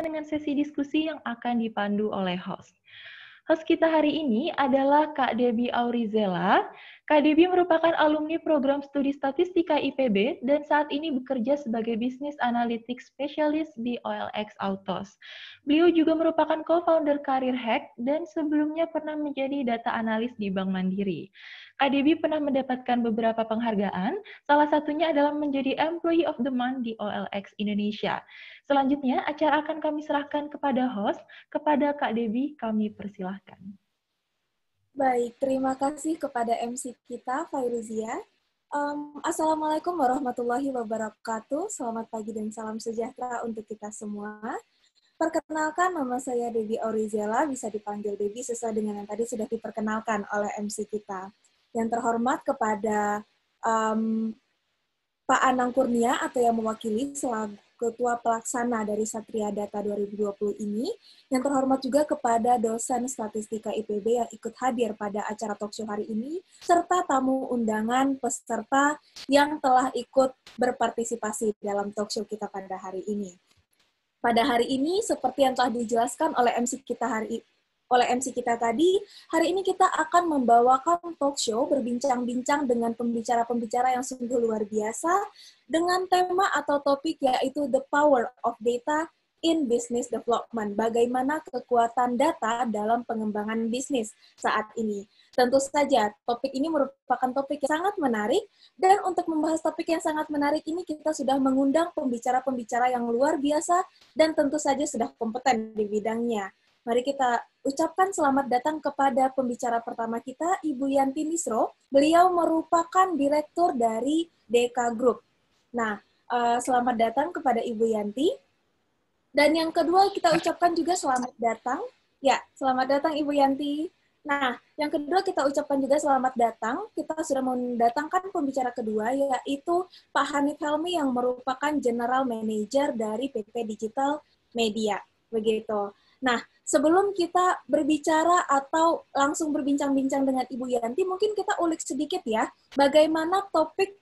dengan sesi diskusi yang akan dipandu oleh host. Host kita hari ini adalah Kak Debbie Aurizela. Kak Debbie merupakan alumni program studi statistika IPB dan saat ini bekerja sebagai Business Analytics Specialist di OLX Autos. Beliau juga merupakan co-founder Career Hack dan sebelumnya pernah menjadi data analis di Bank Mandiri. Kak pernah mendapatkan beberapa penghargaan, salah satunya adalah menjadi Employee of the Month di OLX Indonesia. Selanjutnya, acara akan kami serahkan kepada host. Kepada Kak Debbie, kami persilahkan. Baik, terima kasih kepada MC kita, Fairuzia. Um, Assalamualaikum warahmatullahi wabarakatuh. Selamat pagi dan salam sejahtera untuk kita semua. Perkenalkan, nama saya Debbie Orizela, bisa dipanggil Debbie sesuai dengan yang tadi sudah diperkenalkan oleh MC kita. Yang terhormat kepada um, Pak Anang Kurnia atau yang mewakili selaku Ketua Pelaksana dari Satria Data 2020 ini, yang terhormat juga kepada dosen statistika IPB yang ikut hadir pada acara talkshow hari ini, serta tamu undangan peserta yang telah ikut berpartisipasi dalam talkshow kita pada hari ini. Pada hari ini, seperti yang telah dijelaskan oleh MC kita hari oleh MC kita tadi, hari ini kita akan membawakan talk show berbincang-bincang dengan pembicara-pembicara yang sungguh luar biasa dengan tema atau topik yaitu The Power of Data in Business Development. Bagaimana kekuatan data dalam pengembangan bisnis saat ini. Tentu saja topik ini merupakan topik yang sangat menarik dan untuk membahas topik yang sangat menarik ini kita sudah mengundang pembicara-pembicara yang luar biasa dan tentu saja sudah kompeten di bidangnya. Mari kita ucapkan selamat datang kepada pembicara pertama kita, Ibu Yanti Misro. Beliau merupakan direktur dari DK Group. Nah, uh, selamat datang kepada Ibu Yanti. Dan yang kedua kita ucapkan juga selamat datang. Ya, selamat datang Ibu Yanti. Nah, yang kedua kita ucapkan juga selamat datang. Kita sudah mendatangkan pembicara kedua, yaitu Pak Hanif Helmi yang merupakan General Manager dari PP Digital Media. Begitu. Nah, sebelum kita berbicara atau langsung berbincang-bincang dengan Ibu Yanti, mungkin kita ulik sedikit ya, bagaimana topik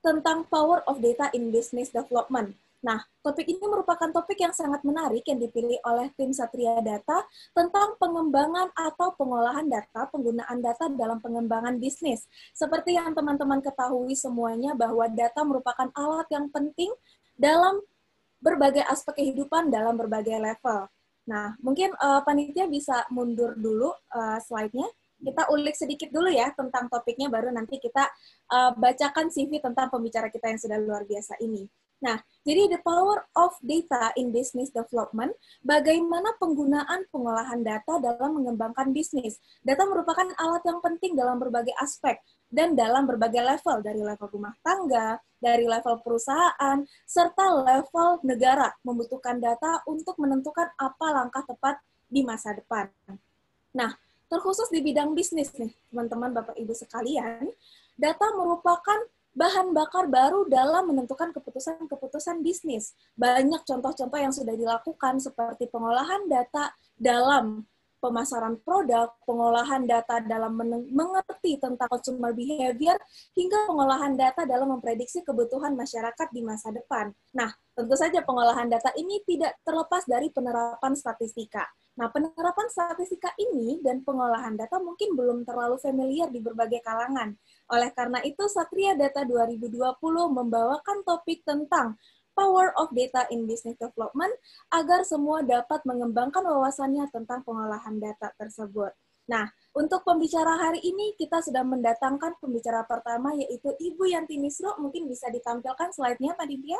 tentang power of data in business development. Nah, topik ini merupakan topik yang sangat menarik yang dipilih oleh tim Satria Data tentang pengembangan atau pengolahan data, penggunaan data dalam pengembangan bisnis. Seperti yang teman-teman ketahui semuanya bahwa data merupakan alat yang penting dalam berbagai aspek kehidupan dalam berbagai level. Nah, mungkin uh, panitia bisa mundur dulu uh, slide-nya. Kita ulik sedikit dulu ya tentang topiknya, baru nanti kita uh, bacakan CV tentang pembicara kita yang sudah luar biasa ini. Nah, jadi the power of data in business development, bagaimana penggunaan pengolahan data dalam mengembangkan bisnis. Data merupakan alat yang penting dalam berbagai aspek, dan dalam berbagai level, dari level rumah tangga, dari level perusahaan, serta level negara membutuhkan data untuk menentukan apa langkah tepat di masa depan. Nah, terkhusus di bidang bisnis nih, teman-teman Bapak Ibu sekalian, data merupakan bahan bakar baru dalam menentukan keputusan-keputusan bisnis. Banyak contoh-contoh yang sudah dilakukan seperti pengolahan data dalam pemasaran produk, pengolahan data dalam mengerti tentang consumer behavior, hingga pengolahan data dalam memprediksi kebutuhan masyarakat di masa depan. Nah, tentu saja pengolahan data ini tidak terlepas dari penerapan statistika. Nah, penerapan statistika ini dan pengolahan data mungkin belum terlalu familiar di berbagai kalangan. Oleh karena itu, Satria Data 2020 membawakan topik tentang power of data in business development agar semua dapat mengembangkan wawasannya tentang pengolahan data tersebut. Nah, untuk pembicara hari ini kita sudah mendatangkan pembicara pertama yaitu Ibu Yanti Misro. Mungkin bisa ditampilkan slide-nya, Pak Divya.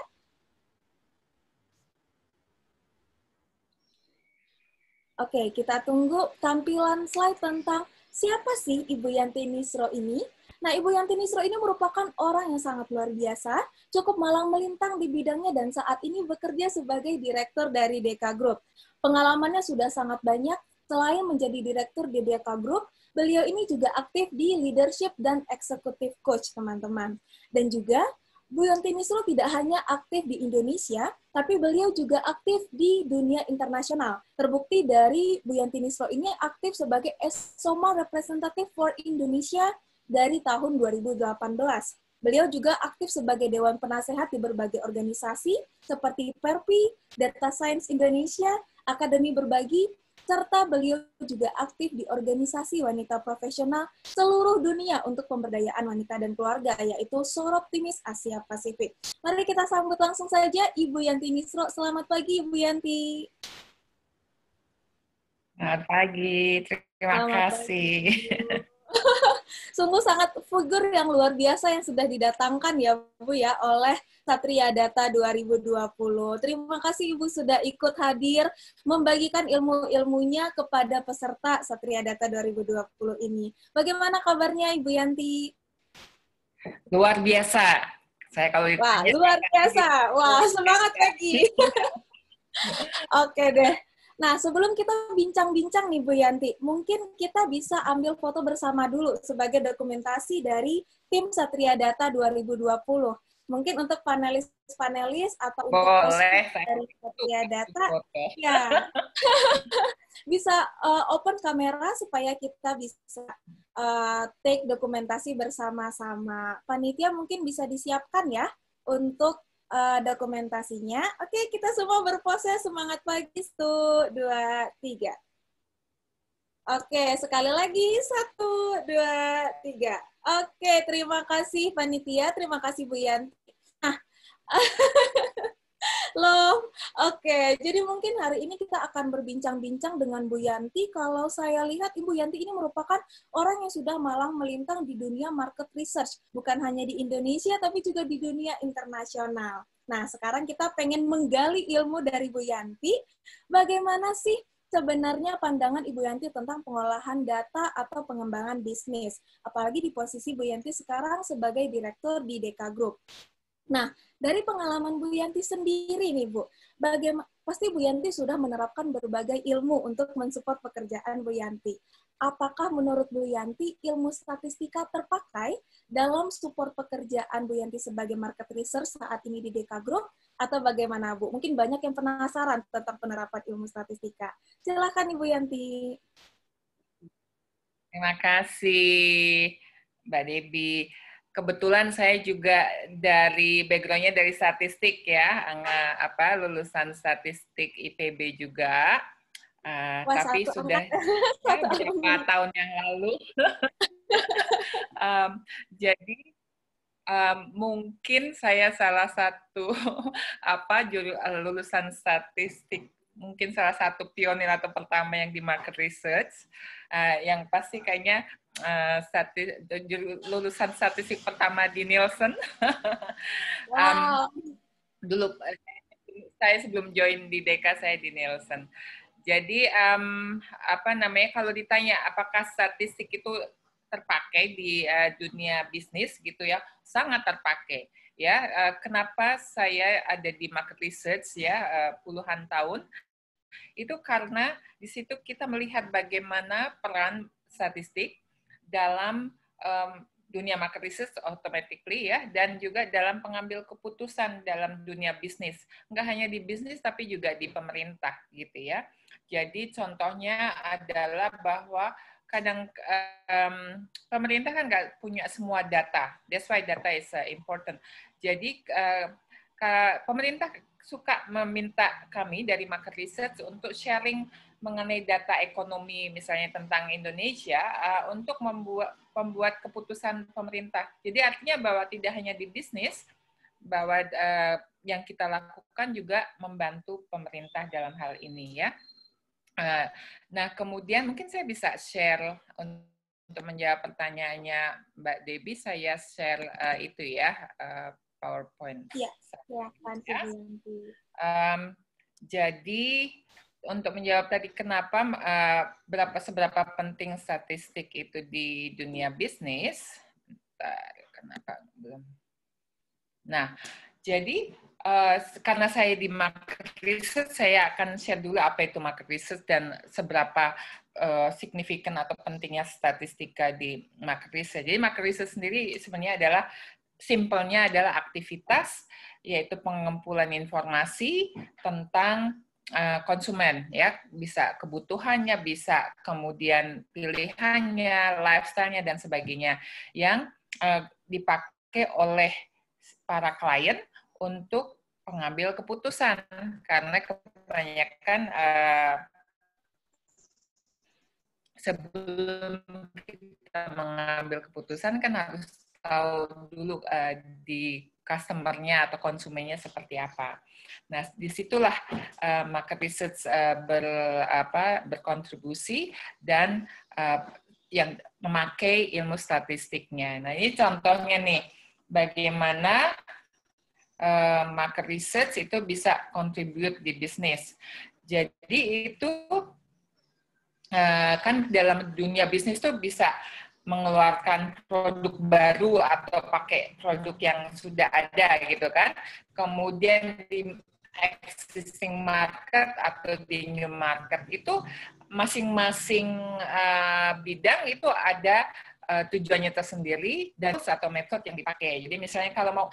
Oke, kita tunggu tampilan slide tentang siapa sih Ibu Yanti Misro ini. Nah, Ibu Yanti Nisro ini merupakan orang yang sangat luar biasa, cukup malang melintang di bidangnya dan saat ini bekerja sebagai direktur dari DK Group. Pengalamannya sudah sangat banyak, selain menjadi direktur di DK Group, beliau ini juga aktif di leadership dan executive coach, teman-teman. Dan juga Bu Yanti Nisro tidak hanya aktif di Indonesia, tapi beliau juga aktif di dunia internasional. Terbukti dari Bu Yanti Nisro ini aktif sebagai ESOMA Representative for Indonesia dari tahun 2018. Beliau juga aktif sebagai Dewan Penasehat di berbagai organisasi seperti Perpi, Data Science Indonesia, Akademi Berbagi, serta beliau juga aktif di organisasi wanita profesional seluruh dunia untuk pemberdayaan wanita dan keluarga, yaitu Soroptimis Asia Pasifik. Mari kita sambut langsung saja Ibu Yanti Misro. Selamat pagi, Ibu Yanti. Selamat pagi, terima Selamat kasih. Pagi. Sungguh sangat figur yang luar biasa yang sudah didatangkan ya Bu ya oleh Satria Data 2020. Terima kasih Ibu sudah ikut hadir membagikan ilmu-ilmunya kepada peserta Satria Data 2020 ini. Bagaimana kabarnya Ibu Yanti? Luar biasa. Saya kalau Wah, luar biasa. Wah, semangat lagi. Oke deh. Nah, sebelum kita bincang-bincang nih Bu Yanti, mungkin kita bisa ambil foto bersama dulu sebagai dokumentasi dari tim Satria Data 2020. Mungkin untuk panelis-panelis atau untuk Boleh, dari Satria Data, ya bisa uh, open kamera supaya kita bisa uh, take dokumentasi bersama-sama. Panitia mungkin bisa disiapkan ya untuk uh, dokumentasinya. Oke, kita semua berpose semangat pagi. Satu, dua, tiga. Oke, sekali lagi. Satu, dua, tiga. Oke, terima kasih Panitia. Terima kasih Bu Yanti. Nah, Loh, oke. Jadi mungkin hari ini kita akan berbincang-bincang dengan Bu Yanti. Kalau saya lihat Ibu Yanti ini merupakan orang yang sudah malang melintang di dunia market research. Bukan hanya di Indonesia, tapi juga di dunia internasional. Nah, sekarang kita pengen menggali ilmu dari Bu Yanti. Bagaimana sih sebenarnya pandangan Ibu Yanti tentang pengolahan data atau pengembangan bisnis. Apalagi di posisi Bu Yanti sekarang sebagai direktur di Deka Group. Nah, dari pengalaman Bu Yanti sendiri nih Bu, bagaimana pasti Bu Yanti sudah menerapkan berbagai ilmu untuk mensupport pekerjaan Bu Yanti. Apakah menurut Bu Yanti ilmu statistika terpakai dalam support pekerjaan Bu Yanti sebagai market research saat ini di Deka Group atau bagaimana Bu? Mungkin banyak yang penasaran tentang penerapan ilmu statistika. Silakan Ibu Yanti. Terima kasih Mbak Debbie kebetulan saya juga dari backgroundnya dari statistik ya, apa lulusan statistik IPB juga. Uh, Wah, tapi sudah beberapa tahun yang lalu. um, jadi um, mungkin saya salah satu apa juru, lulusan statistik mungkin salah satu pionir atau pertama yang di market research uh, yang pasti kayaknya uh, stati, lulusan statistik pertama di Nielsen. wow. um, dulu saya sebelum join di Deka saya di Nielsen. Jadi um, apa namanya kalau ditanya apakah statistik itu terpakai di uh, dunia bisnis gitu ya, sangat terpakai. Ya, uh, kenapa saya ada di market research ya uh, puluhan tahun? Itu karena di situ kita melihat bagaimana peran statistik dalam um, dunia market research automatically ya dan juga dalam pengambil keputusan dalam dunia bisnis. Nggak hanya di bisnis tapi juga di pemerintah gitu ya. Jadi contohnya adalah bahwa kadang um, pemerintah kan nggak punya semua data. That's why data is uh, important. Jadi uh, pemerintah suka meminta kami dari market research untuk sharing mengenai data ekonomi misalnya tentang Indonesia uh, untuk membuat membuat keputusan pemerintah. Jadi artinya bahwa tidak hanya di bisnis bahwa uh, yang kita lakukan juga membantu pemerintah dalam hal ini ya. Uh, nah kemudian mungkin saya bisa share untuk menjawab pertanyaannya Mbak Debbie saya share uh, itu ya uh, PowerPoint. Iya, silakan. Ya. Um, jadi untuk menjawab tadi kenapa uh, berapa seberapa penting statistik itu di dunia bisnis. Bentar, kenapa belum? Nah, jadi uh, karena saya di market research, saya akan share dulu apa itu market research dan seberapa uh, signifikan atau pentingnya statistika di market research. Jadi market research sendiri sebenarnya adalah simpelnya adalah aktivitas yaitu pengumpulan informasi tentang konsumen ya. Bisa kebutuhannya bisa kemudian pilihannya lifestyle-nya dan sebagainya. Yang uh, dipakai oleh para klien untuk pengambil keputusan. Karena kebanyakan uh, sebelum kita mengambil keputusan kan harus tahu dulu di customer-nya atau konsumennya seperti apa. Nah, di situlah uh, market research uh, ber, apa, berkontribusi dan uh, yang memakai ilmu statistiknya. Nah, ini contohnya nih, bagaimana uh, market research itu bisa contribute di bisnis. Jadi itu uh, kan dalam dunia bisnis tuh bisa mengeluarkan produk baru atau pakai produk yang sudah ada gitu kan. Kemudian di existing market atau di new market itu masing-masing uh, bidang itu ada uh, tujuannya tersendiri dan atau metode yang dipakai. Jadi misalnya kalau mau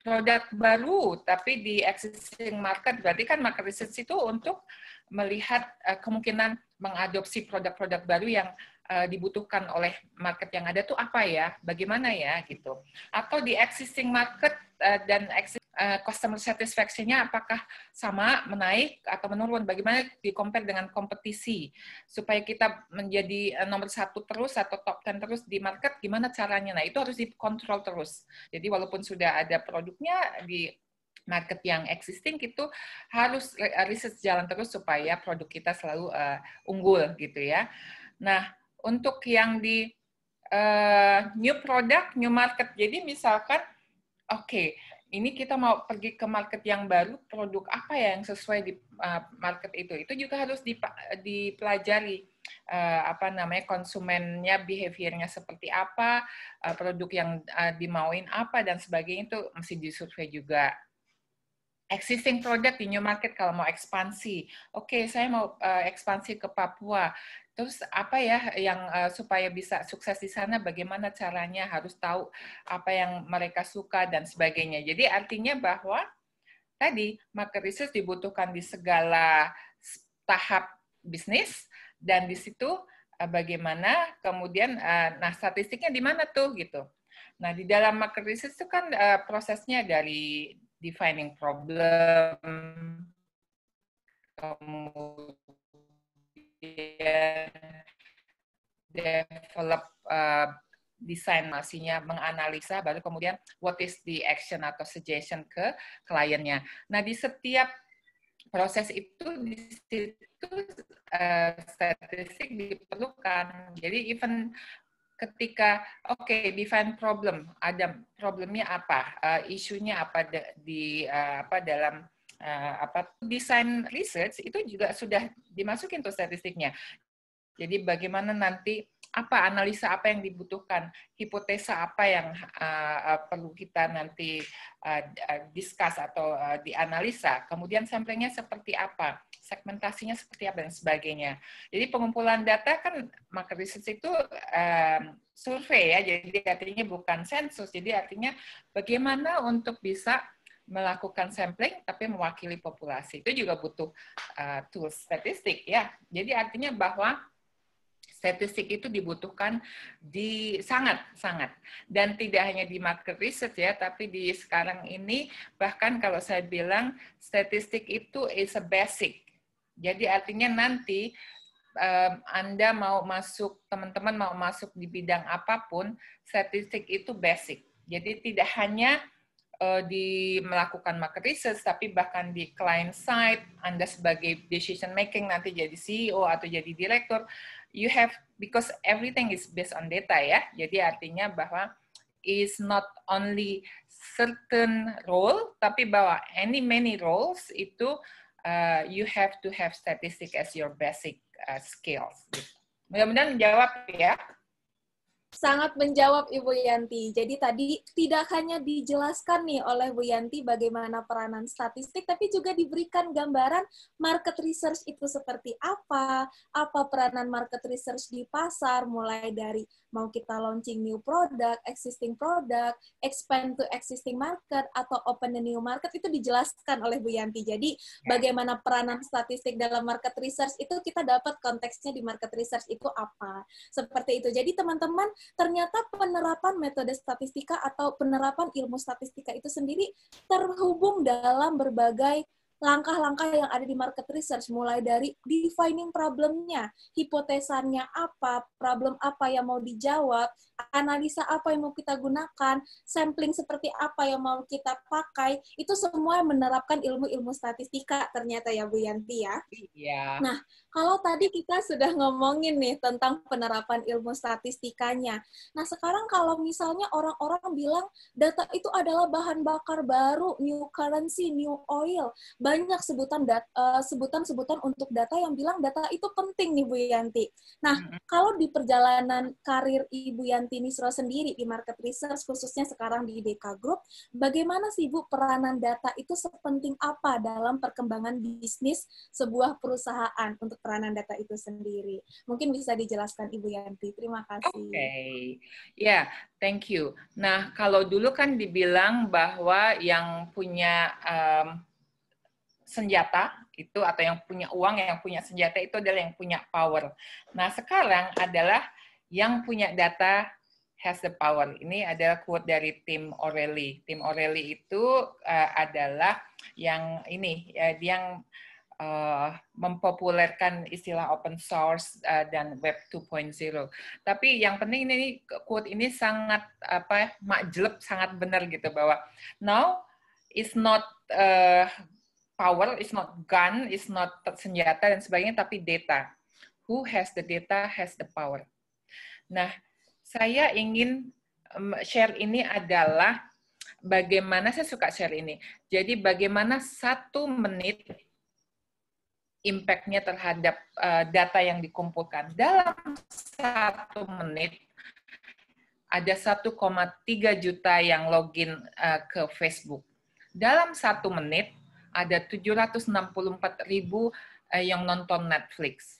produk baru tapi di existing market berarti kan market research itu untuk melihat uh, kemungkinan mengadopsi produk-produk baru yang dibutuhkan oleh market yang ada tuh apa ya, bagaimana ya gitu. Atau di existing market uh, dan uh, customer satisfaction-nya apakah sama, menaik atau menurun, bagaimana di compare dengan kompetisi supaya kita menjadi uh, nomor satu terus atau top 10 terus di market, gimana caranya? Nah itu harus dikontrol terus. Jadi walaupun sudah ada produknya di market yang existing itu harus riset jalan terus supaya produk kita selalu uh, unggul gitu ya. Nah, untuk yang di uh, new product, new market. Jadi misalkan, oke, okay, ini kita mau pergi ke market yang baru, produk apa ya yang sesuai di uh, market itu? Itu juga harus dipelajari. Uh, apa namanya konsumennya behaviornya seperti apa, uh, produk yang uh, dimauin apa dan sebagainya itu mesti disurvey juga existing product di new market kalau mau ekspansi. Oke, okay, saya mau uh, ekspansi ke Papua. Terus apa ya yang uh, supaya bisa sukses di sana bagaimana caranya harus tahu apa yang mereka suka dan sebagainya. Jadi artinya bahwa tadi market research dibutuhkan di segala tahap bisnis dan di situ uh, bagaimana kemudian uh, nah statistiknya di mana tuh gitu. Nah, di dalam market research itu kan uh, prosesnya dari defining problem kemudian develop uh, desain menganalisa, baru kemudian what is the action atau suggestion ke kliennya. Nah, di setiap proses itu di situ uh, statistik diperlukan. Jadi even ketika oke okay, define problem, ada problemnya apa, uh, isunya apa di uh, apa dalam uh, apa desain research itu juga sudah dimasukin tuh statistiknya. Jadi bagaimana nanti apa analisa apa yang dibutuhkan, hipotesa apa yang uh, uh, perlu kita nanti uh, discuss atau uh, dianalisa, kemudian samplingnya seperti apa, segmentasinya seperti apa dan sebagainya. Jadi pengumpulan data kan market research itu um, survei ya, jadi artinya bukan sensus, jadi artinya bagaimana untuk bisa melakukan sampling tapi mewakili populasi. Itu juga butuh uh, tools statistik ya. Jadi artinya bahwa statistik itu dibutuhkan di sangat sangat. Dan tidak hanya di market research ya tapi di sekarang ini bahkan kalau saya bilang statistik itu is a basic. Jadi artinya nanti um, Anda mau masuk teman-teman mau masuk di bidang apa pun statistik itu basic. Jadi tidak hanya uh, di melakukan market research, tapi bahkan di client side, Anda sebagai decision making nanti jadi CEO atau jadi direktur, you have because everything is based on data ya. Jadi artinya bahwa is not only certain role, tapi bahwa any many roles itu uh, you have to have statistic as your basic uh, skills. Mudah-mudahan menjawab ya. Sangat menjawab Ibu Yanti. Jadi tadi tidak hanya dijelaskan nih oleh Bu Yanti bagaimana peranan statistik, tapi juga diberikan gambaran market research itu seperti apa, apa peranan market research di pasar, mulai dari mau kita launching new product, existing product, expand to existing market, atau open a new market, itu dijelaskan oleh Bu Yanti. Jadi ya. bagaimana peranan statistik dalam market research itu kita dapat konteksnya di market research itu apa. Seperti itu. Jadi teman-teman ternyata penerapan metode statistika atau penerapan ilmu statistika itu sendiri terhubung dalam berbagai langkah-langkah yang ada di market research mulai dari defining problemnya, hipotesanya apa, problem apa yang mau dijawab, analisa apa yang mau kita gunakan, sampling seperti apa yang mau kita pakai, itu semua menerapkan ilmu-ilmu statistika ternyata ya Bu Yanti ya. Iya. Nah, kalau tadi kita sudah ngomongin nih tentang penerapan ilmu statistikanya. Nah, sekarang kalau misalnya orang-orang bilang data itu adalah bahan bakar baru, new currency, new oil. Banyak sebutan eh, sebutan-sebutan untuk data yang bilang data itu penting nih Bu Yanti. Nah, kalau di perjalanan karir Ibu Yanti Nisro sendiri di market research khususnya sekarang di DK Group, bagaimana sih Bu peranan data itu sepenting apa dalam perkembangan bisnis sebuah perusahaan untuk peranan data itu sendiri. Mungkin bisa dijelaskan Ibu Yanti. Terima kasih. Oke, okay. ya, yeah, thank you. Nah, kalau dulu kan dibilang bahwa yang punya um, senjata itu atau yang punya uang, yang punya senjata itu adalah yang punya power. Nah, sekarang adalah yang punya data has the power. Ini adalah quote dari Tim O'Reilly. Tim O'Reilly itu uh, adalah yang ini, uh, yang uh, mempopulerkan istilah open source uh, dan web 2.0. Tapi yang penting ini quote ini sangat apa makjleb sangat benar gitu bahwa now is not uh, power, is not gun, is not senjata dan sebagainya tapi data. Who has the data has the power. Nah, saya ingin share ini adalah bagaimana saya suka share ini. Jadi bagaimana satu menit impact-nya terhadap uh, data yang dikumpulkan. Dalam satu menit, ada 1,3 juta yang login uh, ke Facebook. Dalam satu menit, ada 764 ribu uh, yang nonton Netflix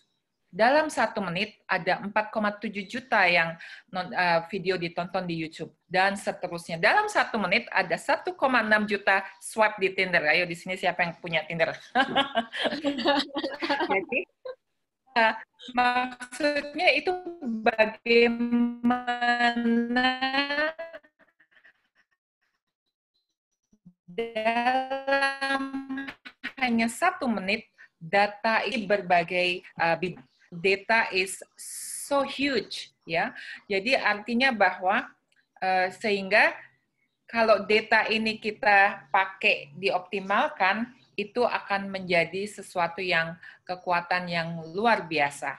dalam satu menit ada 4,7 juta yang non, uh, video ditonton di YouTube dan seterusnya. Dalam satu menit ada 1,6 juta swipe di Tinder. Ayo di sini siapa yang punya Tinder? Jadi uh, maksudnya itu bagaimana dalam hanya satu menit data ini berbagai uh, data is so huge ya. Jadi artinya bahwa uh, sehingga kalau data ini kita pakai dioptimalkan itu akan menjadi sesuatu yang kekuatan yang luar biasa.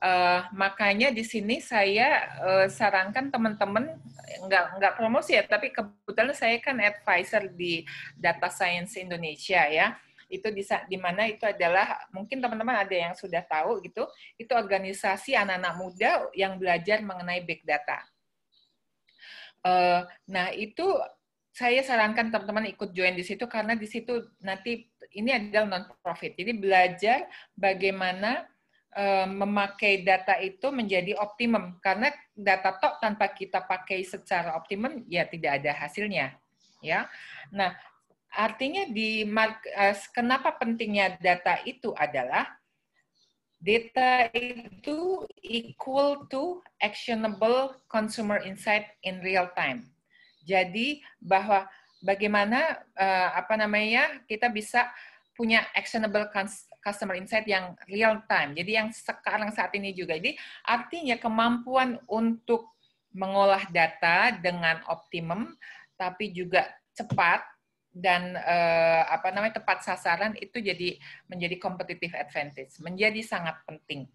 Uh, makanya di sini saya uh, sarankan teman-teman nggak nggak promosi ya, tapi kebetulan saya kan advisor di Data Science Indonesia ya itu di, di mana itu adalah mungkin teman-teman ada yang sudah tahu gitu itu organisasi anak-anak muda yang belajar mengenai big data. Uh, nah itu saya sarankan teman-teman ikut join di situ karena di situ nanti ini adalah non profit. Jadi belajar bagaimana uh, memakai data itu menjadi optimum karena data tok tanpa kita pakai secara optimum ya tidak ada hasilnya ya. Nah, Artinya di uh, kenapa pentingnya data itu adalah data itu equal to actionable consumer insight in real time. Jadi bahwa bagaimana uh, apa namanya kita bisa punya actionable customer insight yang real time. Jadi yang sekarang saat ini juga. Jadi artinya kemampuan untuk mengolah data dengan optimum tapi juga cepat dan uh, apa namanya tepat sasaran itu jadi menjadi competitive advantage, menjadi sangat penting.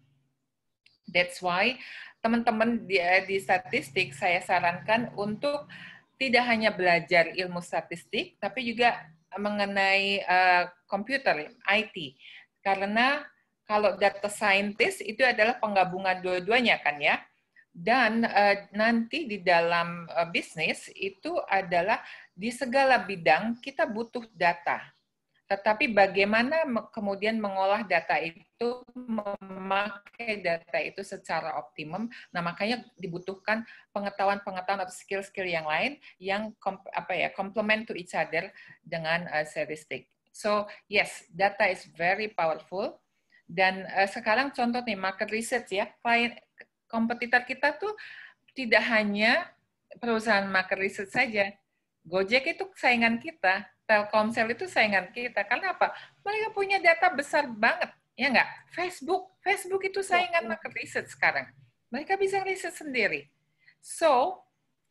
That's why teman-teman di, eh, di statistik saya sarankan untuk tidak hanya belajar ilmu statistik, tapi juga mengenai uh, komputer, IT. Karena kalau data scientist itu adalah penggabungan dua-duanya kan ya. Dan uh, nanti di dalam uh, bisnis itu adalah di segala bidang kita butuh data. Tetapi bagaimana kemudian mengolah data itu, memakai data itu secara optimum. Nah, makanya dibutuhkan pengetahuan-pengetahuan atau skill-skill yang lain yang apa ya, complement to each other dengan uh, statistik. So, yes, data is very powerful. Dan uh, sekarang contoh nih market research ya, kompetitor kita tuh tidak hanya perusahaan market research saja. Gojek itu saingan kita, Telkomsel itu saingan kita. Karena apa? Mereka punya data besar banget, ya nggak? Facebook, Facebook itu saingan market research sekarang. Mereka bisa riset sendiri. So,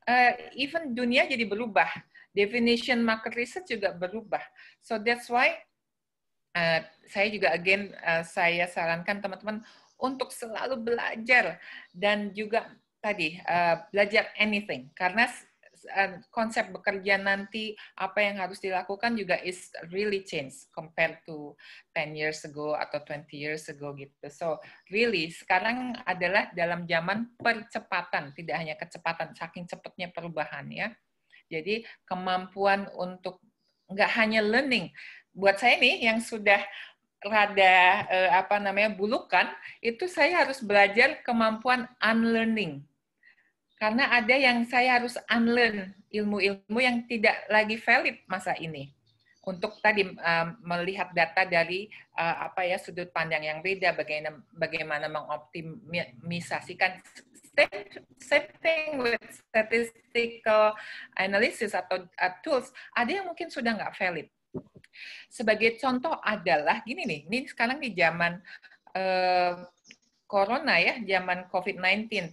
uh, even dunia jadi berubah. Definition market research juga berubah. So that's why uh, saya juga again uh, saya sarankan teman-teman untuk selalu belajar dan juga tadi uh, belajar anything karena uh, konsep bekerja nanti apa yang harus dilakukan juga is really change compared to 10 years ago atau 20 years ago gitu. So really sekarang adalah dalam zaman percepatan, tidak hanya kecepatan, saking cepatnya perubahan ya. Jadi kemampuan untuk nggak hanya learning. Buat saya nih yang sudah rada eh, apa namanya bulukan, itu saya harus belajar kemampuan unlearning karena ada yang saya harus unlearn ilmu-ilmu yang tidak lagi valid masa ini. Untuk tadi um, melihat data dari uh, apa ya sudut pandang yang beda, bagaimana bagaimana mengoptimisasikan same thing with statistical analysis atau uh, tools. Ada yang mungkin sudah nggak valid. Sebagai contoh adalah gini nih, ini sekarang di zaman uh, corona ya, zaman COVID-19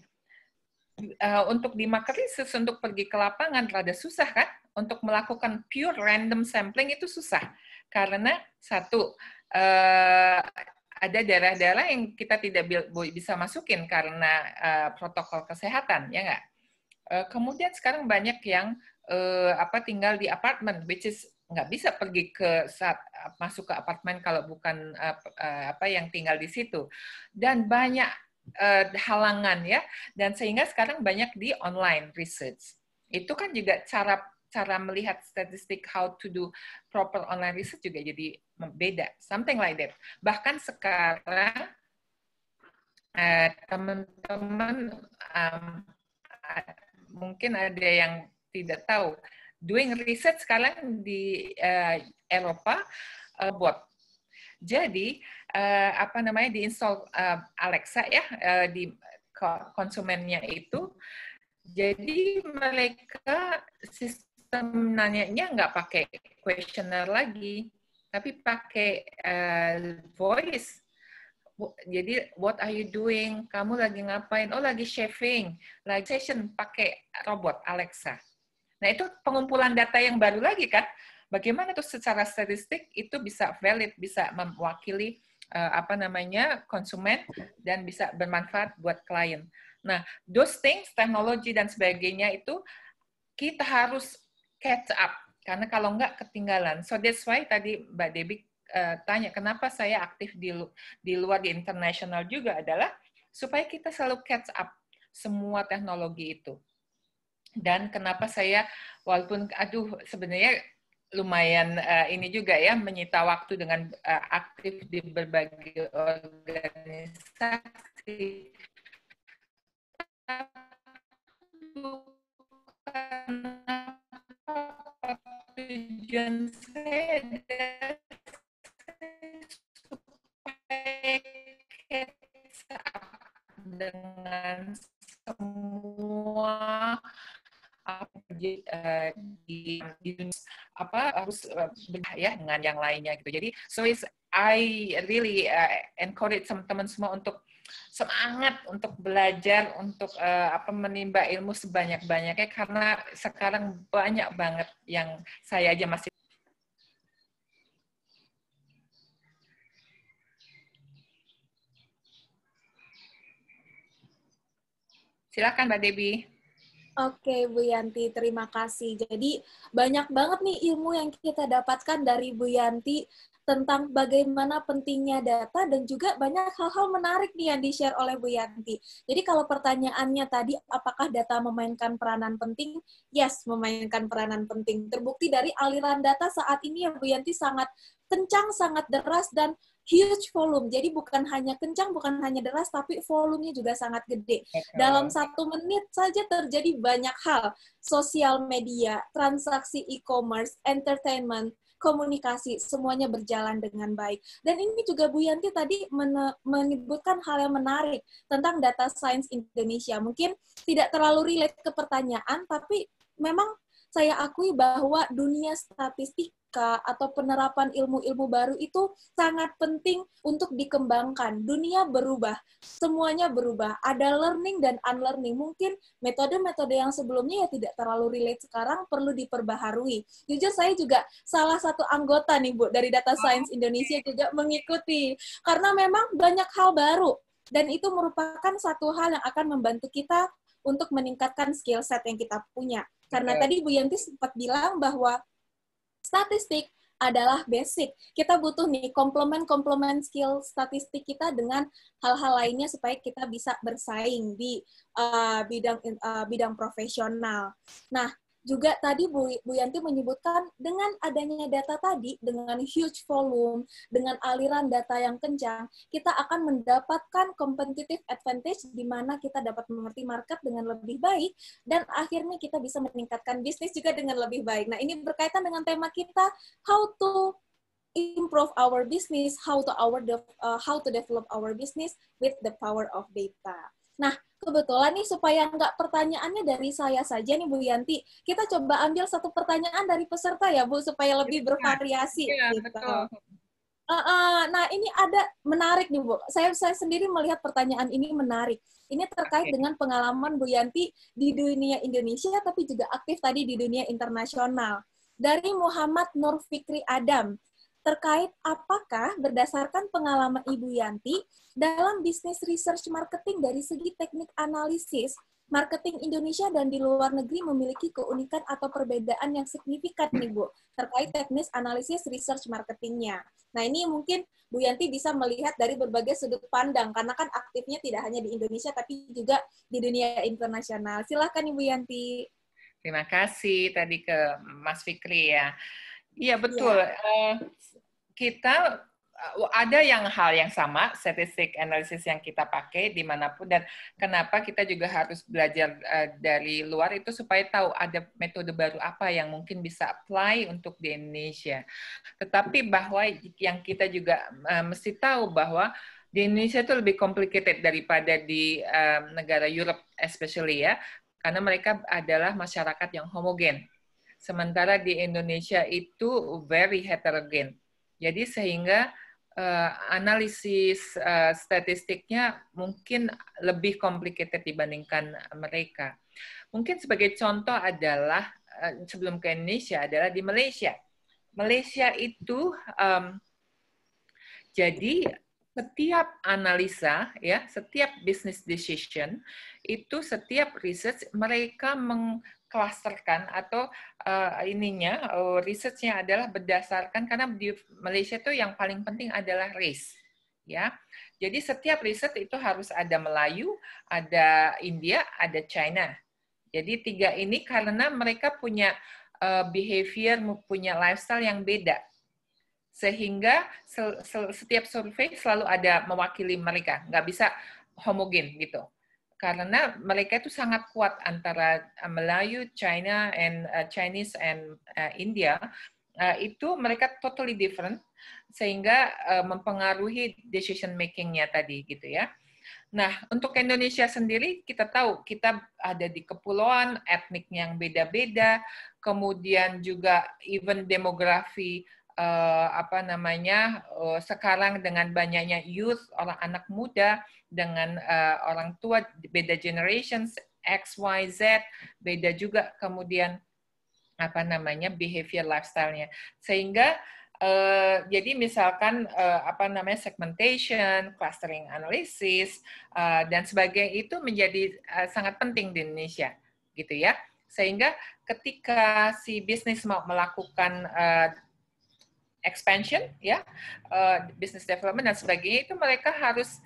uh, untuk di market research untuk pergi ke lapangan rada susah kan? Untuk melakukan pure random sampling itu susah karena satu uh, ada daerah-daerah yang kita tidak bisa masukin karena uh, protokol kesehatan, ya nggak? Uh, kemudian sekarang banyak yang uh, apa tinggal di apartemen, which is nggak bisa pergi ke saat masuk ke apartemen kalau bukan uh, apa yang tinggal di situ. Dan banyak uh, halangan ya. Dan sehingga sekarang banyak di online research. Itu kan juga cara cara melihat statistik how to do proper online research juga jadi beda something like that. Bahkan sekarang uh, teman-teman mungkin ada yang tidak tahu doing research sekarang di uh, Eropa uh, bot jadi uh, apa namanya diinstal uh, Alexa ya uh, di konsumennya itu. Jadi mereka sistem nanyanya nggak pakai questionnaire lagi, tapi pakai uh, voice. Jadi what are you doing? Kamu lagi ngapain? Oh lagi shaving, lagi session pakai robot Alexa. Nah itu pengumpulan data yang baru lagi kan? bagaimana tuh secara statistik itu bisa valid, bisa mewakili uh, apa namanya konsumen dan bisa bermanfaat buat klien. Nah, those things, teknologi dan sebagainya itu kita harus catch up karena kalau nggak ketinggalan. So that's why tadi Mbak Debbie uh, tanya kenapa saya aktif di di luar di internasional juga adalah supaya kita selalu catch up semua teknologi itu. Dan kenapa saya walaupun aduh sebenarnya lumayan uh, ini juga ya menyita waktu dengan uh, aktif di berbagai organisasi. tujuan saya harus uh, ya dengan yang lainnya gitu. Jadi so is I really uh, encourage teman-teman semua untuk semangat untuk belajar untuk uh, apa menimba ilmu sebanyak-banyaknya karena sekarang banyak banget yang saya aja masih Silakan Mbak Debbie. Oke, Bu Yanti, terima kasih. Jadi banyak banget nih ilmu yang kita dapatkan dari Bu Yanti tentang bagaimana pentingnya data dan juga banyak hal-hal menarik nih yang di-share oleh Bu Yanti. Jadi kalau pertanyaannya tadi apakah data memainkan peranan penting? Yes, memainkan peranan penting. Terbukti dari aliran data saat ini yang Bu Yanti sangat kencang, sangat deras dan huge volume. Jadi bukan hanya kencang, bukan hanya deras, tapi volumenya juga sangat gede. Dalam satu menit saja terjadi banyak hal. Sosial media, transaksi e-commerce, entertainment, komunikasi, semuanya berjalan dengan baik. Dan ini juga Bu Yanti tadi menyebutkan hal yang menarik tentang data science Indonesia. Mungkin tidak terlalu relate ke pertanyaan, tapi memang saya akui bahwa dunia statistik atau penerapan ilmu-ilmu baru itu sangat penting untuk dikembangkan. Dunia berubah, semuanya berubah. Ada learning dan unlearning. Mungkin metode-metode yang sebelumnya ya tidak terlalu relate sekarang perlu diperbaharui. Jujur saya juga salah satu anggota nih Bu dari Data Science Indonesia juga mengikuti karena memang banyak hal baru dan itu merupakan satu hal yang akan membantu kita untuk meningkatkan skill set yang kita punya. Karena tadi Bu Yanti sempat bilang bahwa statistik adalah basic. Kita butuh nih komplement-komplement skill statistik kita dengan hal-hal lainnya supaya kita bisa bersaing di uh, bidang uh, bidang profesional. Nah, juga tadi Bu, Bu Yanti menyebutkan dengan adanya data tadi, dengan huge volume, dengan aliran data yang kencang, kita akan mendapatkan competitive advantage di mana kita dapat mengerti market dengan lebih baik dan akhirnya kita bisa meningkatkan bisnis juga dengan lebih baik. Nah, ini berkaitan dengan tema kita how to improve our business, how to our uh, how to develop our business with the power of data. Nah, kebetulan nih supaya nggak pertanyaannya dari saya saja nih Bu Yanti, kita coba ambil satu pertanyaan dari peserta ya Bu supaya lebih iya, bervariasi. Ya, gitu. betul. Uh, uh, nah ini ada menarik nih Bu. Saya saya sendiri melihat pertanyaan ini menarik. Ini terkait okay. dengan pengalaman Bu Yanti di dunia Indonesia tapi juga aktif tadi di dunia internasional. Dari Muhammad Nur Fikri Adam terkait apakah berdasarkan pengalaman Ibu Yanti dalam bisnis research marketing dari segi teknik analisis, marketing Indonesia dan di luar negeri memiliki keunikan atau perbedaan yang signifikan nih Bu, terkait teknis analisis research marketingnya. Nah ini mungkin Bu Yanti bisa melihat dari berbagai sudut pandang, karena kan aktifnya tidak hanya di Indonesia, tapi juga di dunia internasional. Silahkan Ibu Yanti. Terima kasih tadi ke Mas Fikri ya. Iya betul. Ya. Uh, kita uh, ada yang hal yang sama, statistik analisis yang kita pakai di mana pun, dan kenapa kita juga harus belajar uh, dari luar itu supaya tahu ada metode baru apa yang mungkin bisa apply untuk di Indonesia. Tetapi bahwa yang kita juga uh, mesti tahu bahwa di Indonesia itu lebih complicated daripada di um, negara Europe especially ya, karena mereka adalah masyarakat yang homogen. Sementara di Indonesia itu very heterogen jadi sehingga uh, analisis uh, statistiknya mungkin lebih complicated dibandingkan mereka. Mungkin sebagai contoh adalah uh, sebelum ke Indonesia adalah di Malaysia. Malaysia itu um, jadi setiap analisa ya, setiap business decision itu setiap research mereka meng, klasterkan atau uh, ininya uh, researchnya adalah berdasarkan karena di Malaysia itu yang paling penting adalah race ya. Jadi setiap riset itu harus ada Melayu ada India ada China. Jadi tiga ini karena mereka punya uh, behavior punya lifestyle yang beda. Sehingga setiap survei selalu ada mewakili mereka nggak bisa homogen gitu karena mereka itu sangat kuat antara uh, Melayu, China, and uh, Chinese and uh, India uh, itu mereka totally different sehingga uh, mempengaruhi decision makingnya tadi gitu ya. Nah untuk Indonesia sendiri kita tahu kita ada di kepulauan etnik yang beda-beda, kemudian juga even demografi uh, apa namanya uh, sekarang dengan banyaknya youth orang anak muda dengan uh, orang tua beda generations X Y Z beda juga kemudian apa namanya behavior lifestyle-nya. Sehingga uh, jadi misalkan uh, apa namanya segmentation, clustering analysis uh, dan sebagainya itu menjadi uh, sangat penting di Indonesia gitu ya. Sehingga ketika si bisnis mau melakukan uh, expansion ya uh, business development dan sebagainya itu mereka harus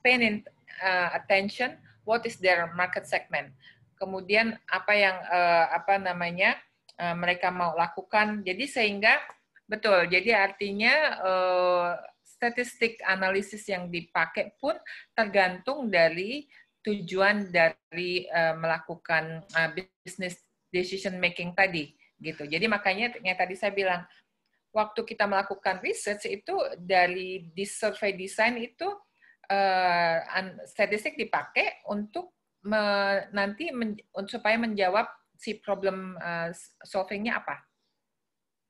pay uh, attention what is their market segment. Kemudian apa yang uh, apa namanya uh, mereka mau lakukan. Jadi sehingga betul jadi artinya uh, statistik analisis yang dipakai pun tergantung dari tujuan dari uh, melakukan uh, business decision making tadi gitu. Jadi makanya yang tadi saya bilang waktu kita melakukan research itu dari di survey design itu uh, statistik dipakai untuk me, nanti men, supaya menjawab si problem uh, solvingnya apa.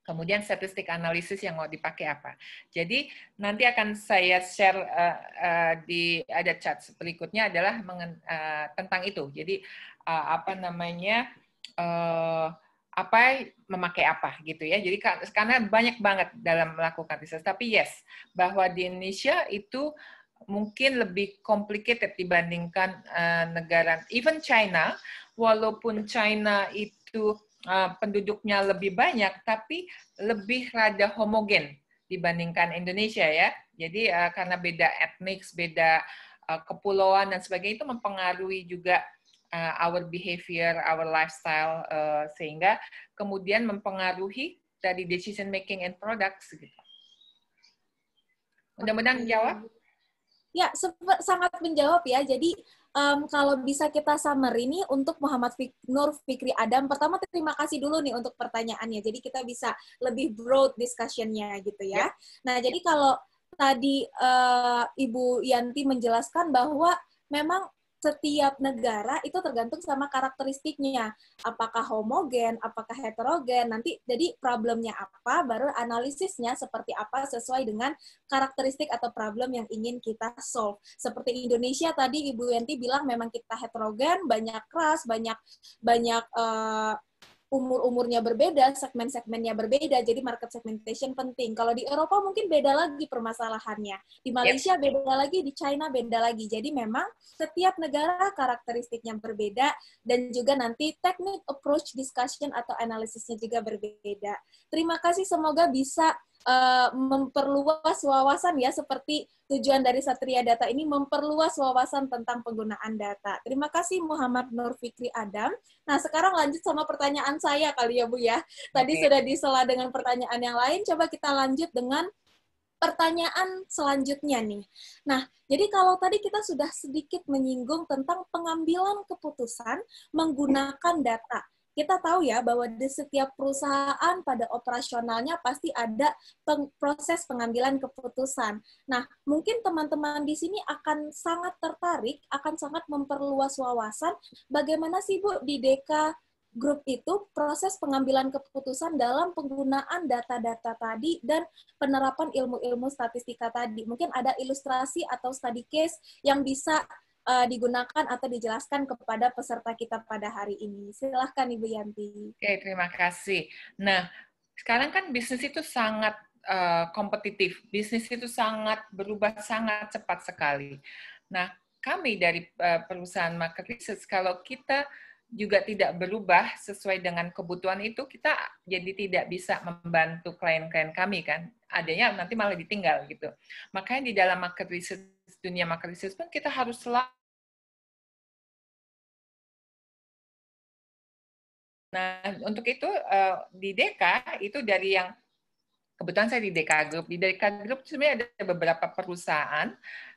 Kemudian statistik analisis yang mau dipakai apa. Jadi nanti akan saya share uh, uh, di ada chat berikutnya adalah mengen, uh, tentang itu. Jadi uh, apa namanya uh, apa memakai apa gitu ya. Jadi karena banyak banget dalam melakukan riset. Tapi yes bahwa di Indonesia itu mungkin lebih complicated dibandingkan uh, negara even China. Walaupun China itu uh, penduduknya lebih banyak, tapi lebih rada homogen dibandingkan Indonesia ya. Jadi uh, karena beda etnik, beda uh, kepulauan dan sebagainya itu mempengaruhi juga uh, our behavior, our lifestyle uh, sehingga kemudian mempengaruhi dari decision making and products gitu. Mudah-mudahan jawab. Ya, sangat menjawab ya. Jadi um, kalau bisa kita summary ini untuk Muhammad Fik Nur Fikri Adam. Pertama terima kasih dulu nih untuk pertanyaannya. Jadi kita bisa lebih broad discussion-nya gitu ya. ya. Nah, jadi kalau tadi uh, Ibu Yanti menjelaskan bahwa memang setiap negara itu tergantung sama karakteristiknya. Apakah homogen, apakah heterogen, nanti jadi problemnya apa, baru analisisnya seperti apa sesuai dengan karakteristik atau problem yang ingin kita solve. Seperti Indonesia tadi Ibu Yanti bilang memang kita heterogen, banyak keras, banyak banyak uh, umur-umurnya berbeda, segmen-segmennya berbeda, jadi market segmentation penting. Kalau di Eropa mungkin beda lagi permasalahannya. Di Malaysia yep. beda lagi, di China beda lagi. Jadi memang setiap negara karakteristiknya berbeda dan juga nanti teknik approach discussion atau analisisnya juga berbeda. Terima kasih, semoga bisa uh, memperluas wawasan ya seperti tujuan dari Satria Data ini memperluas wawasan tentang penggunaan data. Terima kasih Muhammad Nur Fikri Adam. Nah, sekarang lanjut sama pertanyaan saya kali ya Bu ya. Tadi okay. sudah disela dengan pertanyaan yang lain, coba kita lanjut dengan pertanyaan selanjutnya nih. Nah, jadi kalau tadi kita sudah sedikit menyinggung tentang pengambilan keputusan menggunakan data kita tahu ya bahwa di setiap perusahaan pada operasionalnya pasti ada peng proses pengambilan keputusan. Nah, mungkin teman-teman di sini akan sangat tertarik, akan sangat memperluas wawasan bagaimana sih Bu di DK grup itu proses pengambilan keputusan dalam penggunaan data-data tadi dan penerapan ilmu-ilmu statistika tadi. Mungkin ada ilustrasi atau study case yang bisa uh, digunakan atau dijelaskan kepada peserta kita pada hari ini. Silahkan Ibu Yanti. Oke, terima kasih. Nah, sekarang kan bisnis itu sangat uh, kompetitif. Bisnis itu sangat berubah sangat cepat sekali. Nah, kami dari uh, perusahaan market research, kalau kita juga tidak berubah sesuai dengan kebutuhan itu, kita jadi tidak bisa membantu klien-klien kami kan. Adanya nanti malah ditinggal gitu. Makanya di dalam market research dunia research pun kita harus selalu Nah, untuk itu eh, di DK itu dari yang kebetulan saya di DK Group. Di DK Group sebenarnya ada beberapa perusahaan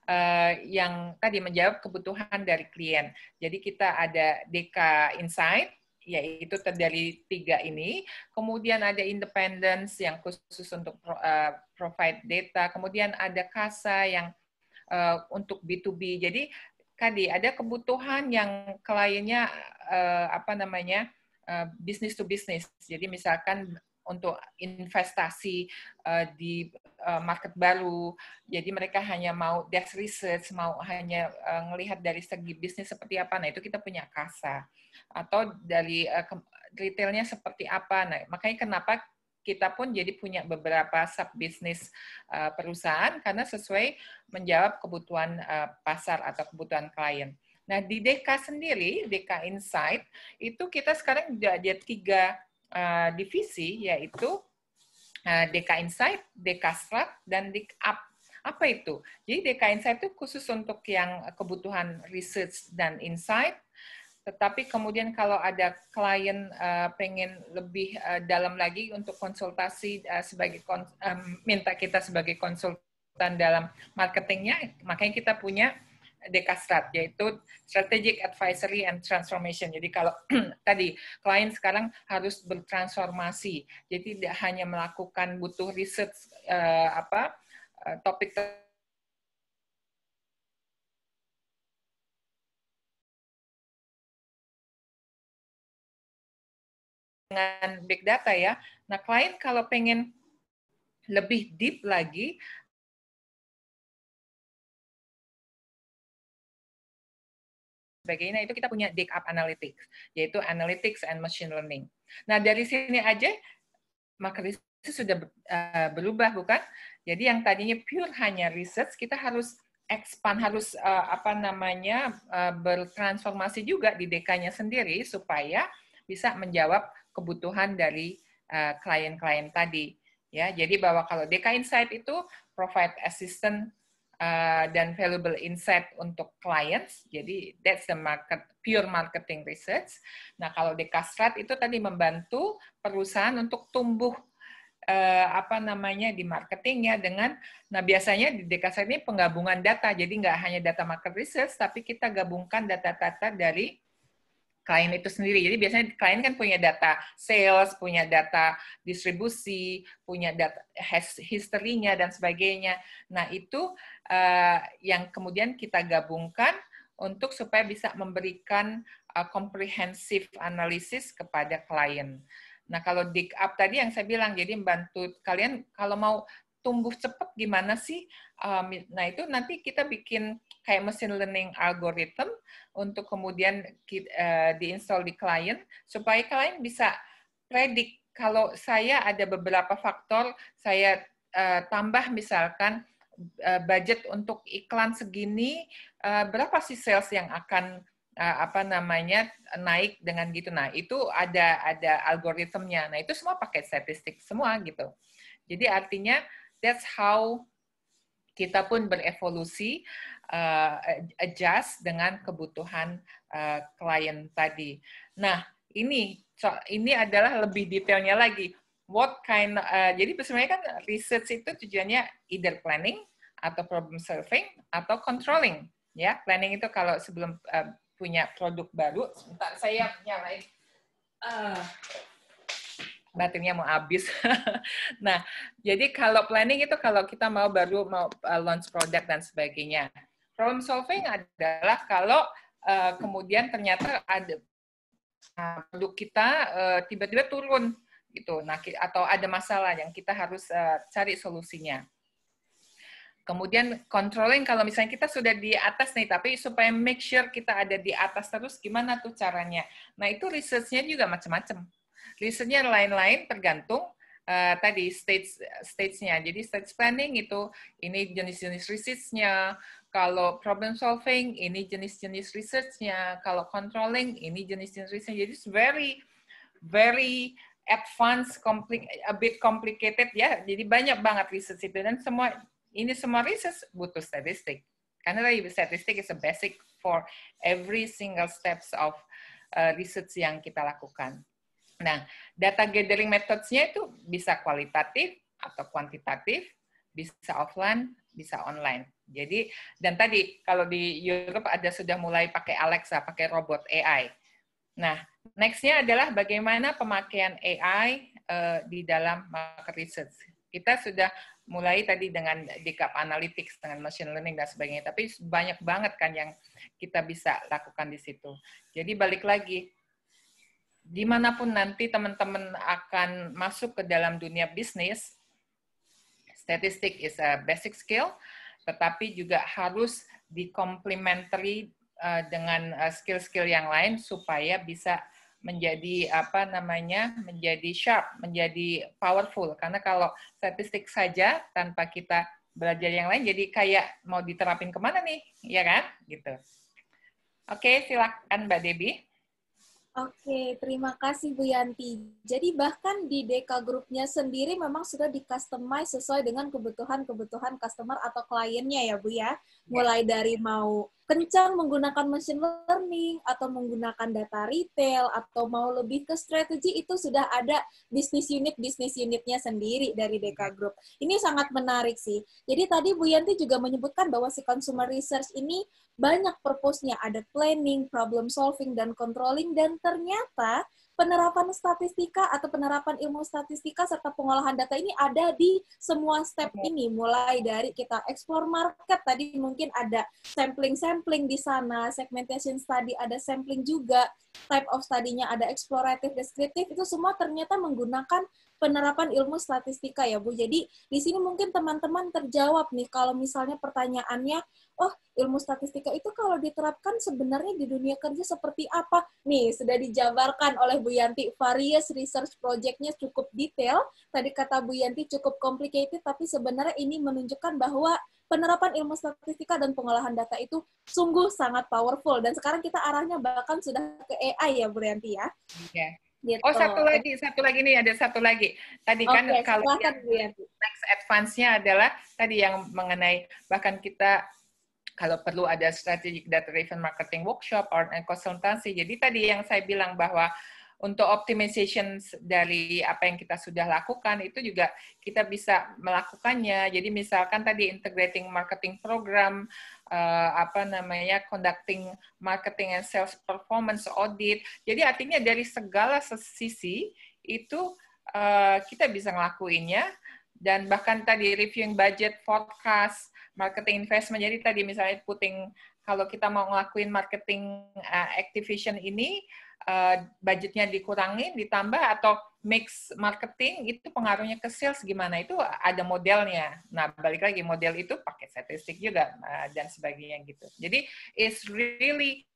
uh, yang tadi menjawab kebutuhan dari klien. Jadi kita ada DK Insight, yaitu terdiri tiga ini. Kemudian ada Independence yang khusus untuk uh, provide data. Kemudian ada Kasa yang uh, untuk B2B. Jadi tadi ada kebutuhan yang kliennya uh, apa namanya uh, business to business. Jadi misalkan untuk investasi uh, di uh, market baru. Jadi mereka hanya mau desk research, mau hanya uh, dari segi bisnis seperti apa. Nah, itu kita punya kasa. Atau dari uh, retailnya seperti apa. Nah, makanya kenapa kita pun jadi punya beberapa sub bisnis uh, perusahaan karena sesuai menjawab kebutuhan uh, pasar atau kebutuhan klien. Nah, di DK sendiri, DK Insight, itu kita sekarang sudah ada tiga uh, divisi, yaitu uh, DK Insight, DK Strat, dan DK Up. Apa itu? Jadi DK Insight itu khusus untuk yang kebutuhan research dan insight, tetapi kemudian kalau ada klien uh, pengen lebih uh, dalam lagi untuk konsultasi uh, sebagai kon, um, minta kita sebagai konsultan dalam marketingnya, makanya kita punya Dekastrat, yaitu Strategic Advisory and Transformation. Jadi kalau tadi klien sekarang harus bertransformasi, jadi tidak hanya melakukan butuh research uh, apa uh, topik dengan big data ya. Nah, klien kalau pengen lebih deep lagi, sebagainya itu kita punya dig up analytics yaitu analytics and machine learning. Nah dari sini aja maka itu sudah eh, berubah bukan? Jadi yang tadinya pure hanya research kita harus expand harus uh, apa namanya uh, bertransformasi juga di DK-nya sendiri supaya bisa menjawab kebutuhan dari klien-klien uh, tadi. Ya jadi bahwa kalau DK Insight itu provide assistant uh, dan valuable insight untuk clients jadi that's the market pure marketing research. Nah kalau DK Strat itu tadi membantu perusahaan untuk tumbuh uh, apa namanya di marketingnya dengan nah biasanya di DK Strat ini penggabungan data. Jadi nggak hanya data market research tapi kita gabungkan data-data dari klien itu sendiri. Jadi biasanya klien kan punya data sales, punya data distribusi, punya data historinya dan sebagainya. Nah itu uh, yang kemudian kita gabungkan untuk supaya bisa memberikan uh, comprehensive analisis kepada klien. Nah kalau dig up tadi yang saya bilang, jadi membantu kalian kalau mau tumbuh cepat gimana sih? Um, nah itu nanti kita bikin kayak machine learning algorithm untuk kemudian uh, diinstal di klien supaya klien bisa predik kalau saya ada beberapa faktor saya uh, tambah misalkan uh, budget untuk iklan segini uh, berapa sih sales yang akan uh, apa namanya naik dengan gitu. Nah itu ada ada algoritmnya. Nah itu semua pakai statistik semua gitu. Jadi artinya that's how kita pun berevolusi uh, adjust dengan kebutuhan uh, klien tadi. Nah, ini so, ini adalah lebih detailnya lagi. What kind uh, jadi sebenarnya kan research itu tujuannya either planning atau problem solving atau controlling ya. Planning itu kalau sebelum uh, punya produk baru, sebentar saya nyalain uh, baterainya mau habis. nah, jadi kalau planning itu kalau kita mau baru mau uh, launch produk dan sebagainya. Problem solving adalah kalau uh, kemudian ternyata ada uh, produk kita uh, tiba-tiba turun gitu. Nah, atau ada masalah yang kita harus uh, cari solusinya. Kemudian controlling kalau misalnya kita sudah di atas nih, tapi supaya make sure kita ada di atas terus, gimana tuh caranya? Nah itu research-nya juga macam-macam. Reasonnya lain-lain tergantung uh, tadi stage stage-nya. Jadi stage planning itu ini jenis-jenis research-nya. Kalau problem solving ini jenis-jenis research-nya. Kalau controlling ini jenis-jenis research. Jadi it's very very advanced, a bit complicated ya. Jadi banyak banget research itu dan semua ini semua research butuh statistik. Karena tadi statistik is a basic for every single steps of uh, research yang kita lakukan. Nah, data gathering methods-nya itu bisa kualitatif atau kuantitatif, bisa offline, bisa online. Jadi, dan tadi kalau di Europe ada sudah mulai pakai Alexa, pakai robot AI. Nah, next-nya adalah bagaimana pemakaian AI uh, eh, di dalam market research. Kita sudah mulai tadi dengan dikap analytics, dengan machine learning dan sebagainya, tapi banyak banget kan yang kita bisa lakukan di situ. Jadi balik lagi, di mana pun nanti teman-teman akan masuk ke dalam dunia bisnis, statistik is a basic skill, tetapi juga harus dikomplementari uh, dengan uh, skill-skill yang lain supaya bisa menjadi apa namanya menjadi sharp, menjadi powerful. Karena kalau statistik saja tanpa kita belajar yang lain, jadi kayak mau diterapin ke mana nih, ya kan? Gitu. Oke, silakan Mbak Debbie. Oke, terima kasih Bu Yanti. Jadi bahkan di Deka grupnya sendiri memang sudah di-customize sesuai dengan kebutuhan-kebutuhan customer atau kliennya ya Bu ya. Mulai dari mau kencang menggunakan machine learning atau menggunakan data retail atau mau lebih ke strategi itu sudah ada bisnis unit bisnis unitnya sendiri dari Deka Group. Ini sangat menarik sih. Jadi tadi Bu Yanti juga menyebutkan bahwa si consumer research ini banyak purpose-nya, ada planning, problem solving dan controlling dan ternyata penerapan statistika atau penerapan ilmu statistika serta pengolahan data ini ada di semua step ini. Mulai dari kita explore market tadi mungkin ada sampling sampling di sana segmentation study ada sampling juga type of study-nya ada explorative descriptive itu semua ternyata menggunakan penerapan ilmu statistika ya Bu. Jadi di sini mungkin teman-teman terjawab nih kalau misalnya pertanyaannya oh ilmu statistika itu kalau diterapkan sebenarnya di dunia kerja seperti apa? Nih, sudah dijabarkan oleh Bu Yanti, various research project-nya cukup detail. Tadi kata Bu Yanti cukup complicated, tapi sebenarnya ini menunjukkan bahwa penerapan ilmu statistika dan pengolahan data itu sungguh sangat powerful. Dan sekarang kita arahnya bahkan sudah ke AI ya, Bu Yanti ya? Iya. Gitu. Oh satu lagi, satu lagi nih ada satu lagi. Tadi okay, kan kalau yang next advance-nya adalah tadi yang mengenai bahkan kita kalau perlu ada strategic data driven marketing workshop or konsultasi. Jadi tadi yang saya bilang bahwa untuk optimization dari apa yang kita sudah lakukan itu juga kita bisa melakukannya. Jadi misalkan tadi integrating marketing program, uh, apa namanya conducting marketing and sales performance audit. Jadi artinya dari segala sisi itu uh, kita bisa ngelakuinnya dan bahkan tadi reviewing budget, forecast, marketing investment. Jadi tadi misalnya putting kalau kita mau ngelakuin marketing uh, activation ini uh, budgetnya dikurangi, ditambah atau mix marketing itu pengaruhnya ke sales gimana? Itu ada modelnya. Nah, balik lagi model itu pakai statistik juga uh, dan sebagainya gitu. Jadi it's really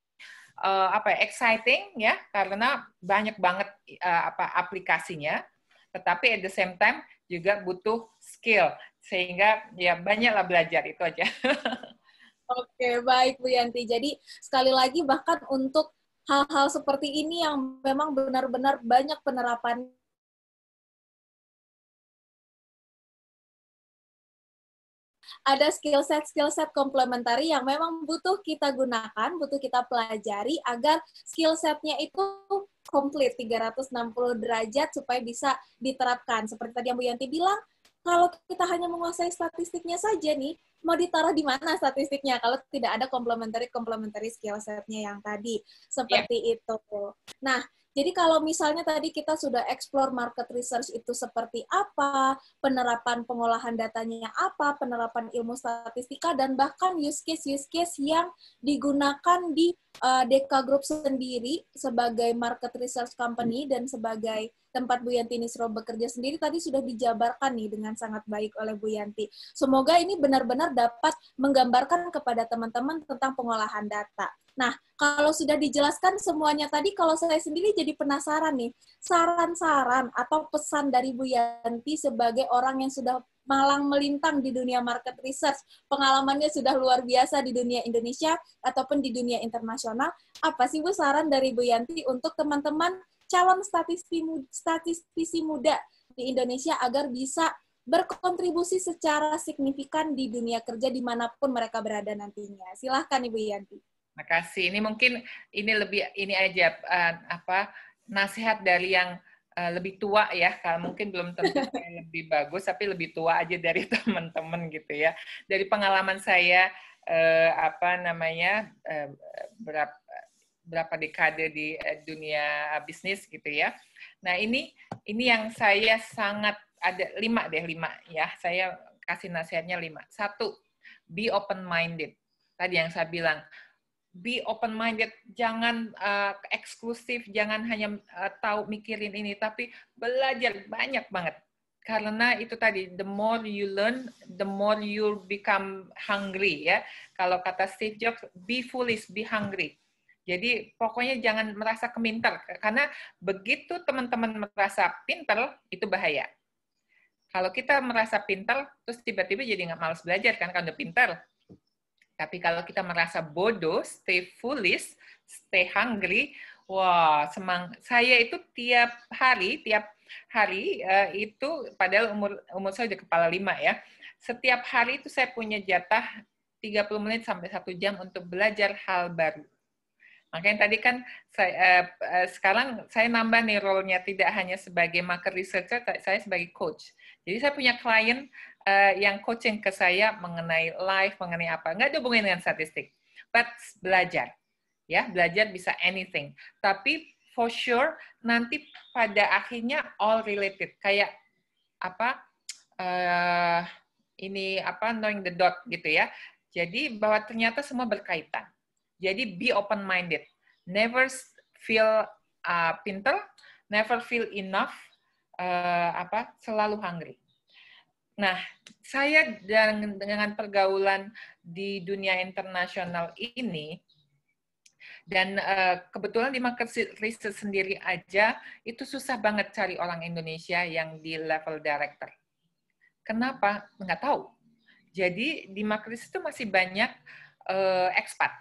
uh, apa ya, exciting ya karena banyak banget uh, apa aplikasinya tetapi at the same time juga butuh skill sehingga ya banyaklah belajar itu aja. Oke, baik Bu Yanti. Jadi sekali lagi bahkan untuk hal-hal seperti ini yang memang benar-benar banyak penerapan ada skill set skill set komplementari yang memang butuh kita gunakan, butuh kita pelajari agar skill setnya itu komplit 360 derajat supaya bisa diterapkan. Seperti tadi yang Bu Yanti bilang, kalau kita hanya menguasai statistiknya saja nih, mau ditaruh di mana statistiknya kalau tidak ada complementary complementary skill setnya yang tadi seperti yeah. itu. Nah, jadi kalau misalnya tadi kita sudah explore market research itu seperti apa, penerapan pengolahan datanya apa, penerapan ilmu statistika dan bahkan use case use case yang digunakan di uh, Deka Group sendiri sebagai market research company dan sebagai tempat Bu Yanti Nisro bekerja sendiri tadi sudah dijabarkan nih dengan sangat baik oleh Bu Yanti. Semoga ini benar-benar dapat menggambarkan kepada teman-teman tentang pengolahan data. Nah, kalau sudah dijelaskan semuanya tadi, kalau saya sendiri jadi penasaran nih, saran-saran atau pesan dari Bu Yanti sebagai orang yang sudah malang melintang di dunia market research, pengalamannya sudah luar biasa di dunia Indonesia ataupun di dunia internasional. Apa sih Bu saran dari Bu Yanti untuk teman-teman calon statistisi muda di Indonesia agar bisa berkontribusi secara signifikan di dunia kerja di mana pun mereka berada nantinya. Silahkan Ibu Yanti. Terima kasih. Ini mungkin ini lebih ini aja uh, apa nasihat dari yang uh, lebih tua ya. Kalau mungkin belum tentu lebih bagus, tapi lebih tua aja dari teman-teman gitu ya. Dari pengalaman saya uh, apa namanya uh, berapa berapa dekade di dunia bisnis gitu ya. Nah ini ini yang saya sangat ada lima deh lima ya. Saya kasih nasihatnya lima. Satu, be open minded. Tadi yang saya bilang, be open minded. Jangan uh, eksklusif, jangan hanya uh, tahu mikirin ini, tapi belajar banyak banget. Karena itu tadi, the more you learn, the more you become hungry ya. Kalau kata Steve Jobs, be foolish, be hungry jadi pokoknya jangan merasa keminter karena begitu teman-teman merasa pinter itu bahaya. Kalau kita merasa pinter terus tiba-tiba jadi nggak malas belajar kan kalau udah pinter. Tapi kalau kita merasa bodoh, stay foolish, stay hungry, wah semang saya itu tiap hari tiap hari uh, itu padahal umur umur saya udah kepala lima ya. Setiap hari itu saya punya jatah 30 menit sampai satu jam untuk belajar hal baru. Makanya tadi kan saya uh, sekarang saya nambah nih role-nya tidak hanya sebagai market researcher, saya sebagai coach. Jadi saya punya klien uh, yang coaching ke saya mengenai life, mengenai apa. Nggak ada hubungannya dengan statistik, but belajar. Ya, belajar bisa anything. Tapi for sure nanti pada akhirnya all related. Kayak apa? Uh, ini apa knowing the dot gitu ya. Jadi bahwa ternyata semua berkaitan. Jadi be open minded. Never feel uh, pinter, never feel enough, uh, apa selalu hungry. Nah, saya dengan, pergaulan di dunia internasional ini dan uh, kebetulan di market research sendiri aja itu susah banget cari orang Indonesia yang di level director. Kenapa? Nggak tahu jadi di Makris itu masih banyak uh, expat,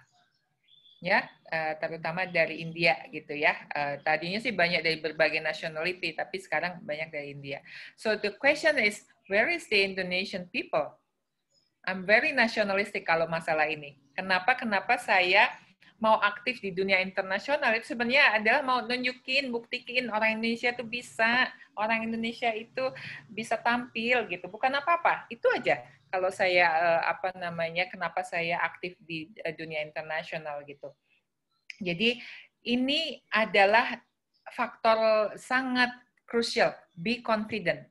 ya, uh, terutama dari India gitu ya. Uh, tadinya sih banyak dari berbagai nationality, tapi sekarang banyak dari India. So the question is, where is the Indonesian people? I'm very nationalistic kalau masalah ini. Kenapa? Kenapa saya mau aktif di dunia internasional itu sebenarnya adalah mau nunjukin, buktikin orang Indonesia itu bisa, orang Indonesia itu bisa tampil gitu. Bukan apa-apa, itu aja kalau saya uh, apa namanya kenapa saya aktif di uh, dunia internasional gitu. Jadi ini adalah faktor sangat krusial, be confident.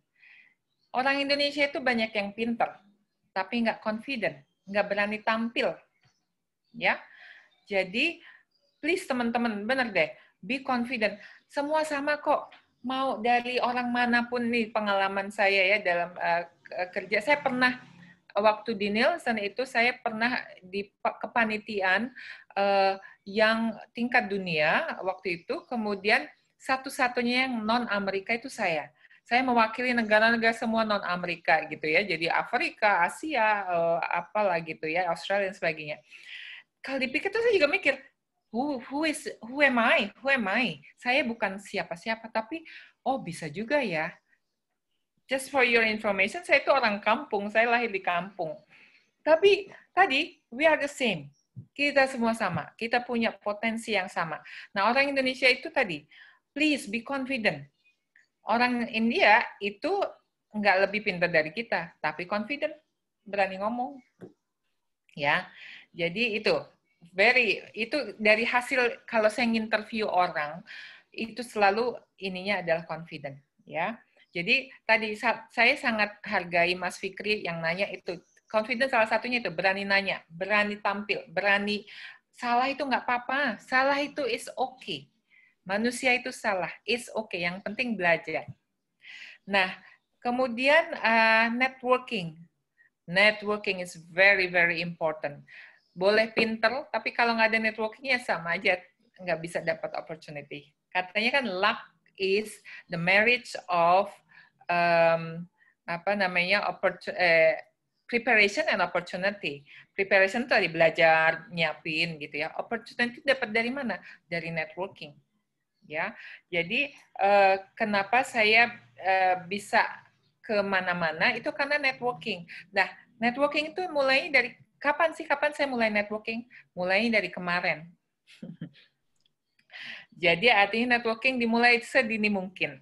Orang Indonesia itu banyak yang pinter, tapi nggak confident, nggak berani tampil. Ya, jadi please teman-teman, benar deh, be confident. Semua sama kok. Mau dari orang mana pun nih pengalaman saya ya dalam uh, kerja, saya pernah waktu di Nielsen itu saya pernah di kepanitiaan uh, yang tingkat dunia waktu itu, kemudian satu-satunya yang non Amerika itu saya. Saya mewakili negara-negara semua non Amerika gitu ya, jadi Afrika, Asia, uh, apalah gitu ya, Australia dan sebagainya. Kalau dipikir tuh saya juga mikir, who, who is who am I? Who am I? Saya bukan siapa-siapa, tapi oh bisa juga ya just for your information, saya itu orang kampung, saya lahir di kampung. Tapi tadi, we are the same. Kita semua sama, kita punya potensi yang sama. Nah, orang Indonesia itu tadi, please be confident. Orang India itu nggak lebih pintar dari kita, tapi confident, berani ngomong. Ya, jadi itu very itu dari hasil kalau saya interview orang itu selalu ininya adalah confident, ya. Jadi tadi saya sangat hargai Mas Fikri yang nanya itu confidence salah satunya itu berani nanya, berani tampil, berani salah itu nggak apa-apa, salah itu is okay. Manusia itu salah, is okay. Yang penting belajar. Nah, kemudian uh, networking. Networking is very very important. Boleh pinter, tapi kalau nggak ada networkingnya sama aja nggak bisa dapat opportunity. Katanya kan luck is the marriage of um, apa namanya eh, preparation and opportunity. Preparation itu dari belajar, nyiapin gitu ya. Opportunity dapat dari mana? Dari networking. Ya. Jadi uh, kenapa saya uh, bisa ke mana-mana itu karena networking. Nah, networking itu mulai dari kapan sih? Kapan saya mulai networking? Mulai dari kemarin. Jadi artinya networking dimulai sedini mungkin.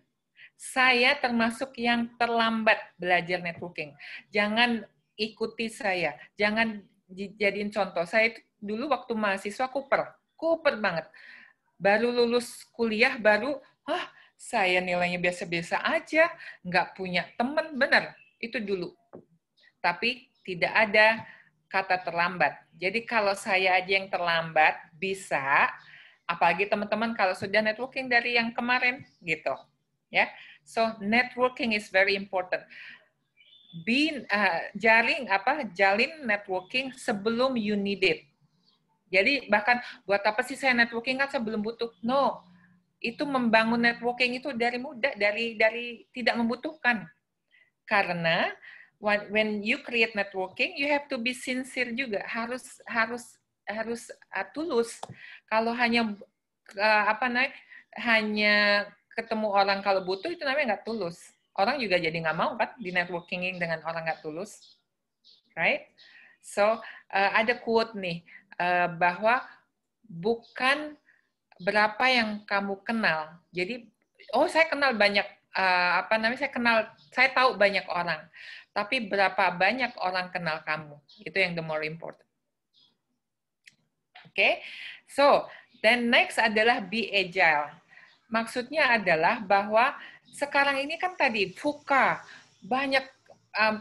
Saya termasuk yang terlambat belajar networking. Jangan ikuti saya, jangan jadiin contoh. Saya dulu waktu mahasiswa kuper, kuper banget. Baru lulus kuliah, baru, ah saya nilainya biasa-biasa aja, nggak punya teman, benar. Itu dulu. Tapi tidak ada kata terlambat. Jadi kalau saya aja yang terlambat, bisa, apalagi teman-teman kalau sudah networking dari yang kemarin gitu ya so networking is very important be uh, jalin apa jalin networking sebelum you need it jadi bahkan buat apa sih saya networking? Kan sebelum butuh. No. Itu membangun networking itu dari muda dari dari tidak membutuhkan. Karena when you create networking you have to be sincere juga. Harus harus harus uh, tulus. Kalau hanya uh, apa naik hanya ketemu orang kalau butuh itu namanya nggak tulus. Orang juga jadi nggak mau kan di networking dengan orang nggak tulus, right? So, uh, ada quote nih, uh, bahwa bukan berapa yang kamu kenal. Jadi, oh saya kenal banyak, uh, apa namanya, saya kenal, saya tahu banyak orang. Tapi berapa banyak orang kenal kamu. Itu yang the more important. Oke, okay? so, then next adalah be agile. Maksudnya adalah bahwa sekarang ini kan tadi FUKA, banyak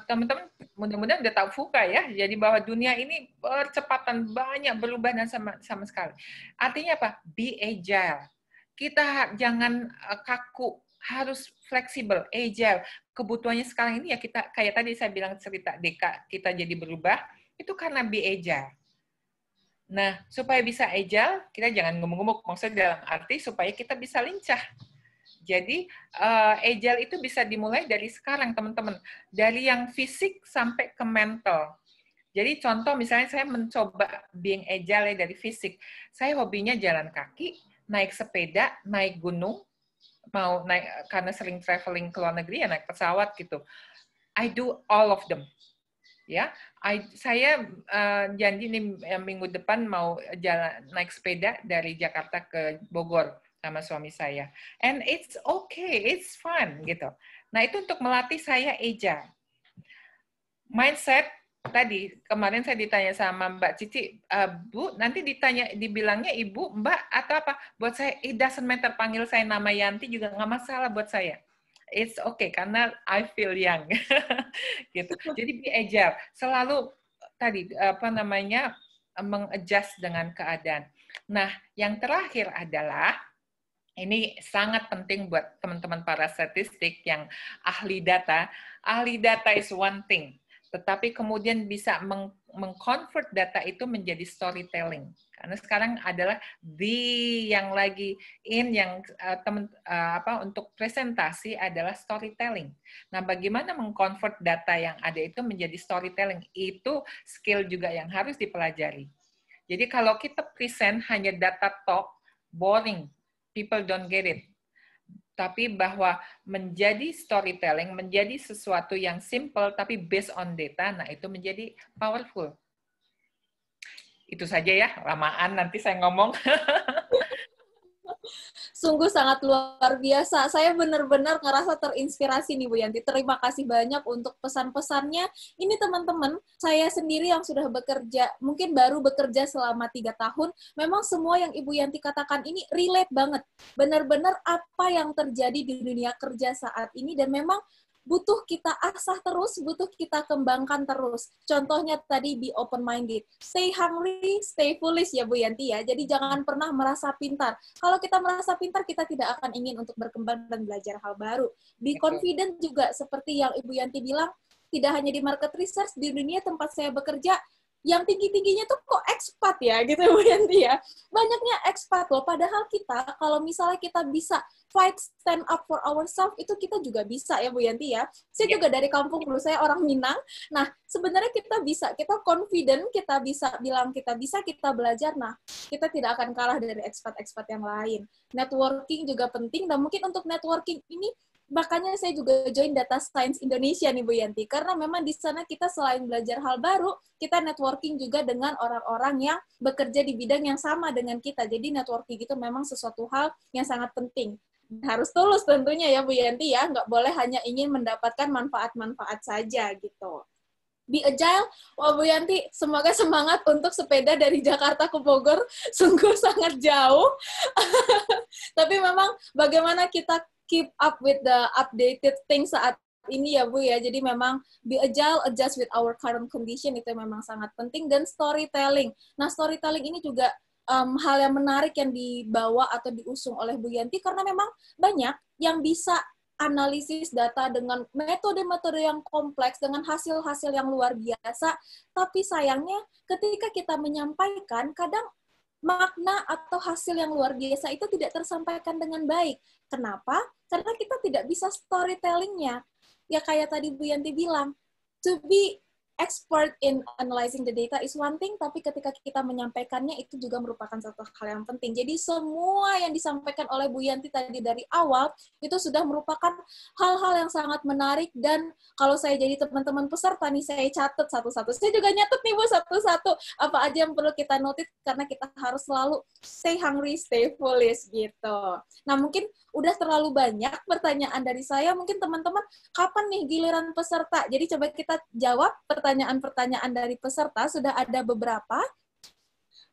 teman-teman mudah-mudahan udah tahu FUKA ya. Jadi bahwa dunia ini percepatan banyak berubah dan sama sama sekali. Artinya apa? Be agile. Kita jangan eh, kaku, harus fleksibel, agile. Kebutuhannya sekarang ini ya kita kayak tadi saya bilang cerita Deka kita jadi berubah itu karena be agile. Nah, supaya bisa agile, kita jangan ngomong-ngomong maksudnya dalam arti supaya kita bisa lincah jadi uh, agile itu bisa dimulai dari sekarang teman-teman, dari yang fisik sampai ke mental. Jadi contoh misalnya saya mencoba being agile dari fisik. Saya hobinya jalan kaki, naik sepeda, naik gunung, mau naik karena sering traveling ke luar negeri ya naik pesawat gitu. I do all of them. Ya, I, saya uh, janji nih minggu depan mau jalan naik sepeda dari Jakarta ke Bogor sama suami saya. And it's okay, it's fun gitu. Nah itu untuk melatih saya eja. Mindset tadi kemarin saya ditanya sama Mbak Cici, uh, Bu nanti ditanya dibilangnya Ibu Mbak atau apa? Buat saya it doesn't matter panggil saya nama Yanti juga nggak masalah buat saya. It's okay karena I feel young gitu. Jadi be agile, selalu tadi apa namanya mengadjust dengan keadaan. Nah, yang terakhir adalah ini sangat penting buat teman-teman para statistik yang ahli data. Ahli data is one thing, tetapi kemudian bisa mengconvert data itu menjadi storytelling. Karena sekarang adalah di yang lagi in yang uh, temen, uh, apa untuk presentasi adalah storytelling. Nah, bagaimana mengconvert data yang ada itu menjadi storytelling? Itu skill juga yang harus dipelajari. Jadi kalau kita present hanya data talk, boring people don't get it. Tapi bahwa menjadi storytelling, menjadi sesuatu yang simple tapi based on data, nah itu menjadi powerful. Itu saja ya, lamaan nanti saya ngomong. Sungguh sangat luar biasa. Saya benar-benar ngerasa terinspirasi nih Bu Yanti. Terima kasih banyak untuk pesan-pesannya. Ini teman-teman, saya sendiri yang sudah bekerja, mungkin baru bekerja selama tiga tahun, memang semua yang Ibu Yanti katakan ini relate banget. Benar-benar apa yang terjadi di dunia kerja saat ini dan memang butuh kita asah terus, butuh kita kembangkan terus. Contohnya tadi be open minded. Stay hungry, stay foolish ya Bu Yanti ya. Jadi jangan pernah merasa pintar. Kalau kita merasa pintar, kita tidak akan ingin untuk berkembang dan belajar hal baru. Be confident juga seperti yang Ibu Yanti bilang, tidak hanya di market research, di dunia tempat saya bekerja, yang tinggi-tingginya tuh kok ekspat ya gitu Bu Yanti ya. Banyaknya ekspat loh, padahal kita kalau misalnya kita bisa fight stand up for ourselves itu kita juga bisa ya Bu Yanti ya. Saya yeah. juga dari kampung dulu saya orang Minang. Nah, sebenarnya kita bisa, kita confident, kita bisa bilang kita bisa, kita belajar. Nah, kita tidak akan kalah dari ekspat-ekspat yang lain. Networking juga penting dan mungkin untuk networking ini makanya saya juga join Data Science Indonesia nih Bu Yanti karena memang di sana kita selain belajar hal baru kita networking juga dengan orang-orang yang bekerja di bidang yang sama dengan kita jadi networking itu memang sesuatu hal yang sangat penting harus tulus tentunya ya Bu Yanti ya nggak boleh hanya ingin mendapatkan manfaat-manfaat saja gitu be agile. Wah Bu Yanti, semoga semangat untuk sepeda dari Jakarta ke Bogor. Sungguh sangat jauh. Tapi memang bagaimana kita keep up with the updated things saat ini ya Bu ya. Jadi memang be agile, adjust with our current condition itu memang sangat penting dan storytelling. Nah, storytelling ini juga um, hal yang menarik yang dibawa atau diusung oleh Bu Yanti karena memang banyak yang bisa analisis data dengan metode-metode yang kompleks dengan hasil-hasil yang luar biasa tapi sayangnya ketika kita menyampaikan kadang makna atau hasil yang luar biasa itu tidak tersampaikan dengan baik. Kenapa? Karena kita tidak bisa storytellingnya. Ya kayak tadi Bu Yanti bilang, to be expert in analyzing the data is one thing, tapi ketika kita menyampaikannya itu juga merupakan satu hal yang penting. Jadi semua yang disampaikan oleh Bu Yanti tadi dari awal itu sudah merupakan hal-hal yang sangat menarik dan kalau saya jadi teman-teman peserta nih saya catat satu-satu. Saya juga nyatet nih Bu satu-satu apa aja yang perlu kita notice karena kita harus selalu stay hungry, stay foolish gitu. Nah mungkin udah terlalu banyak pertanyaan dari saya. Mungkin teman-teman kapan nih giliran peserta? Jadi coba kita jawab pertanyaan-pertanyaan dari peserta. Sudah ada beberapa.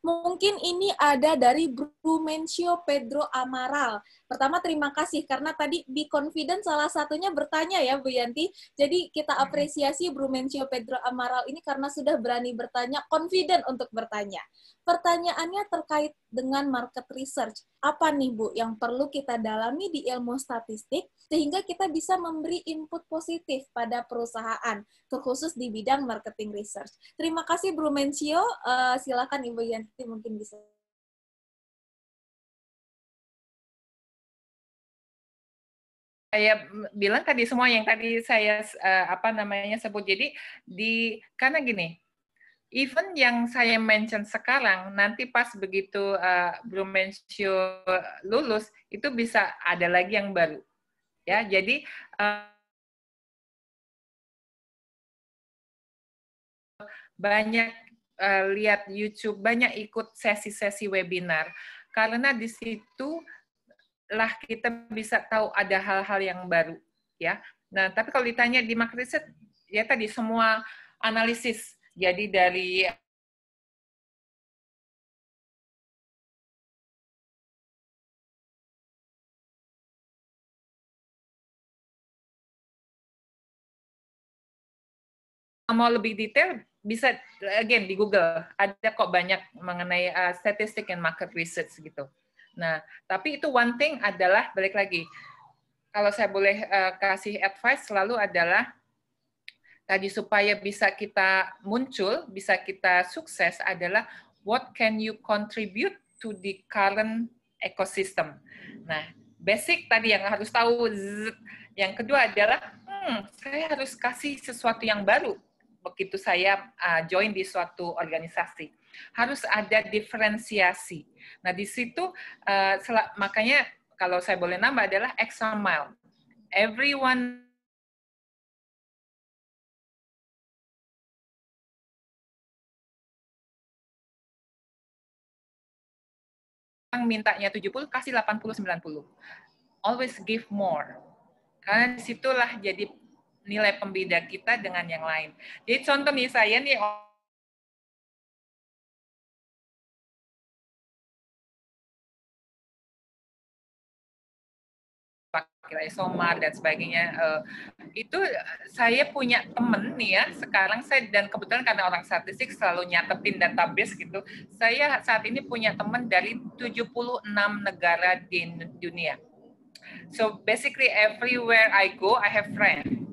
Mungkin ini ada dari Brumencio Pedro Amaral. Pertama terima kasih karena tadi di confident salah satunya bertanya ya Bu Yanti. Jadi kita apresiasi Brumencio Pedro Amaral ini karena sudah berani bertanya, confident untuk bertanya. Pertanyaannya terkait dengan market research. Apa nih Bu yang perlu kita dalami di ilmu statistik sehingga kita bisa memberi input positif pada perusahaan, terkhusus di bidang marketing research. Terima kasih Bro Mencio. Uh, silakan Ibu Yanti mungkin bisa saya bilang tadi semua yang tadi saya uh, apa namanya sebut jadi di karena gini even yang saya mention sekarang nanti pas begitu uh, belum mention lulus itu bisa ada lagi yang baru. Ya jadi uh, banyak uh, lihat YouTube banyak ikut sesi-sesi webinar. Karena di situ lah kita bisa tahu ada hal-hal yang baru ya. Nah tapi kalau ditanya di market research ya tadi semua analisis jadi dari mau lebih detail bisa again di Google ada kok banyak mengenai uh, statistik and market research gitu. Nah, tapi itu one thing adalah balik lagi kalau saya boleh uh, kasih advice selalu adalah tadi supaya bisa kita muncul, bisa kita sukses adalah what can you contribute to the current ecosystem. Nah, basic tadi yang harus tahu. Yang kedua adalah, hmm, saya harus kasih sesuatu yang baru begitu saya uh, join di suatu organisasi. Harus ada diferensiasi. Nah, di situ uh, makanya kalau saya boleh nambah adalah extra mile. Everyone mintanya 70, kasih 80, 90. Always give more. Karena di situlah jadi nilai pembeda kita dengan yang lain. Jadi contoh nih, saya nih pakai somar dan sebagainya uh, itu saya punya temen nih ya sekarang saya dan kebetulan karena orang statistik selalu nyatetin database gitu saya saat ini punya temen dari 76 negara di dunia. So basically everywhere I go I have friend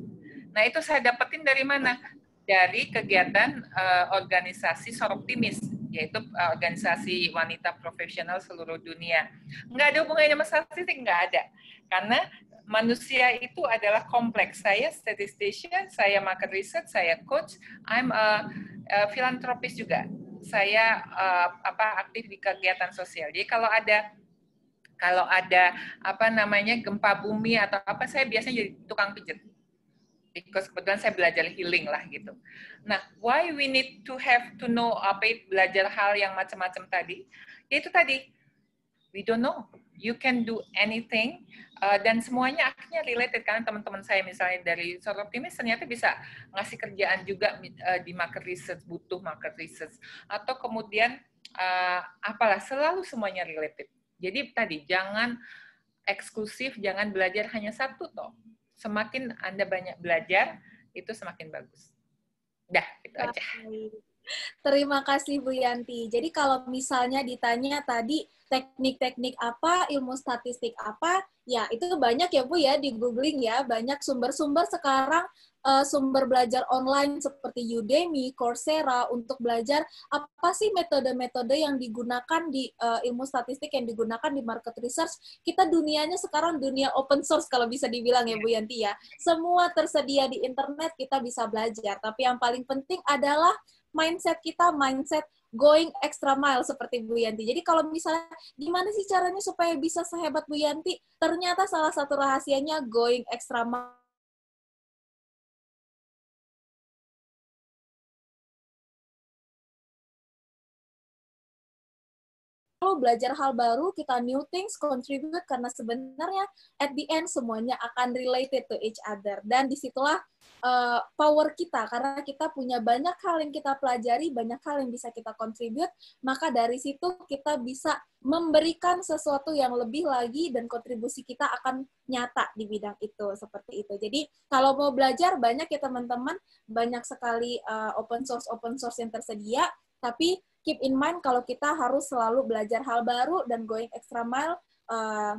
nah itu saya dapetin dari mana? Dari kegiatan uh, organisasi Soroptimis yaitu uh, organisasi wanita profesional seluruh dunia. Nggak ada hubungannya sama statistik, nggak ada. Karena manusia itu adalah kompleks. Saya statistician, saya market research, saya coach, I'm a, a philanthropist juga. Saya uh, apa aktif di kegiatan sosial. Jadi kalau ada kalau ada apa namanya gempa bumi atau apa, saya biasanya jadi tukang pijat because kebetulan saya belajar healing lah gitu. Nah, why we need to have to know apa itu belajar hal yang macam-macam tadi? Ya itu tadi, we don't know. You can do anything uh, dan semuanya akhirnya related karena teman-teman saya misalnya dari Sort Optimis ternyata bisa ngasih kerjaan juga uh, di market research, butuh market research atau kemudian uh, apalah selalu semuanya related. Jadi tadi jangan eksklusif, jangan belajar hanya satu toh semakin Anda banyak belajar, itu semakin bagus. Dah, itu aja. Terima kasih Bu Yanti. Jadi kalau misalnya ditanya tadi teknik-teknik apa, ilmu statistik apa, Ya, itu banyak ya Bu ya di googling ya, banyak sumber-sumber sekarang uh, sumber belajar online seperti Udemy, Coursera untuk belajar apa sih metode-metode yang digunakan di uh, ilmu statistik yang digunakan di market research. Kita dunianya sekarang dunia open source kalau bisa dibilang ya Bu Yanti ya. Semua tersedia di internet, kita bisa belajar. Tapi yang paling penting adalah mindset kita, mindset going extra mile seperti Bu Yanti. Jadi kalau misalnya gimana sih caranya supaya bisa sehebat Bu Yanti? Ternyata salah satu rahasianya going extra mile kalau belajar hal baru, kita new things, contribute, karena sebenarnya at the end semuanya akan related to each other. Dan di situlah uh, power kita, karena kita punya banyak hal yang kita pelajari, banyak hal yang bisa kita contribute, maka dari situ kita bisa memberikan sesuatu yang lebih lagi dan kontribusi kita akan nyata di bidang itu, seperti itu. Jadi kalau mau belajar, banyak ya teman-teman, banyak sekali uh, open source open source yang tersedia, tapi keep in mind kalau kita harus selalu belajar hal baru dan going extra mile uh,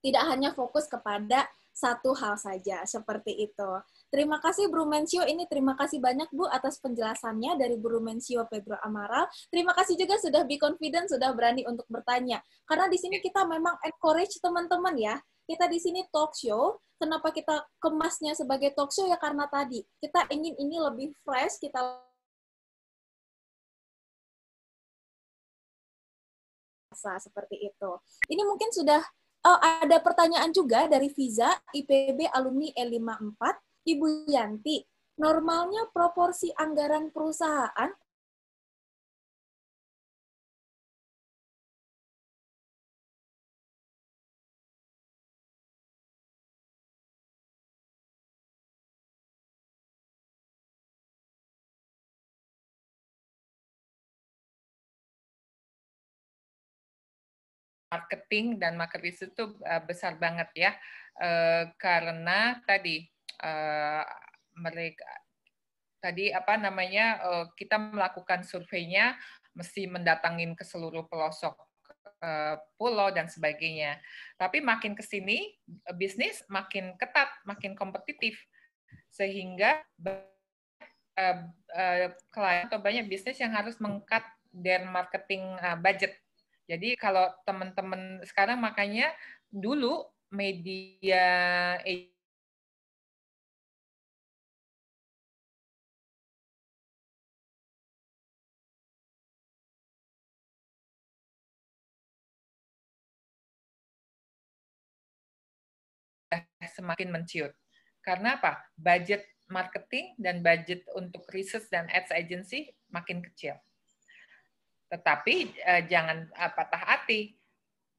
tidak hanya fokus kepada satu hal saja seperti itu. Terima kasih Bro Mensio ini terima kasih banyak Bu atas penjelasannya dari Bro Mensio Pedro Amaral. Terima kasih juga sudah be confident sudah berani untuk bertanya. Karena di sini kita memang encourage teman-teman ya. Kita di sini talk show. Kenapa kita kemasnya sebagai talk show ya karena tadi kita ingin ini lebih fresh, kita biasa seperti itu. Ini mungkin sudah oh, ada pertanyaan juga dari Visa IPB alumni E54, Ibu Yanti. Normalnya proporsi anggaran perusahaan marketing dan market research itu uh, besar banget ya. Uh, karena tadi uh, mereka tadi apa namanya kita melakukan surveinya mesti mendatangin ke seluruh pelosok pulau dan sebagainya. Tapi makin ke sini bisnis makin ketat makin kompetitif. Sehingga klien atau banyak bisnis yang harus mengkat their marketing budget jadi kalau teman-teman sekarang makanya dulu media semakin menciut. Karena apa? Budget marketing dan budget untuk research dan ads agency makin kecil. Tetapi eh, jangan eh, patah hati.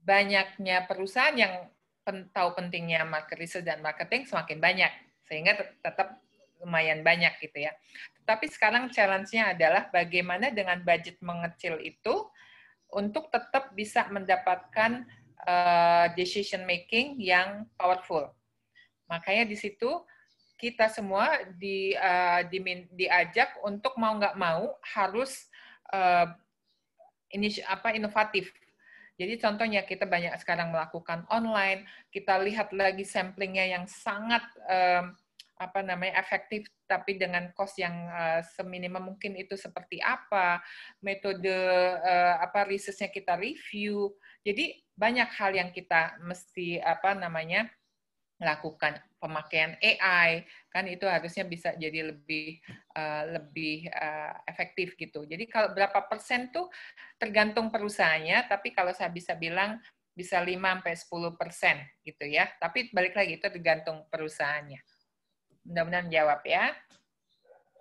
Banyaknya perusahaan yang pen, tahu pentingnya market research dan marketing semakin banyak, sehingga tetap lumayan banyak gitu ya. Tetapi sekarang challenge-nya adalah bagaimana dengan budget mengecil itu untuk tetap bisa mendapatkan uh, decision making yang powerful. Makanya di situ kita semua di, uh, di, diajak untuk mau nggak mau harus uh, ini apa inovatif. Jadi contohnya kita banyak sekarang melakukan online, kita lihat lagi samplingnya yang sangat um, apa namanya efektif tapi dengan cost yang uh, seminimum mungkin itu seperti apa metode uh, apa risetnya kita review jadi banyak hal yang kita mesti apa namanya melakukan pemakaian AI kan itu harusnya bisa jadi lebih uh, lebih uh, efektif gitu. Jadi kalau berapa persen tuh tergantung perusahaannya, tapi kalau saya bisa bilang bisa 5 sampai 10 persen gitu ya. Tapi balik lagi itu tergantung perusahaannya. Mudah-mudahan jawab ya.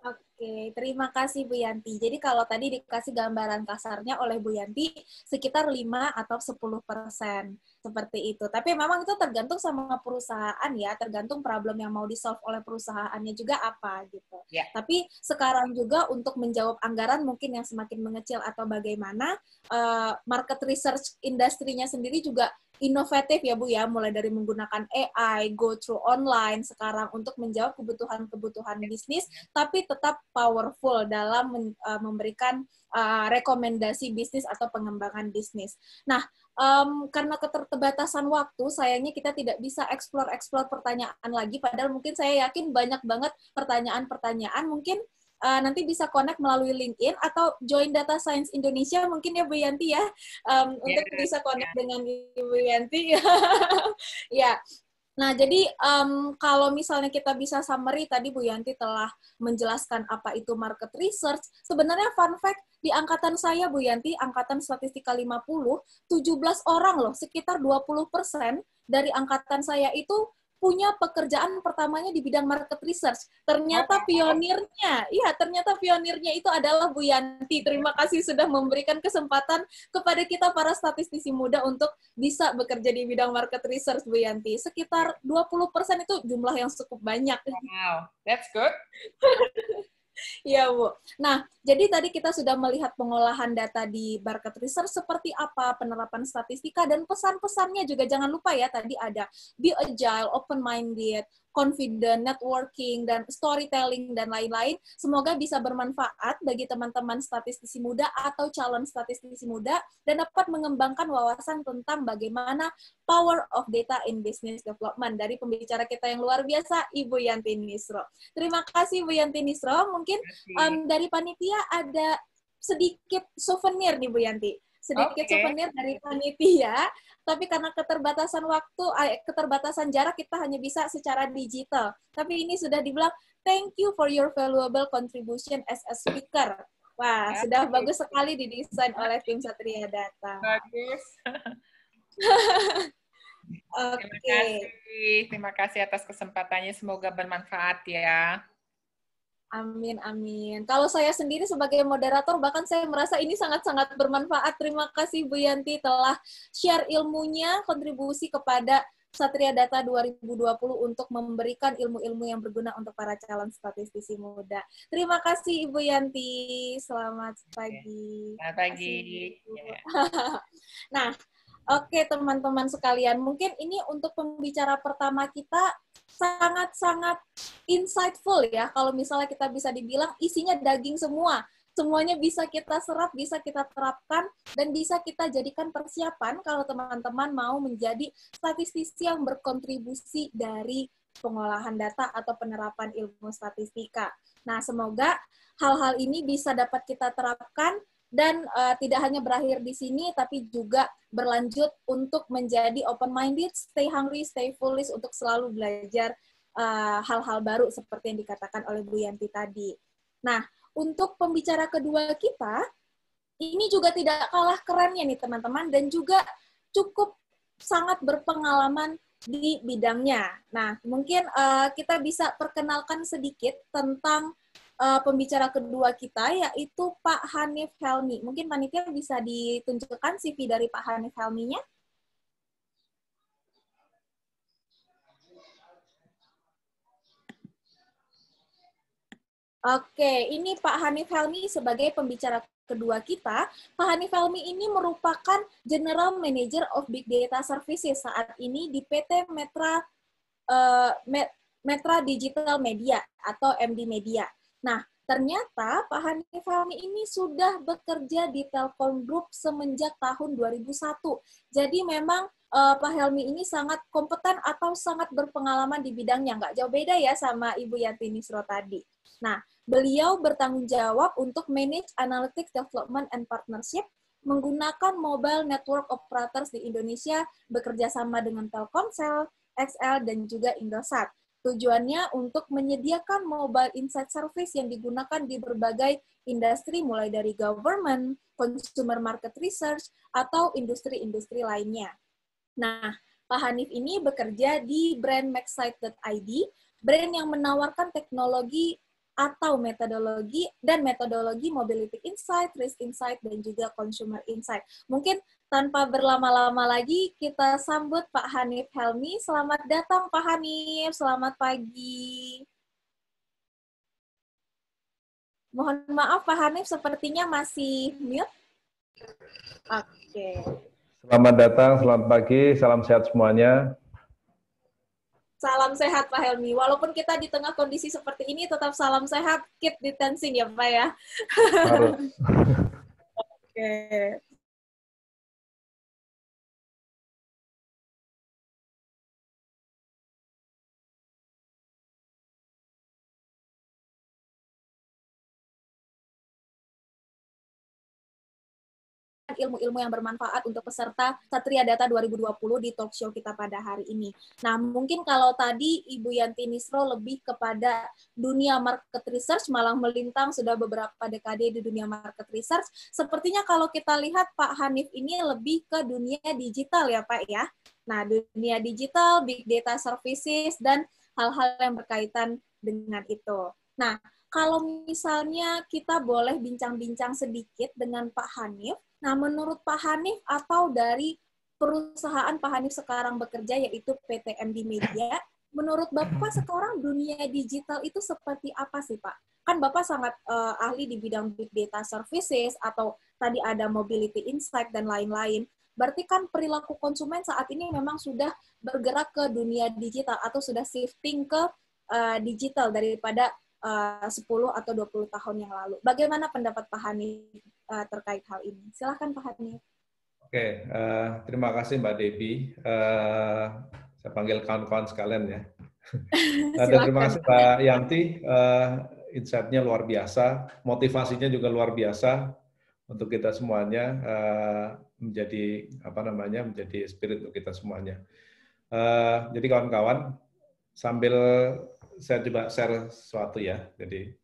Oke, terima kasih Bu Yanti. Jadi kalau tadi dikasih gambaran kasarnya oleh Bu Yanti, sekitar 5 atau 10 persen. Seperti itu. Tapi memang itu tergantung sama perusahaan ya, tergantung problem yang mau di-solve oleh perusahaannya juga apa gitu. Yeah. Tapi sekarang juga untuk menjawab anggaran mungkin yang semakin mengecil atau bagaimana, uh, market research industrinya sendiri juga inovatif ya Bu ya, mulai dari menggunakan AI, go through online sekarang untuk menjawab kebutuhan-kebutuhan bisnis, tapi tetap powerful dalam uh, memberikan uh, rekomendasi bisnis atau pengembangan bisnis. Nah, um, karena keterbatasan waktu, sayangnya kita tidak bisa explore-explore pertanyaan lagi, padahal mungkin saya yakin banyak banget pertanyaan-pertanyaan, mungkin uh, nanti bisa connect melalui LinkedIn atau join Data Science Indonesia. Mungkin ya Bu Yanti ya. Um, yeah, untuk bisa connect yeah. dengan Bu Yanti. Ya. Nah, jadi um, kalau misalnya kita bisa summary, tadi Bu Yanti telah menjelaskan apa itu market research. Sebenarnya fun fact, di angkatan saya Bu Yanti, angkatan statistika 50, 17 orang loh, sekitar 20% dari angkatan saya itu punya pekerjaan pertamanya di bidang market research. Ternyata pionirnya, iya ternyata pionirnya itu adalah Bu Yanti. Terima kasih sudah memberikan kesempatan kepada kita para statistisi muda untuk bisa bekerja di bidang market research Bu Yanti. Sekitar 20% itu jumlah yang cukup banyak. Wow, that's good. Iya, Bu. Nah, jadi tadi kita sudah melihat pengolahan data di market research seperti apa, penerapan statistika, dan pesan-pesannya juga jangan lupa ya, tadi ada be agile, open-minded, confident, networking, dan storytelling, dan lain-lain. Semoga bisa bermanfaat bagi teman-teman statistisi muda atau calon statistisi muda dan dapat mengembangkan wawasan tentang bagaimana power of data in business development. Dari pembicara kita yang luar biasa, Ibu Yanti Nisro. Terima kasih, Ibu Yanti Nisro. Mungkin um, dari panitia ada sedikit souvenir nih, Bu Yanti sedikit okay. souvenir dari panitia, tapi karena keterbatasan waktu, keterbatasan jarak kita hanya bisa secara digital. Tapi ini sudah dibilang thank you for your valuable contribution as a speaker. Wah, ya, sudah bagus sekali didesain oleh tim Satria Data. Bagus. Oke. Okay. Terima kasih. Terima kasih atas kesempatannya. Semoga bermanfaat ya. Amin, amin. Kalau saya sendiri sebagai moderator, bahkan saya merasa ini sangat-sangat bermanfaat. Terima kasih Bu Yanti telah share ilmunya, kontribusi kepada Satria Data 2020 untuk memberikan ilmu-ilmu yang berguna untuk para calon statistisi muda. Terima kasih Ibu Yanti. Selamat pagi. Selamat pagi. nah, Oke, teman-teman sekalian, mungkin ini untuk pembicara pertama kita sangat-sangat insightful ya. Kalau misalnya kita bisa dibilang isinya daging semua. Semuanya bisa kita serap, bisa kita terapkan, dan bisa kita jadikan persiapan kalau teman-teman mau menjadi statistisi yang berkontribusi dari pengolahan data atau penerapan ilmu statistika. Nah, semoga hal-hal ini bisa dapat kita terapkan dan uh, tidak hanya berakhir di sini tapi juga berlanjut untuk menjadi open minded, stay hungry, stay foolish untuk selalu belajar eh, hal-hal uh, baru seperti yang dikatakan oleh Bu Yanti tadi. Nah, untuk pembicara kedua kita ini juga tidak kalah kerennya nih teman-teman dan juga cukup sangat berpengalaman di bidangnya. Nah, mungkin uh, kita bisa perkenalkan sedikit tentang uh, pembicara kedua kita yaitu Pak Hanif Helmi. Mungkin panitia bisa ditunjukkan CV dari Pak Hanif Helminya. Oke, ini Pak Hanif Helmi sebagai pembicara kedua kita. Pak Hanif Helmi ini merupakan General Manager of Big Data Services saat ini di PT Metra uh, Metra Digital Media atau MD Media. Nah, ternyata Pak Hanif Fahmi ini sudah bekerja di Telkom Group semenjak tahun 2001. Jadi memang uh, Pak Helmi ini sangat kompeten atau sangat berpengalaman di bidangnya. Nggak jauh beda ya sama Ibu Yanti Nisro tadi. Nah, beliau bertanggung jawab untuk manage analytics development and partnership menggunakan mobile network operators di Indonesia bekerja sama dengan Telkomsel, XL, dan juga Indosat. Tujuannya untuk menyediakan mobile insight service yang digunakan di berbagai industri mulai dari government, consumer market research, atau industri-industri lainnya. Nah, Pak Hanif ini bekerja di brand maxsite.id, brand yang menawarkan teknologi atau metodologi dan metodologi mobility insight, risk insight, dan juga consumer insight. Mungkin tanpa berlama-lama lagi, kita sambut Pak Hanif Helmi. Selamat datang Pak Hanif, selamat pagi. Mohon maaf Pak Hanif, sepertinya masih mute. Oke. Selamat datang, selamat pagi, salam sehat semuanya. Salam sehat Pak Helmi. Walaupun kita di tengah kondisi seperti ini, tetap salam sehat, keep distancing ya Pak ya. Harus. Oke. Ilmu-ilmu yang bermanfaat untuk peserta Satria Data 2020 di talk show kita pada hari ini. Nah, mungkin kalau tadi Ibu Yanti Nisro lebih kepada dunia market research, malah melintang sudah beberapa dekade di dunia market research. Sepertinya kalau kita lihat Pak Hanif ini lebih ke dunia digital ya Pak ya. Nah, dunia digital, big data services, dan hal-hal yang berkaitan dengan itu. Nah, kalau misalnya kita boleh bincang-bincang sedikit dengan Pak Hanif, nah menurut Pak Hanif atau dari perusahaan Pak Hanif sekarang bekerja yaitu PT MD Media, menurut Bapak sekarang dunia digital itu seperti apa sih Pak? Kan Bapak sangat uh, ahli di bidang big data services atau tadi ada mobility insight dan lain-lain. Berarti kan perilaku konsumen saat ini memang sudah bergerak ke dunia digital atau sudah shifting ke uh, digital daripada Eh, uh, 10 atau 20 tahun yang lalu. Bagaimana pendapat Pak Hani uh, terkait hal ini? Silahkan Pak Hani. Oke, uh, terima kasih Mbak Debi. Uh, saya panggil kawan-kawan sekalian ya. Dan terima kasih Pak Yanti, uh, insight-nya luar biasa, motivasinya juga luar biasa untuk kita semuanya uh, menjadi apa namanya menjadi spirit untuk kita semuanya. Uh, jadi kawan-kawan sambil saya coba share sesuatu ya. Jadi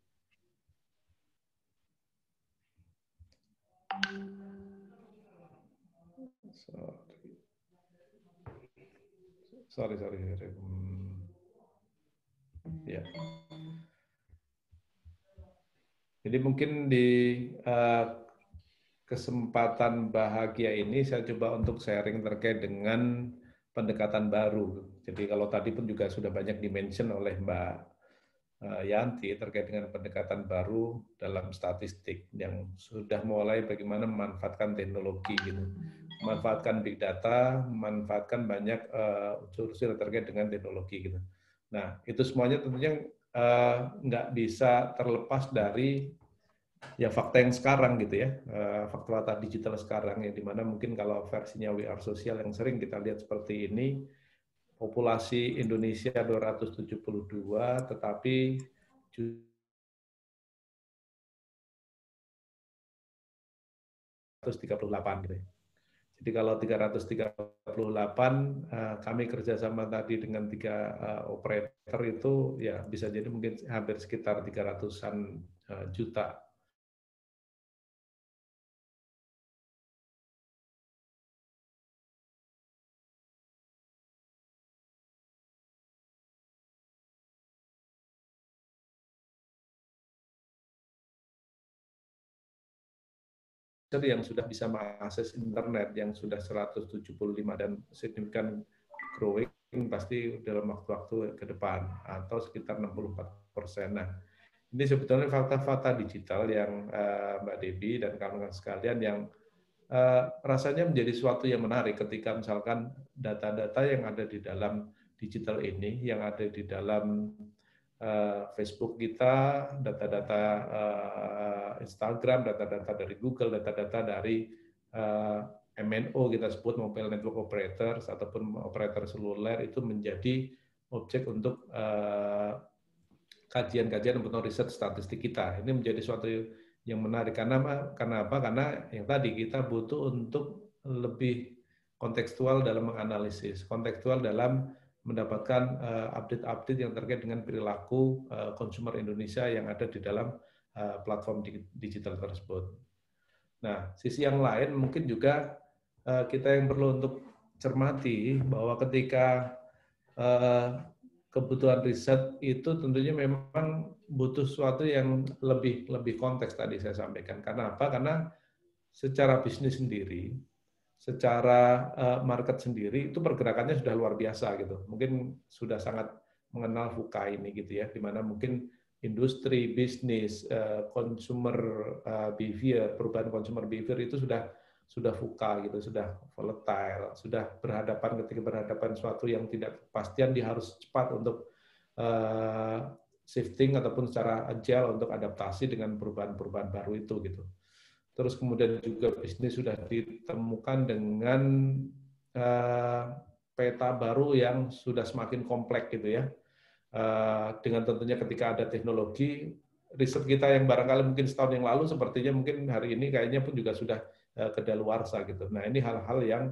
sorry sorry. Hmm. ya jadi mungkin di uh, kesempatan bahagia ini saya coba untuk sharing terkait dengan pendekatan baru. Jadi kalau tadi pun juga sudah banyak dimention oleh Mbak Yanti terkait dengan pendekatan baru dalam statistik yang sudah mulai bagaimana memanfaatkan teknologi gitu. Memanfaatkan big data, memanfaatkan banyak uh, unsur-unsur terkait dengan teknologi gitu. Nah, itu semuanya tentunya uh, nggak bisa terlepas dari ya fakta yang sekarang gitu ya, eh, fakta-fakta digital sekarang yang di mana mungkin kalau versinya WR sosial yang sering kita lihat seperti ini, populasi Indonesia 272, tetapi 138 gitu. Jadi kalau 338 eh, kami kerjasama tadi dengan tiga eh, operator itu ya bisa jadi mungkin hampir sekitar 300-an juta yang sudah bisa mengakses internet yang sudah 175 dan signifikan growing pasti dalam waktu-waktu ke depan atau sekitar 64 persen. Nah, ini sebetulnya fakta-fakta digital yang uh, Mbak Devi dan kawan-kawan sekalian yang uh, rasanya menjadi suatu yang menarik ketika misalkan data-data yang ada di dalam digital ini, yang ada di dalam Eh, Facebook kita, data-data uh, Instagram, data-data dari Google, data-data dari eh, MNO kita sebut mobile network operators ataupun operator seluler itu menjadi objek untuk kajian-kajian untuk riset statistik kita. Ini menjadi suatu yang menarik karena karena apa? Karena yang tadi kita butuh untuk lebih kontekstual dalam menganalisis, kontekstual dalam mendapatkan eh, update-update yang terkait dengan perilaku konsumer eh, Indonesia yang ada di dalam eh, platform digital tersebut. Nah, sisi yang lain mungkin juga kita yang perlu untuk cermati bahwa ketika kebutuhan riset itu tentunya memang butuh sesuatu yang lebih lebih konteks tadi saya sampaikan. Karena apa? Karena secara bisnis sendiri secara uh, market sendiri itu pergerakannya sudah luar biasa gitu. Mungkin sudah sangat mengenal VUCA ini gitu ya, di mana mungkin industri, bisnis, uh, consumer uh, behavior, perubahan consumer behavior itu sudah sudah fuka gitu, sudah volatile, sudah berhadapan ketika berhadapan suatu yang tidak kepastian dia harus cepat untuk shifting ataupun secara agile untuk adaptasi dengan perubahan-perubahan baru itu gitu. Terus kemudian juga bisnis sudah ditemukan dengan uh, peta baru yang sudah semakin kompleks gitu ya. Uh, dengan tentunya ketika ada teknologi, riset kita yang barangkali mungkin setahun yang lalu sepertinya mungkin hari ini kayaknya pun juga sudah uh, kedaluarsa gitu. Nah ini hal-hal yang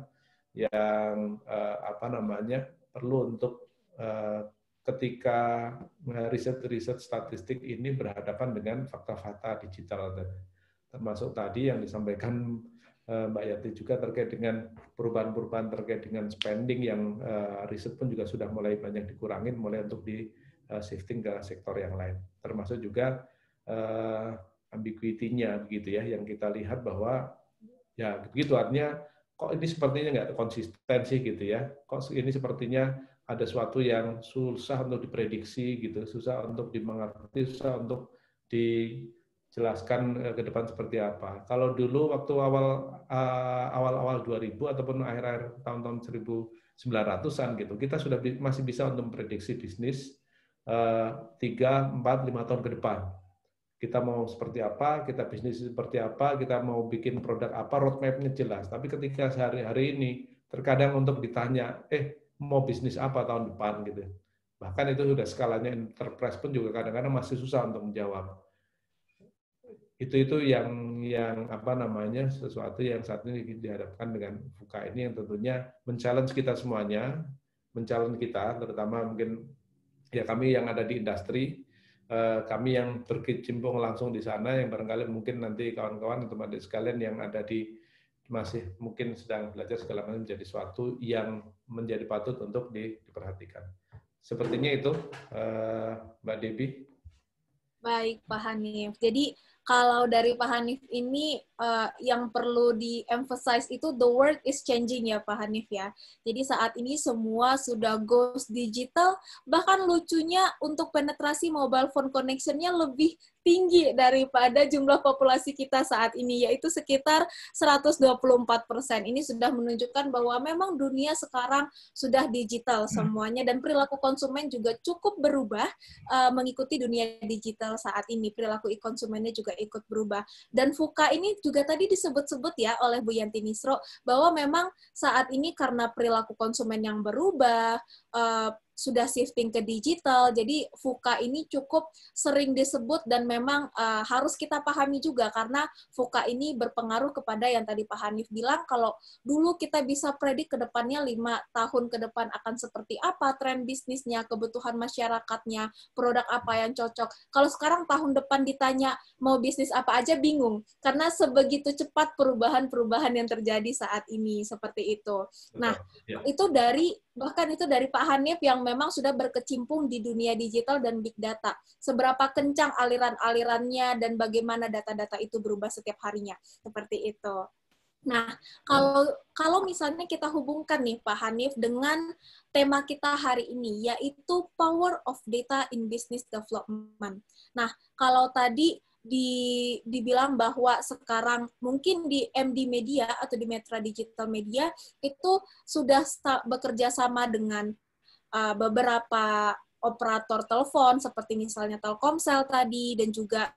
yang uh, apa namanya perlu untuk uh, ketika riset-riset statistik ini berhadapan dengan fakta-fakta digital termasuk tadi yang disampaikan eh, Mbak Yati juga terkait dengan perubahan-perubahan terkait dengan spending yang uh, riset pun juga sudah mulai banyak dikurangin, mulai untuk di uh, shifting ke sektor yang lain. Termasuk juga ambiguity-nya begitu ya, yang kita lihat bahwa ya begitu artinya kok ini sepertinya nggak konsistensi gitu ya, kok ini sepertinya ada suatu yang susah untuk diprediksi gitu, susah untuk dimengerti, susah untuk di jelaskan eh, ke depan seperti apa. Kalau dulu waktu awal eh, awal-awal 2000 ataupun akhir-akhir tahun-tahun 1900-an gitu, kita sudah masih bisa untuk memprediksi bisnis eh, tiga, empat, lima tahun ke depan. Kita mau seperti apa, kita bisnis seperti apa, kita mau bikin produk apa, roadmap-nya jelas. Tapi ketika sehari-hari ini, terkadang untuk ditanya, eh mau bisnis apa tahun depan gitu. Bahkan itu sudah skalanya enterprise pun juga kadang-kadang masih susah untuk menjawab itu itu yang yang apa namanya sesuatu yang saat ini dihadapkan dengan buka ini yang tentunya men-challenge kita semuanya, men-challenge kita terutama mungkin ya kami yang ada di industri, eh, kami yang berkecimpung langsung di sana yang barangkali mungkin nanti kawan-kawan teman teman sekalian yang ada di masih mungkin sedang belajar segala macam menjadi suatu yang menjadi patut untuk diperhatikan. Sepertinya itu eh, Mbak Debbie. Baik Pak Hanif. Jadi kalau dari Pak Hanif ini uh, yang perlu di-emphasize itu the world is changing ya Pak Hanif ya. Jadi saat ini semua sudah goes digital, bahkan lucunya untuk penetrasi mobile phone connection-nya lebih tinggi daripada jumlah populasi kita saat ini, yaitu sekitar 124 persen. Ini sudah menunjukkan bahwa memang dunia sekarang sudah digital hmm. semuanya, dan perilaku konsumen juga cukup berubah uh, mengikuti dunia digital saat ini. Perilaku konsumennya juga ikut berubah. Dan FUKA ini juga tadi disebut-sebut ya oleh Bu Yanti Nisro, bahwa memang saat ini karena perilaku konsumen yang berubah, uh, sudah shifting ke digital. Jadi FUKA ini cukup sering disebut dan memang uh, harus kita pahami juga karena FUKA ini berpengaruh kepada yang tadi Pak Hanif bilang kalau dulu kita bisa predik ke depannya lima tahun ke depan akan seperti apa tren bisnisnya, kebutuhan masyarakatnya, produk apa yang cocok. Kalau sekarang tahun depan ditanya mau bisnis apa aja bingung karena sebegitu cepat perubahan-perubahan yang terjadi saat ini seperti itu. Nah, ya. itu dari bahkan itu dari Pak Hanif yang memang sudah berkecimpung di dunia digital dan big data. Seberapa kencang aliran-alirannya dan bagaimana data-data itu berubah setiap harinya. Seperti itu. Nah, kalau kalau misalnya kita hubungkan nih Pak Hanif dengan tema kita hari ini yaitu power of data in business development. Nah, kalau tadi di, dibilang bahwa sekarang mungkin di MD Media atau di Metra Digital Media itu sudah bekerja sama dengan uh, beberapa operator telepon seperti misalnya Telkomsel tadi dan juga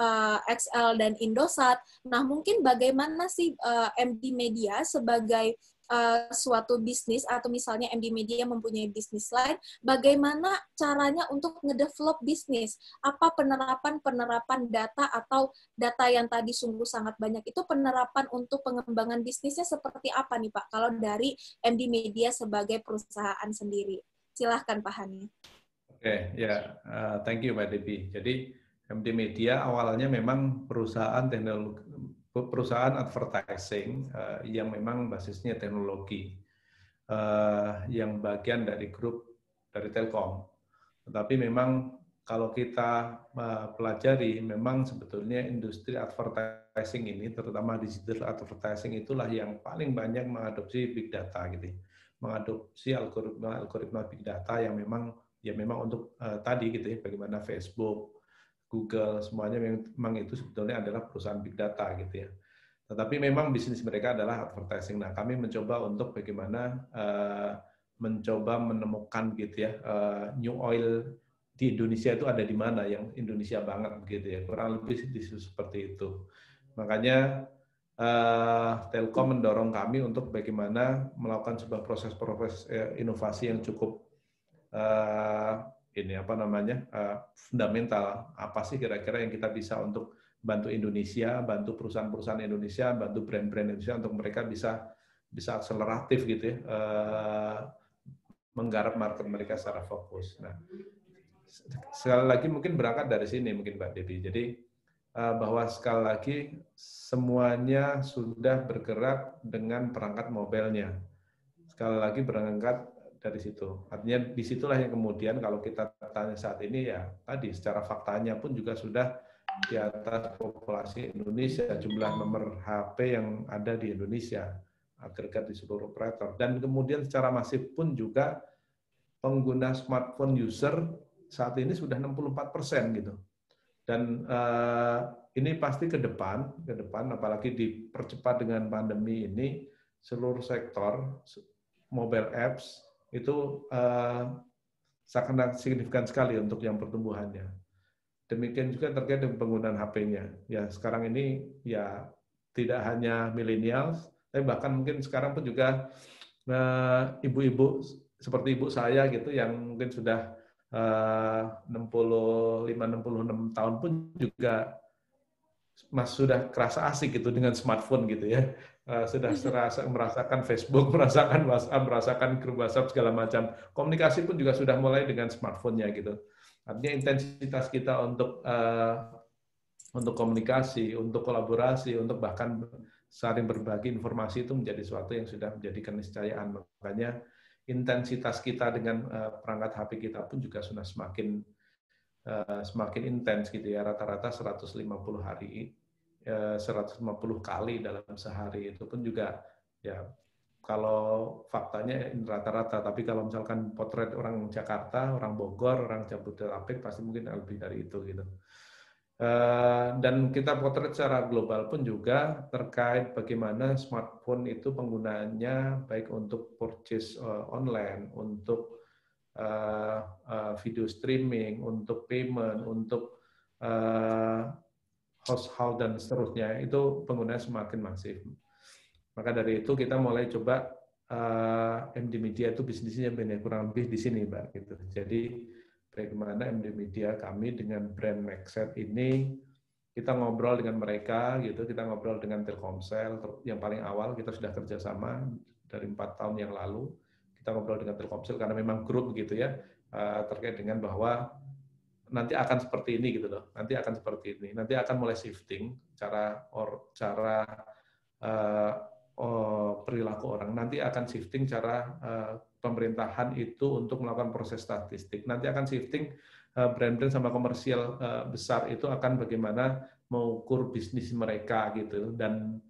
uh, XL dan Indosat. Nah, mungkin bagaimana sih uh, MD Media sebagai uh, suatu bisnis atau misalnya MD Media mempunyai bisnis lain, bagaimana caranya untuk ngedevelop bisnis? Apa penerapan-penerapan data atau data yang tadi sungguh sangat banyak itu penerapan untuk pengembangan bisnisnya seperti apa nih Pak? Kalau dari MD Media sebagai perusahaan sendiri. Silahkan Pak Hani. Oke, okay, ya, yeah. uh, thank you Mbak Debbie. Jadi MD Media awalnya memang perusahaan teknologi perusahaan advertising uh, yang memang basisnya teknologi uh, yang bagian dari grup dari Telkom. Tetapi memang kalau kita uh, pelajari, memang sebetulnya industri advertising ini, terutama digital advertising itulah yang paling banyak mengadopsi big data gitu, ya. mengadopsi algoritma algoritma big data yang memang ya memang untuk uh, tadi gitu ya, bagaimana Facebook, Google semuanya memang itu sebetulnya adalah perusahaan big data gitu ya. Tetapi memang bisnis mereka adalah advertising. Nah, kami mencoba untuk bagaimana uh, mencoba menemukan gitu ya uh, new oil di Indonesia itu ada di mana yang Indonesia banget gitu ya. Kurang lebih seperti itu. Makanya uh, Telkom mendorong kami untuk bagaimana melakukan sebuah proses-proses inovasi yang cukup uh, ini apa namanya uh, fundamental. Apa sih kira-kira yang kita bisa untuk bantu Indonesia, bantu perusahaan-perusahaan Indonesia, bantu brand-brand Indonesia untuk mereka bisa bisa akseleratif gitu ya, uh, menggarap market mereka secara fokus. Nah, sekali lagi mungkin berangkat dari sini mungkin Mbak Devi. Jadi uh, bahwa sekali lagi semuanya sudah bergerak dengan perangkat mobilnya. Sekali lagi berangkat dari situ. Artinya di situlah yang kemudian kalau kita tanya saat ini ya tadi secara faktanya pun juga sudah di atas populasi Indonesia, jumlah nomor HP yang ada di Indonesia, agregat di seluruh operator. Dan kemudian secara masif pun juga pengguna smartphone user saat ini sudah 64 persen gitu. Dan uh, ini pasti ke depan, ke depan apalagi dipercepat dengan pandemi ini, seluruh sektor mobile apps itu uh, sangat signifikan sekali untuk yang pertumbuhannya Demikian juga terkait dengan penggunaan HP-nya. Ya sekarang ini ya tidak hanya milenial, tapi bahkan mungkin sekarang pun juga eh, ibu-ibu uh, seperti ibu saya gitu yang mungkin sudah eh, uh, 65-66 tahun pun juga mas sudah kerasa asik gitu dengan smartphone gitu ya. Uh, sudah serasa merasakan Facebook, merasakan WhatsApp, merasakan grup WhatsApp segala macam. Komunikasi pun juga sudah mulai dengan smartphone-nya gitu. Artinya intensitas kita untuk uh, untuk komunikasi, untuk kolaborasi, untuk bahkan saling berbagi informasi itu menjadi sesuatu yang sudah menjadi keniscayaan. Makanya intensitas kita dengan uh, perangkat HP kita pun juga sudah semakin semakin intens gitu ya. Rata-rata 150 hari, 150 kali dalam sehari itu pun juga ya kalau faktanya rata-rata, tapi kalau misalkan potret orang Jakarta, orang Bogor, orang Jabodetabek pasti mungkin lebih dari itu gitu. Eh, dan kita potret secara global pun juga terkait bagaimana smartphone itu penggunaannya baik untuk purchase eh, online, untuk eh, video streaming, untuk payment, untuk household dan seterusnya itu penggunaan semakin masif. Maka dari itu kita mulai coba uh, eh, MD Media itu bisnisnya kurang lebih di sini, Mbak. Gitu. Jadi bagaimana MD Media kami dengan brand Maxset ini kita ngobrol dengan mereka gitu, kita ngobrol dengan Telkomsel yang paling awal kita sudah kerjasama dari empat tahun yang lalu kita ngobrol dengan Telkomsel karena memang grup gitu ya uh, terkait dengan bahwa nanti akan seperti ini gitu loh, nanti akan seperti ini, nanti akan mulai shifting cara or cara uh, Oh, perilaku orang. Nanti akan shifting cara uh, pemerintahan itu untuk melakukan proses statistik. Nanti akan shifting uh, brand-brand sama komersial uh, besar itu akan bagaimana mengukur bisnis mereka gitu. Dan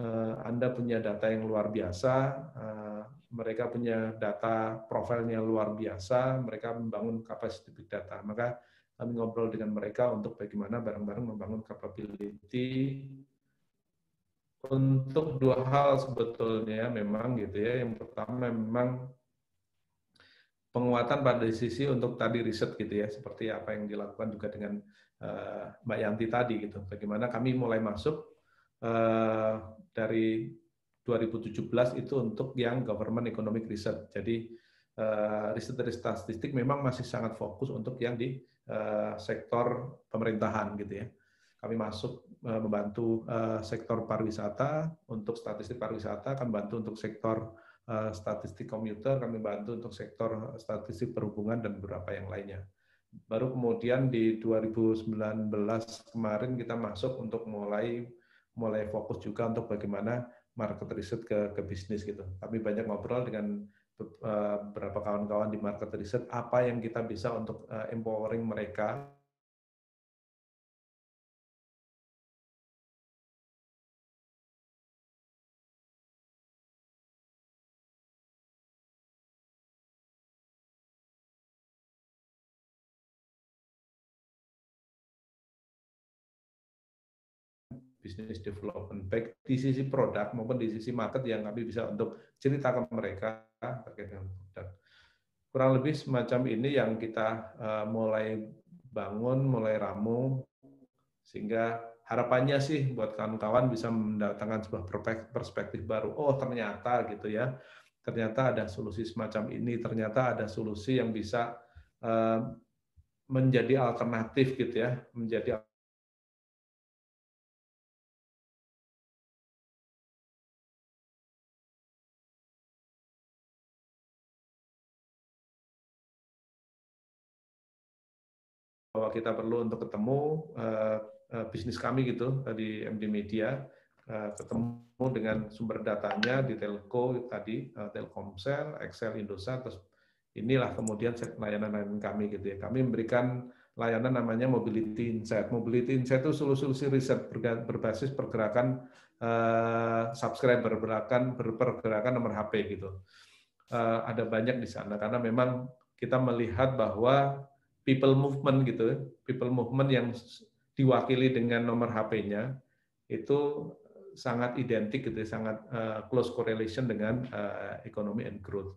uh, Anda punya data yang luar biasa, uh, mereka punya data profilnya luar biasa, mereka membangun kapasitas data. Maka kami ngobrol dengan mereka untuk bagaimana bareng-bareng membangun capability untuk dua hal sebetulnya memang gitu ya. Yang pertama memang penguatan pada sisi untuk tadi riset gitu ya, seperti apa yang dilakukan juga dengan uh, Mbak Yanti tadi gitu. Bagaimana kami mulai masuk uh, dari 2017 itu untuk yang government economic research. Jadi uh, riset dari statistik memang masih sangat fokus untuk yang di uh, sektor pemerintahan gitu ya kami masuk uh, membantu uh, sektor pariwisata untuk statistik pariwisata, kami bantu untuk sektor statistik komuter, kami bantu untuk sektor statistik perhubungan dan beberapa yang lainnya. Baru kemudian di 2019 kemarin kita masuk untuk mulai mulai fokus juga untuk bagaimana market research ke, ke bisnis gitu. Kami banyak ngobrol dengan beberapa kawan-kawan di market research apa yang kita bisa untuk empowering mereka business development baik di sisi produk maupun di sisi market yang kami bisa untuk cerita ke mereka terkait dengan produk. Kurang lebih semacam ini yang kita uh, mulai bangun, mulai ramu sehingga harapannya sih buat kawan-kawan bisa mendatangkan sebuah perspektif baru. Oh, ternyata gitu ya. Ternyata ada solusi semacam ini, ternyata ada solusi yang bisa uh, menjadi alternatif gitu ya, menjadi kita perlu untuk ketemu uh, uh, bisnis kami gitu di MD Media uh, ketemu dengan sumber datanya di telco tadi uh, Telkomsel, Excel, Indosat terus inilah kemudian layanan-layanan kami gitu ya. Kami memberikan layanan namanya Mobility Insight. Mobility Insight itu solusi-solusi riset berbasis pergerakan uh, subscriber, pergerakan pergerakan nomor HP gitu. Uh, ada banyak di sana karena memang kita melihat bahwa people movement gitu, people movement yang diwakili dengan nomor HP-nya itu sangat identik gitu, sangat uh, close correlation dengan uh, ekonomi and growth.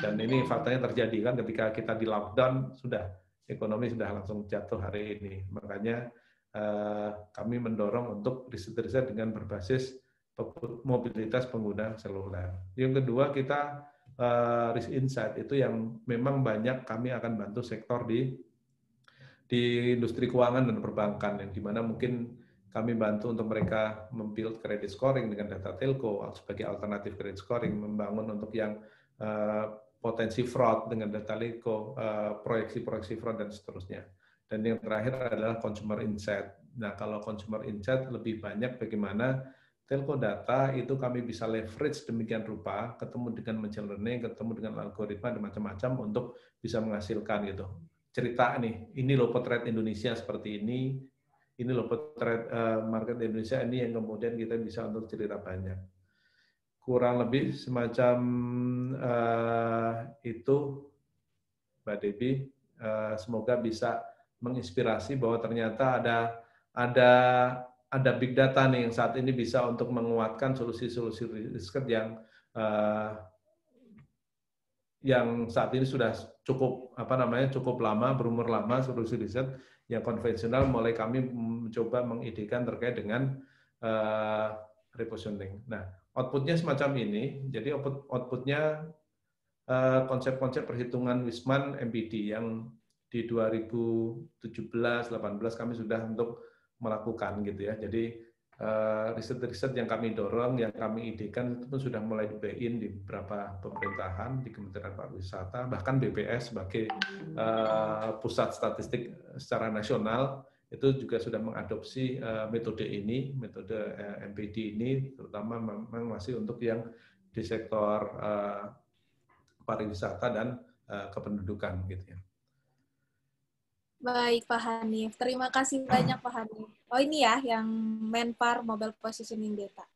Dan ini faktanya terjadi kan ketika kita di lockdown sudah ekonomi sudah langsung jatuh hari ini. Makanya uh, kami mendorong untuk riset-riset dengan berbasis mobilitas pengguna seluler. Yang kedua kita risk insight itu yang memang banyak kami akan bantu sektor di di industri keuangan dan perbankan yang di mana mungkin kami bantu untuk mereka membuild credit scoring dengan data telco sebagai alternatif credit scoring, membangun untuk yang uh, potensi fraud dengan data telco, uh, proyeksi-proyeksi fraud dan seterusnya. Dan yang terakhir adalah consumer insight. Nah, kalau consumer insight lebih banyak bagaimana telco data itu kami bisa leverage demikian rupa, ketemu dengan machine learning, ketemu dengan algoritma dan macam-macam untuk bisa menghasilkan gitu. Cerita nih, ini loh potret Indonesia seperti ini, ini loh potret uh, market Indonesia ini yang kemudian kita bisa untuk cerita banyak. Kurang lebih semacam uh, itu, Mbak Devi. Uh, semoga bisa menginspirasi bahwa ternyata ada ada ada big data nih yang saat ini bisa untuk menguatkan solusi-solusi riset yang uh, yang saat ini sudah cukup apa namanya cukup lama berumur lama solusi riset yang konvensional mulai kami mencoba mengidekan terkait dengan uh, repositioning. Nah outputnya semacam ini. Jadi output outputnya konsep-konsep uh, perhitungan Wisman MPD yang di 2017-18 kami sudah untuk melakukan gitu ya. Jadi eh, riset-riset yang kami dorong, yang kami idekan itu pun sudah mulai di in di beberapa pemerintahan, di Kementerian Pariwisata, bahkan BPS sebagai uh, pusat statistik secara nasional itu juga sudah mengadopsi uh, metode ini, metode uh, MPD ini, terutama memang masih untuk yang di sektor uh, pariwisata dan uh, kependudukan gitu ya. Baik, Pak Hanif. Terima kasih banyak, Pak Hanif. Oh, ini ya, yang Menpar Mobile Positioning Data.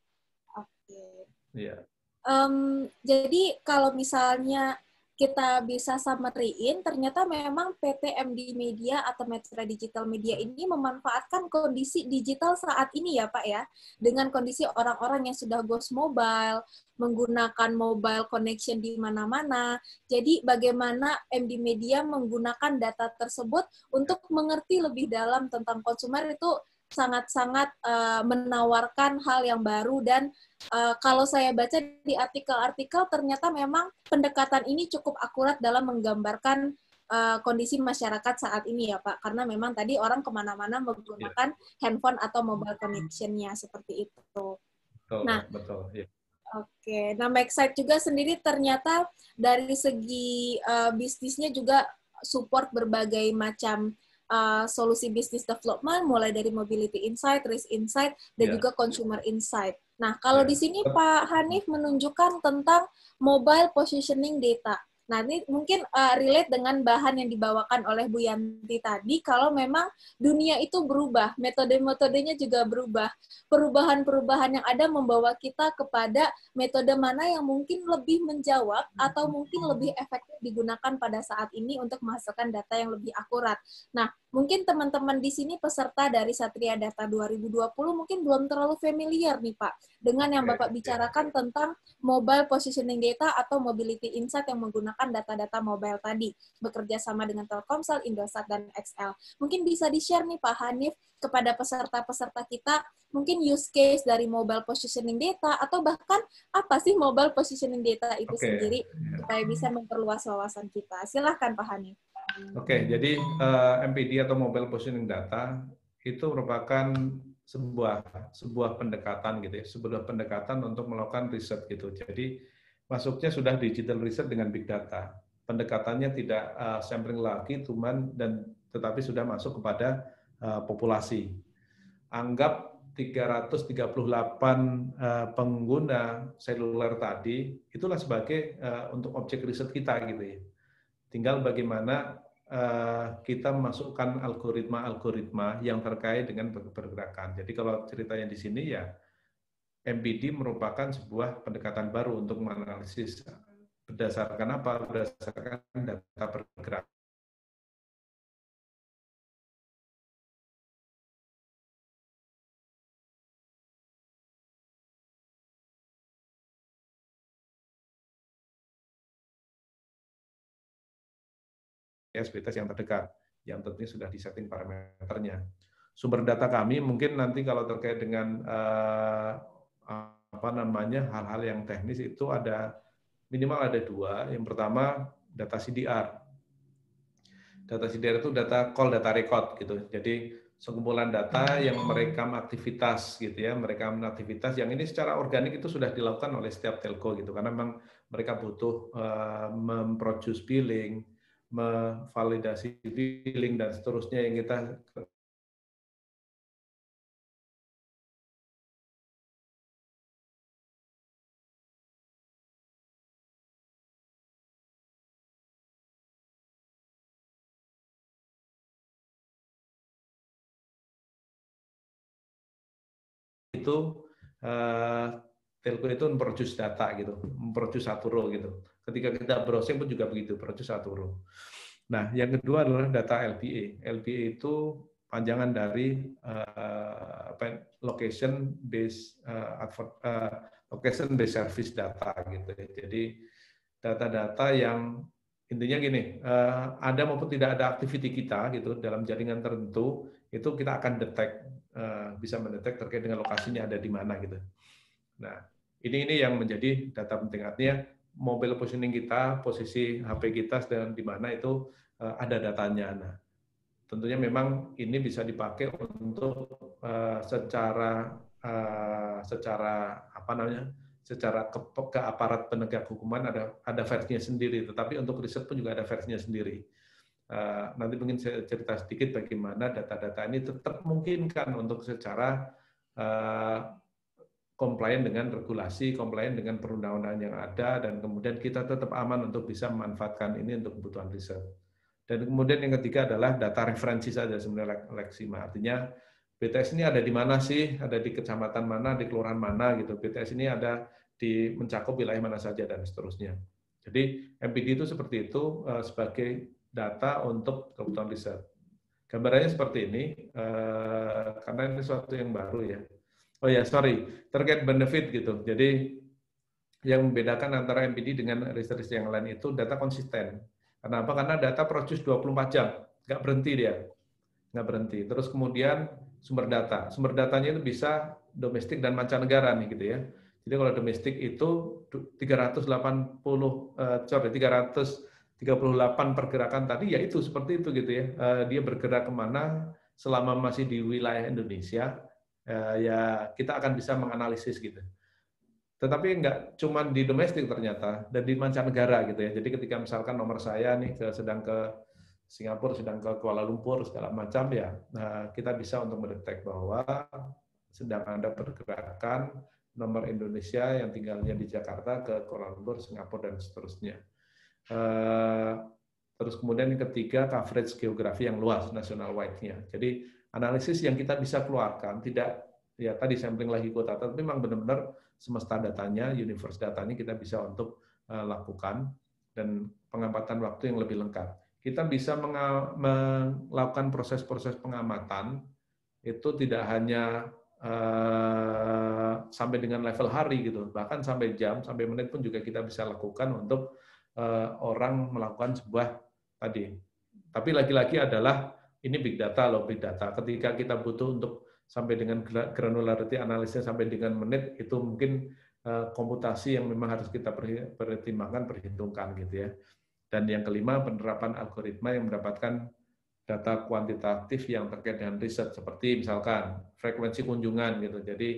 Oke. Okay. Iya. Um, jadi, kalau misalnya kita bisa summary-in, ternyata memang PT MD Media atau Metro Digital Media ini memanfaatkan kondisi digital saat ini ya Pak ya, dengan kondisi orang-orang yang sudah ghost mobile, menggunakan mobile connection di mana-mana. Jadi bagaimana MD Media menggunakan data tersebut untuk mengerti lebih dalam tentang konsumer itu sangat-sangat uh, menawarkan hal yang baru dan uh, kalau saya baca di artikel-artikel ternyata memang pendekatan ini cukup akurat dalam menggambarkan uh, kondisi masyarakat saat ini ya Pak karena memang tadi orang ke mana-mana menggunakan yeah. handphone atau mobile connectionnya seperti itu. Betul, nah, betul. Yeah. Oke, nah Maxsite juga sendiri ternyata dari segi uh, bisnisnya juga support berbagai macam uh, solusi bisnis development, mulai dari mobility insight, risk insight, dan yeah. juga consumer insight. Nah, kalau yeah. di sini Pak Hanif menunjukkan tentang mobile positioning data. Nah, ini mungkin uh, relate dengan bahan yang dibawakan oleh Bu Yanti tadi, kalau memang dunia itu berubah, metode-metodenya juga berubah. Perubahan-perubahan yang ada membawa kita kepada metode mana yang mungkin lebih menjawab atau mungkin lebih efektif digunakan pada saat ini untuk menghasilkan data yang lebih akurat. Nah, Mungkin teman-teman di sini peserta dari Satria Data 2020 mungkin belum terlalu familiar nih Pak dengan yang Bapak bicarakan tentang mobile positioning data atau mobility insight yang menggunakan data-data mobile tadi, bekerja sama dengan Telkomsel, Indosat, dan XL. Mungkin bisa di-share nih Pak Hanif kepada peserta-peserta kita mungkin use case dari mobile positioning data atau bahkan apa sih mobile positioning data itu okay. sendiri yeah. supaya bisa memperluas wawasan kita. Silahkan Pak Hanif. Oke, jadi uh, eh, MPD atau Mobile Positioning Data itu merupakan sebuah sebuah pendekatan gitu ya, sebuah pendekatan untuk melakukan riset gitu. Jadi masuknya sudah digital research dengan big data. Pendekatannya tidak uh, sampling lagi, cuman dan tetapi sudah masuk kepada uh, populasi. Anggap 338 uh, pengguna seluler tadi itulah sebagai uh, untuk objek riset kita gitu ya Tinggal bagaimana kita masukkan algoritma-algoritma yang terkait dengan pergerakan. Jadi kalau ceritanya di sini ya MPD merupakan sebuah pendekatan baru untuk menganalisis berdasarkan apa? Berdasarkan data pergerakan SPTS yang terdekat, yang tentunya sudah disetting parameternya. Sumber data kami mungkin nanti kalau terkait dengan uh, apa namanya hal-hal yang teknis itu ada minimal ada dua. Yang pertama data CDR. Data CDR itu data call data record gitu. Jadi sekumpulan data yang merekam aktivitas gitu ya, merekam aktivitas yang ini secara organik itu sudah dilakukan oleh setiap telco gitu karena memang mereka butuh uh, memproduce billing, memvalidasi billing dan seterusnya yang kita itu uh, telco itu memproduce data gitu, memproduce satu row gitu. Ketika kita browsing pun juga begitu, produce satu row. Nah, yang kedua adalah data LPA. LPA itu panjangan dari uh, location based uh, location based service data gitu. Ya. Jadi data-data yang intinya gini, uh, ada maupun tidak ada aktiviti kita gitu dalam jaringan tertentu itu kita akan detect uh, bisa mendetek terkait dengan lokasinya ada di mana gitu. Nah, ini ini yang menjadi data penting artinya mobile positioning kita, posisi HP kita dan di mana itu uh, ada datanya. Nah, tentunya memang ini bisa dipakai untuk uh, secara uh, secara apa namanya? secara ke, ke aparat penegak hukuman ada ada versinya sendiri, tetapi untuk riset pun juga ada versinya sendiri. Uh, nanti mungkin saya cerita sedikit bagaimana data-data ini tetap memungkinkan untuk secara uh, komplain dengan regulasi, komplain dengan perundang-undangan yang ada, dan kemudian kita tetap aman untuk bisa memanfaatkan ini untuk kebutuhan riset. Dan kemudian yang ketiga adalah data referensi saja sebenarnya Leksima. Artinya BTS ini ada di mana sih? Ada di kecamatan mana, di kelurahan mana gitu. BTS ini ada di mencakup wilayah mana saja dan seterusnya. Jadi MPD itu seperti itu eh, sebagai data untuk kebutuhan riset. Gambarannya seperti ini, eh, karena ini sesuatu yang baru ya Oh ya, sorry, terkait benefit gitu. Jadi yang membedakan antara MPD dengan research yang lain itu data konsisten. Kenapa? Karena data produce 24 jam, nggak berhenti dia, nggak berhenti. Terus kemudian sumber data, sumber datanya itu bisa domestik dan mancanegara nih gitu ya. Jadi kalau domestik itu 380, uh, eh, sorry 338 pergerakan tadi ya itu seperti itu gitu ya. Uh, dia bergerak ke mana selama masih di wilayah Indonesia Eh, ya kita akan bisa menganalisis gitu. Tetapi enggak cuma di domestik ternyata dan di mancanegara gitu ya. Jadi ketika misalkan nomor saya nih ke sedang ke Singapura, sedang ke Kuala Lumpur segala macam ya, nah, kita bisa untuk mendetek bahwa sedang ada pergerakan nomor Indonesia yang tinggalnya di Jakarta ke Kuala Lumpur, Singapura dan seterusnya. Eh, terus kemudian yang ketiga coverage geografi yang luas national wide-nya. Jadi analisis yang kita bisa keluarkan tidak ya tadi sampling lagi kota, tapi memang benar-benar semesta datanya, universe datanya kita bisa untuk uh, lakukan dan pengamatan waktu yang lebih lengkap. kita bisa melakukan proses-proses pengamatan itu tidak hanya uh, sampai dengan level hari gitu, bahkan sampai jam, sampai menit pun juga kita bisa lakukan untuk uh, orang melakukan sebuah tadi. Tapi lagi-lagi adalah ini big data loh, big data. Ketika kita butuh untuk sampai dengan granularity analisnya sampai dengan menit itu mungkin uh, komputasi yang memang harus kita pertimbangkan, perhitungkan gitu ya. Dan yang kelima, penerapan algoritma yang mendapatkan data kuantitatif yang terkait dengan riset seperti misalkan frekuensi kunjungan gitu. Jadi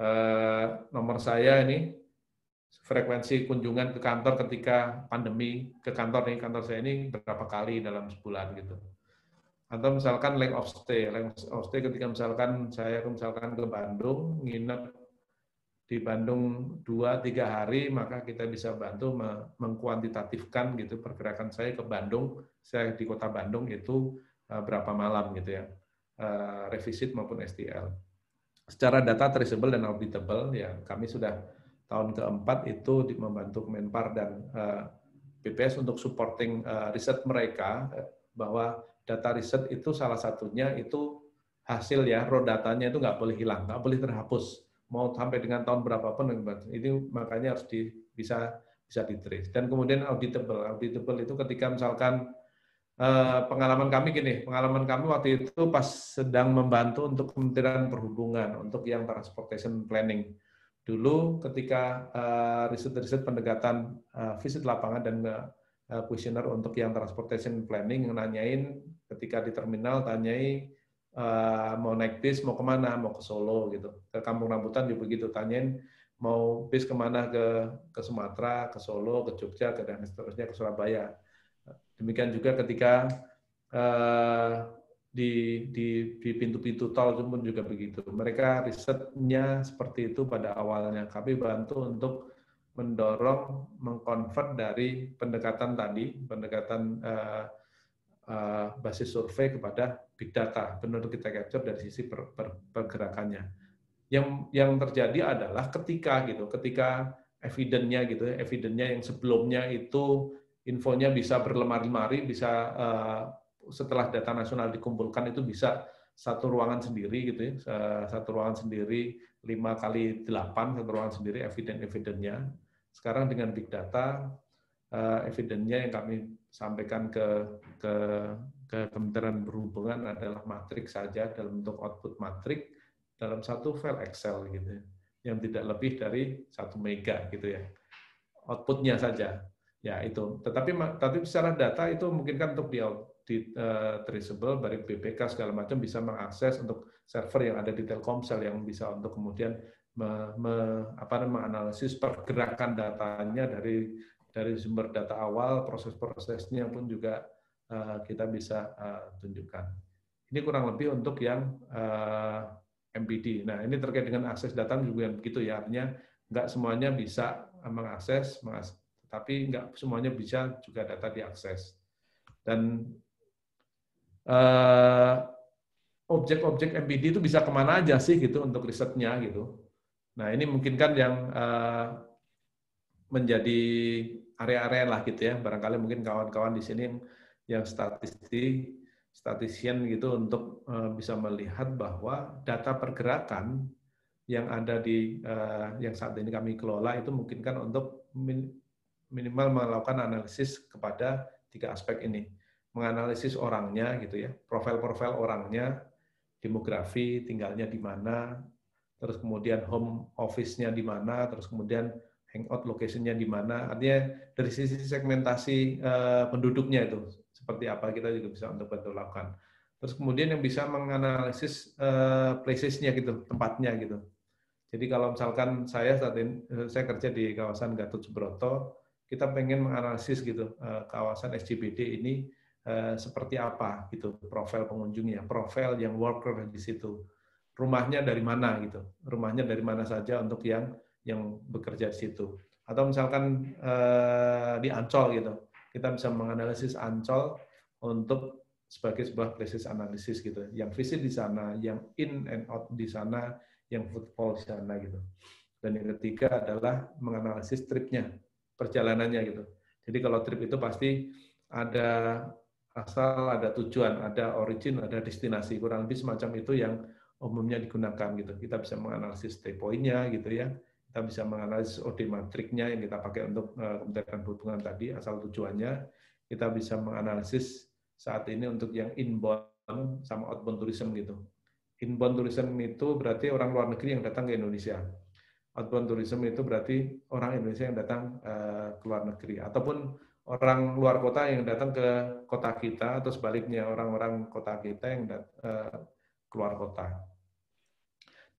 eh, nomor saya ini frekuensi kunjungan ke kantor ketika pandemi ke kantor nih kantor saya ini berapa kali dalam sebulan gitu. Atau misalkan length of stay, length of stay ketika misalkan saya misalkan ke Bandung nginep di Bandung dua tiga hari maka kita bisa bantu mengkuantitatifkan gitu pergerakan saya ke Bandung. Saya di kota Bandung itu eh, berapa malam gitu ya eh, revisit maupun STL secara data traceable dan auditable ya kami sudah tahun keempat itu membantu Kemenpar dan BPS untuk supporting riset mereka bahwa data riset itu salah satunya itu hasil ya raw datanya itu nggak boleh hilang nggak boleh terhapus. Mau sampai dengan tahun berapapun ini makanya harus di, bisa bisa di trace. Dan kemudian auditable auditable itu ketika misalkan eh, pengalaman kami gini pengalaman kami waktu itu pas sedang membantu untuk Kementerian Perhubungan untuk yang transportation planning. Dulu ketika eh, riset-riset pendekatan uh, visit lapangan dan kuesioner untuk yang transportation planning nanyain ketika di terminal tanyai uh, mau naik bis mau ke mana? Mau ke Solo gitu. Ke Kampung Rambutan juga begitu tanyain mau bis ke mana? Ke ke Sumatera ke Solo ke Jogja ke dan seterusnya ke Surabaya. Demikian juga ketika uh, di di di pintu-pintu tol pun juga begitu. Mereka risetnya seperti itu pada awalnya. Kami bantu untuk mendorong mengkonvert dari pendekatan tadi pendekatan uh, basis survei kepada big data, benar kita capture dari sisi per, per, pergerakannya. Yang yang terjadi adalah ketika gitu, ketika evidennya gitu, evidennya yang sebelumnya itu infonya bisa berlemari-lemari, bisa uh, setelah data nasional dikumpulkan itu bisa satu ruangan sendiri gitu ya, satu ruangan sendiri lima kali delapan satu ruangan sendiri eviden evidennya. Sekarang dengan big data uh, evidennya yang kami sampaikan ke ke ke Kementerian Perhubungan adalah matrik saja dalam bentuk output matrik dalam satu file Excel gitu ya, yang tidak lebih dari satu mega gitu ya. Outputnya saja. Ya itu. Tetapi tapi secara data itu mungkin kan untuk di, di uh, traceable dari BPK segala macam bisa mengakses untuk server yang ada di Telkomsel yang bisa untuk kemudian me, me, apa namanya menganalisis pergerakan datanya dari dari sumber data awal, proses-prosesnya pun juga uh, kita bisa uh, tunjukkan. Ini kurang lebih untuk yang eh, MPD. Nah, ini terkait dengan akses data juga begitu ya, artinya nggak semuanya bisa mengakses, mengakses tapi nggak semuanya bisa juga data diakses. Dan objek-objek uh, MPD itu bisa ke mana aja sih gitu untuk risetnya gitu. Nah ini mungkin kan yang uh, menjadi area-area lah gitu ya. Barangkali mungkin kawan-kawan di sini yang, statistik, statistician gitu untuk uh, bisa melihat bahwa data pergerakan yang ada di uh, yang saat ini kami kelola itu mungkin kan untuk min, minimal melakukan analisis kepada tiga aspek ini. Menganalisis orangnya gitu ya, profil-profil orangnya, demografi, tinggalnya di mana, terus kemudian home office-nya di mana, terus kemudian hangout location-nya di mana. Artinya dari sisi segmentasi uh, penduduknya itu seperti apa kita juga bisa untuk bantu lakukan. Terus kemudian yang bisa menganalisis uh, places-nya gitu, tempatnya gitu. Jadi kalau misalkan saya saat ini eh, saya kerja di kawasan Gatot Subroto, kita pengen menganalisis gitu uh, kawasan SCBD ini uh, seperti apa gitu profil pengunjungnya, profil yang worker di situ, rumahnya dari mana gitu, rumahnya dari mana saja untuk yang yang bekerja di situ. Atau misalkan uh, di Ancol gitu, kita bisa menganalisis Ancol untuk sebagai sebuah krisis analisis gitu, yang visit di sana, yang in and out di sana, yang football di sana gitu. Dan yang ketiga adalah menganalisis tripnya, perjalanannya gitu. Jadi kalau trip itu pasti ada asal ada tujuan, ada origin, ada destinasi, kurang lebih semacam itu yang umumnya digunakan gitu. Kita bisa menganalisis T-point-nya gitu ya, kita bisa menganalisis OD matriknya yang kita pakai untuk uh, kementerian perhubungan tadi, asal tujuannya. Kita bisa menganalisis saat ini untuk yang inbound sama outbound tourism gitu. Inbound tourism itu berarti orang luar negeri yang datang ke Indonesia outbound tourism itu berarti orang Indonesia yang datang uh, ke luar negeri ataupun orang luar kota yang datang ke kota kita atau sebaliknya orang-orang kota kita yang dat, uh, keluar kota.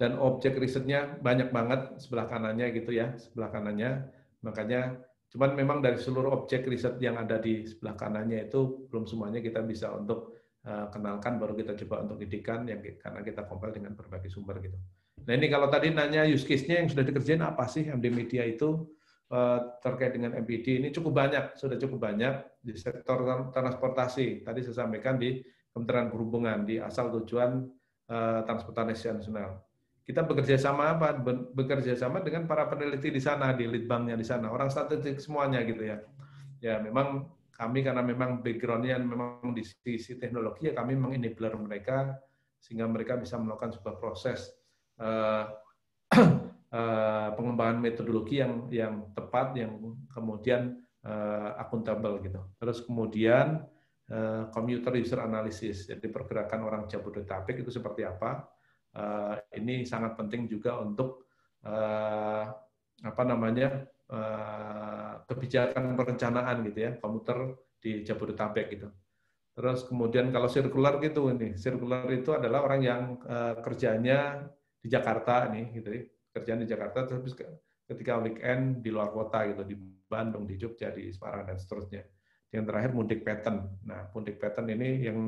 Dan objek risetnya banyak banget sebelah kanannya gitu ya, sebelah kanannya. Makanya cuman memang dari seluruh objek riset yang ada di sebelah kanannya itu belum semuanya kita bisa untuk uh, kenalkan baru kita coba untuk didikan yang karena kita compile dengan berbagai sumber gitu. Nah ini kalau tadi nanya use case-nya yang sudah dikerjain apa sih MD Media itu eh, terkait dengan MPD ini cukup banyak, sudah cukup banyak di sektor transportasi. Tadi saya sampaikan di Kementerian Perhubungan di asal tujuan eh, transportasi nasional. Kita bekerja sama apa? Bekerja sama dengan para peneliti di sana, di litbangnya di sana, orang statistik semuanya gitu ya. Ya memang kami karena memang backgroundnya memang di sisi teknologi ya kami mengenabler mereka sehingga mereka bisa melakukan sebuah proses uh, uh, pengembangan metodologi yang yang tepat yang kemudian uh, akuntabel gitu. Terus kemudian uh, commuter user analysis, jadi pergerakan orang Jabodetabek itu seperti apa. Uh, ini sangat penting juga untuk uh, apa namanya uh, kebijakan perencanaan gitu ya, komuter di Jabodetabek gitu. Terus kemudian kalau sirkular gitu ini, sirkular itu adalah orang yang kerjanya di Jakarta nih gitu ya. Kerjaan di Jakarta terus ketika weekend di luar kota gitu di Bandung di Jogja di Semarang dan seterusnya. Yang terakhir mudik pattern nah mudik pattern ini yang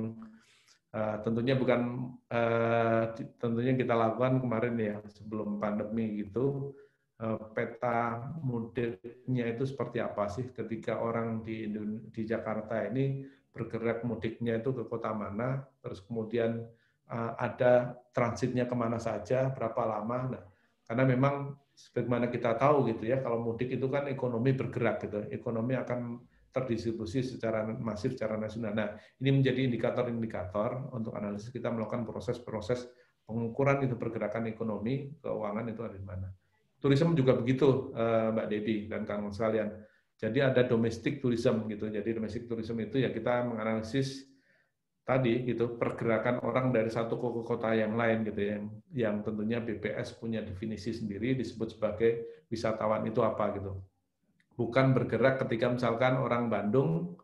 uh, tentunya bukan uh, tentunya kita lakukan kemarin ya sebelum pandemi gitu uh, peta mudiknya itu seperti apa sih ketika orang di di Jakarta ini bergerak mudiknya itu ke kota mana terus kemudian Eh, ada transitnya ke mana saja, berapa lama. Nah, karena memang sebagaimana kita tahu gitu ya, kalau mudik itu kan ekonomi bergerak gitu, ekonomi akan terdistribusi secara masif secara nasional. Nah, ini menjadi indikator-indikator untuk analisis kita melakukan proses-proses pengukuran itu pergerakan ekonomi, keuangan itu ada di mana. Turisme juga begitu, eh, Mbak Debbie dan Kang sekalian. Jadi ada domestic tourism gitu. Jadi domestic tourism itu ya kita menganalisis tadi gitu pergerakan orang dari satu ke kota yang lain gitu ya yang, yang tentunya BPS punya definisi sendiri disebut sebagai wisatawan itu apa gitu bukan bergerak ketika misalkan orang Bandung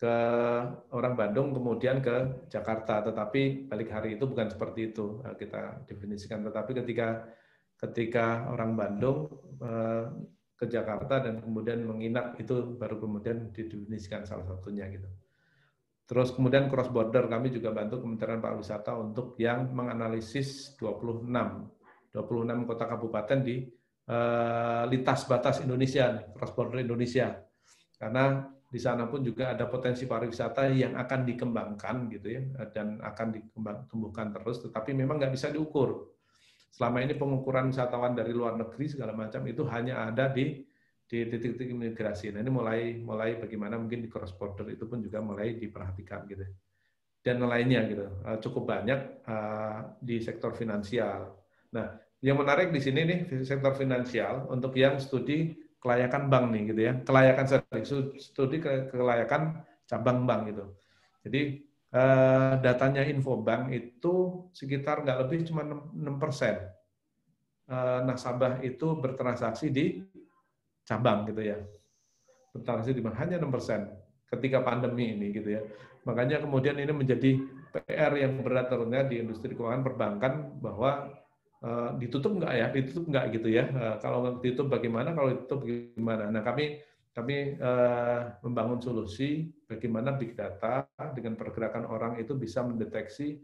ke orang Bandung kemudian ke Jakarta tetapi balik hari itu bukan seperti itu nah, kita definisikan tetapi ketika ketika orang Bandung eh, ke Jakarta dan kemudian menginap itu baru kemudian didefinisikan salah satunya gitu. Terus kemudian cross border kami juga bantu Kementerian Pariwisata untuk yang menganalisis 26 26 kota kabupaten di uh, lintas batas Indonesia, cross border Indonesia. Karena di sana pun juga ada potensi pariwisata yang akan dikembangkan gitu ya dan akan ditumbuhkan terus, tetapi memang nggak bisa diukur. Selama ini pengukuran wisatawan dari luar negeri segala macam itu hanya ada di di titik-titik imigrasi. Nah ini mulai mulai bagaimana mungkin di cross border itu pun juga mulai diperhatikan gitu. Dan lainnya gitu. Eh, cukup banyak eh, di sektor finansial. Nah, yang menarik di sini nih sektor finansial untuk yang studi kelayakan bank nih gitu ya. Kelayakan studi kelayakan cabang bank gitu. Jadi eh, datanya Infobank itu sekitar nggak lebih cuma 6 persen nasabah itu bertransaksi di cabang gitu ya. Bertransaksi di hanya 6 persen ketika pandemi ini gitu ya. Makanya kemudian ini menjadi PR yang berat terusnya di industri keuangan perbankan bahwa uh, ditutup enggak ya, ditutup enggak gitu ya. Uh, kalau ditutup bagaimana, kalau ditutup bagaimana. Nah kami kami uh, membangun solusi bagaimana big data dengan pergerakan orang itu bisa mendeteksi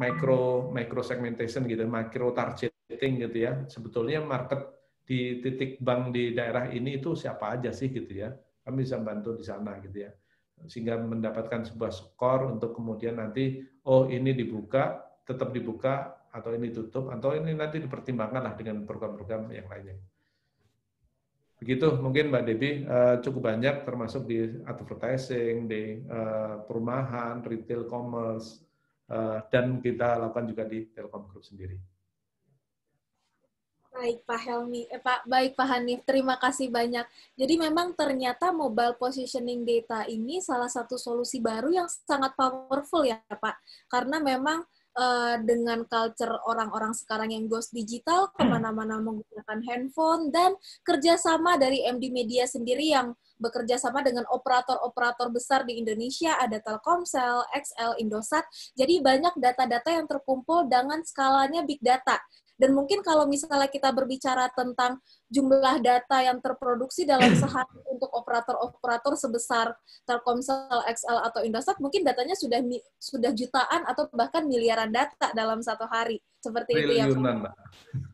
micro micro segmentation gitu, micro targeting gitu ya. Sebetulnya market di titik bank di daerah ini itu siapa aja sih gitu ya. Kami bisa bantu di sana gitu ya. Sehingga mendapatkan sebuah skor untuk kemudian nanti, oh ini dibuka, tetap dibuka, atau ini tutup, atau ini nanti dipertimbangkan lah dengan program-program yang lainnya. Begitu mungkin Mbak Debbie uh, cukup banyak termasuk di advertising, di uh, perumahan, retail commerce, uh, dan kita lakukan juga di Telkom Group sendiri. Baik Pak Helmi, eh, Pak baik Pak Hanif, terima kasih banyak. Jadi memang ternyata mobile positioning data ini salah satu solusi baru yang sangat powerful ya Pak, karena memang uh, dengan culture orang-orang sekarang yang goes digital, ke mana-mana menggunakan handphone, dan kerjasama dari MD Media sendiri yang bekerja sama dengan operator-operator besar di Indonesia, ada Telkomsel, XL, Indosat. Jadi banyak data-data yang terkumpul dengan skalanya big data. Dan mungkin kalau misalnya kita berbicara tentang jumlah data yang terproduksi dalam sehari untuk operator-operator sebesar Telkomsel, XL atau Indosat, mungkin datanya sudah sudah jutaan atau bahkan miliaran data dalam satu hari. Seperti Triliunan, itu ya. Mbak.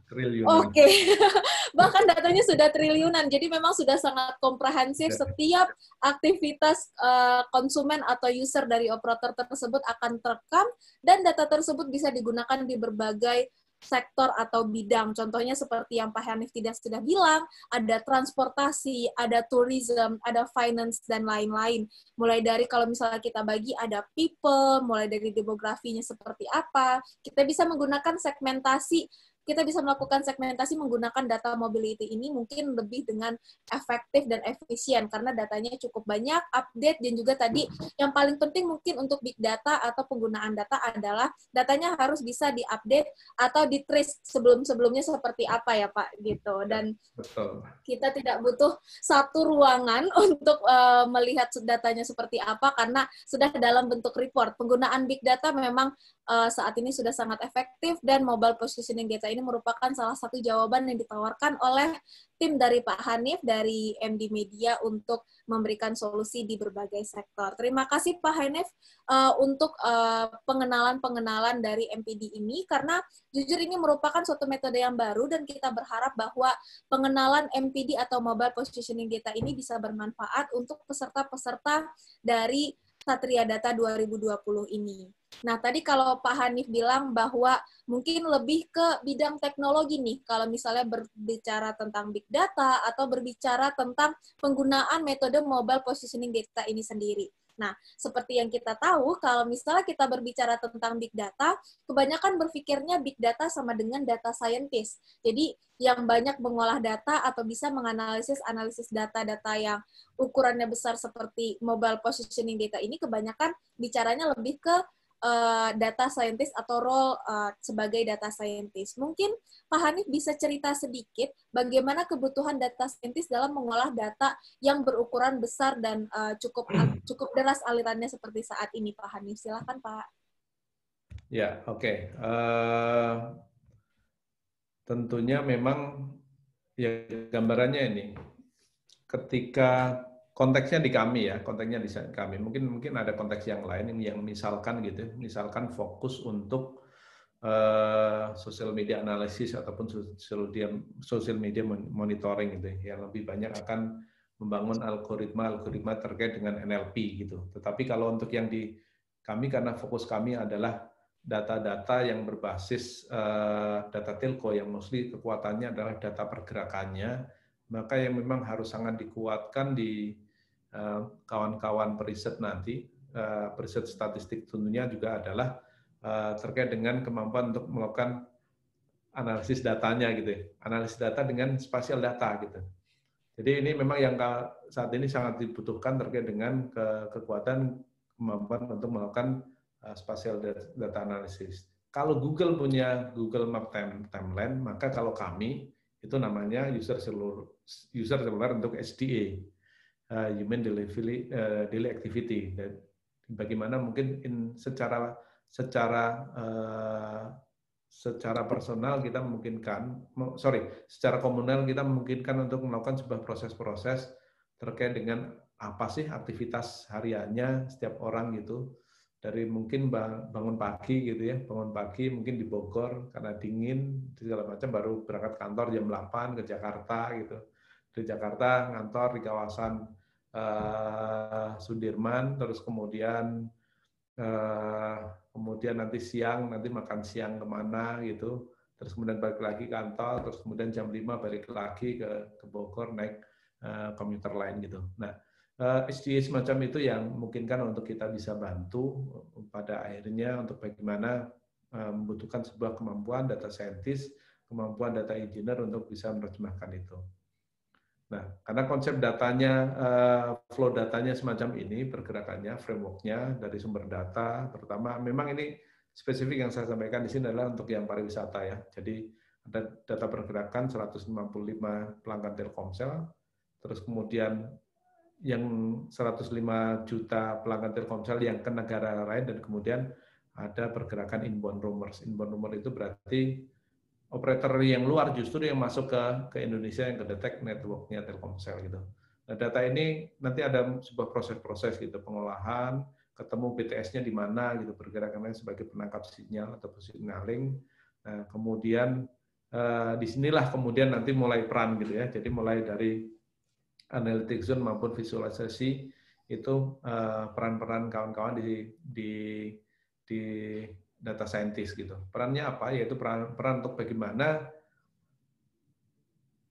Triliunan. Oke. Okay. bahkan datanya sudah triliunan. Jadi memang sudah sangat komprehensif setiap aktivitas uh, konsumen atau user dari operator tersebut akan terekam dan data tersebut bisa digunakan di berbagai sektor atau bidang. Contohnya seperti yang Pak Hanif tidak sudah bilang, ada transportasi, ada tourism, ada finance, dan lain-lain. Mulai dari kalau misalnya kita bagi ada people, mulai dari demografinya seperti apa, kita bisa menggunakan segmentasi kita bisa melakukan segmentasi menggunakan data mobility ini mungkin lebih dengan efektif dan efisien karena datanya cukup banyak, update dan juga tadi yang paling penting mungkin untuk big data atau penggunaan data adalah datanya harus bisa diupdate atau di trace sebelum-sebelumnya seperti apa ya Pak gitu dan Betul. kita tidak butuh satu ruangan untuk uh, melihat datanya seperti apa karena sudah dalam bentuk report. Penggunaan big data memang uh, saat ini sudah sangat efektif dan mobile positioning data ini merupakan salah satu jawaban yang ditawarkan oleh tim dari Pak Hanif dari MD Media untuk memberikan solusi di berbagai sektor. Terima kasih Pak Hanif uh, untuk uh, pengenalan-pengenalan dari MPD ini karena jujur ini merupakan suatu metode yang baru dan kita berharap bahwa pengenalan MPD atau mobile positioning data ini bisa bermanfaat untuk peserta-peserta dari Satria Data 2020 ini. Nah, tadi kalau Pak Hanif bilang bahwa mungkin lebih ke bidang teknologi nih, kalau misalnya berbicara tentang big data atau berbicara tentang penggunaan metode mobile positioning data ini sendiri. Nah, seperti yang kita tahu, kalau misalnya kita berbicara tentang big data, kebanyakan berpikirnya big data sama dengan data scientist. Jadi, yang banyak mengolah data atau bisa menganalisis analisis data-data yang ukurannya besar seperti mobile positioning data ini kebanyakan bicaranya lebih ke uh, data scientist atau role uh, sebagai data scientist. Mungkin Pak Hanif bisa cerita sedikit bagaimana kebutuhan data scientist dalam mengolah data yang berukuran besar dan uh, cukup cukup deras alirannya seperti saat ini, Pak Hanif. Silakan, Pak. Ya, oke. Okay. Uh, tentunya memang ya gambarannya ini ketika konteksnya di kami ya, konteksnya di kami. Mungkin mungkin ada konteks yang lain yang misalkan gitu, misalkan fokus untuk uh, social media analisis ataupun social media social media monitoring gitu, ya. yang lebih banyak akan membangun algoritma-algoritma terkait dengan NLP gitu. Tetapi kalau untuk yang di kami karena fokus kami adalah data-data yang berbasis uh, data telco yang mostly kekuatannya adalah data pergerakannya, maka yang memang harus sangat dikuatkan di kawan-kawan periset nanti, eh, periset statistik tentunya juga adalah eh, terkait dengan kemampuan untuk melakukan analisis datanya gitu ya. Analisis data dengan spasial data gitu. Jadi ini memang yang saat ini sangat dibutuhkan terkait dengan ke kekuatan kemampuan untuk melakukan spasial data analisis. Kalau Google punya Google Map Timeline, maka kalau kami itu namanya user seluler user seluler untuk SDA uh, human delivery uh, daily activity. Dan bagaimana mungkin in, secara secara uh, secara personal kita memungkinkan sorry secara komunal kita memungkinkan untuk melakukan sebuah proses-proses terkait dengan apa sih aktivitas hariannya setiap orang gitu. Dari mungkin bangun pagi gitu ya bangun pagi mungkin di Bogor karena dingin segala macam baru berangkat kantor jam 8 ke Jakarta gitu. Di Jakarta ngantor di kawasan uh, Sudirman, terus kemudian uh, kemudian nanti siang nanti makan siang ke mana gitu, terus kemudian balik lagi kantor, terus kemudian jam 5 balik lagi ke, ke Bogor naik komuter lain gitu. Nah, SDA semacam itu yang memungkinkan untuk kita bisa bantu pada akhirnya untuk bagaimana membutuhkan sebuah kemampuan data scientist, kemampuan data engineer untuk bisa menerjemahkan itu. Nah, karena konsep datanya, flow datanya semacam ini, pergerakannya, frameworknya dari sumber data, terutama memang ini spesifik yang saya sampaikan di sini adalah untuk yang pariwisata ya. Jadi ada data pergerakan 155 pelanggan Telkomsel, terus kemudian yang 105 juta pelanggan Telkomsel yang ke negara lain dan kemudian ada pergerakan inbound rumors. Inbound rumor itu berarti operator yang luar justru yang masuk ke ke Indonesia yang kedetek networknya Telkomsel gitu. Nah, data ini nanti ada sebuah proses-proses gitu pengolahan, ketemu BTS-nya di mana gitu pergerakannya sebagai penangkap sinyal atau signaling. Nah, kemudian eh, di sinilah kemudian nanti mulai peran gitu ya. Jadi mulai dari analytic zone maupun visualisasi itu eh, peran-peran kawan-kawan di di di data scientist gitu. Perannya apa? Yaitu peran peran untuk bagaimana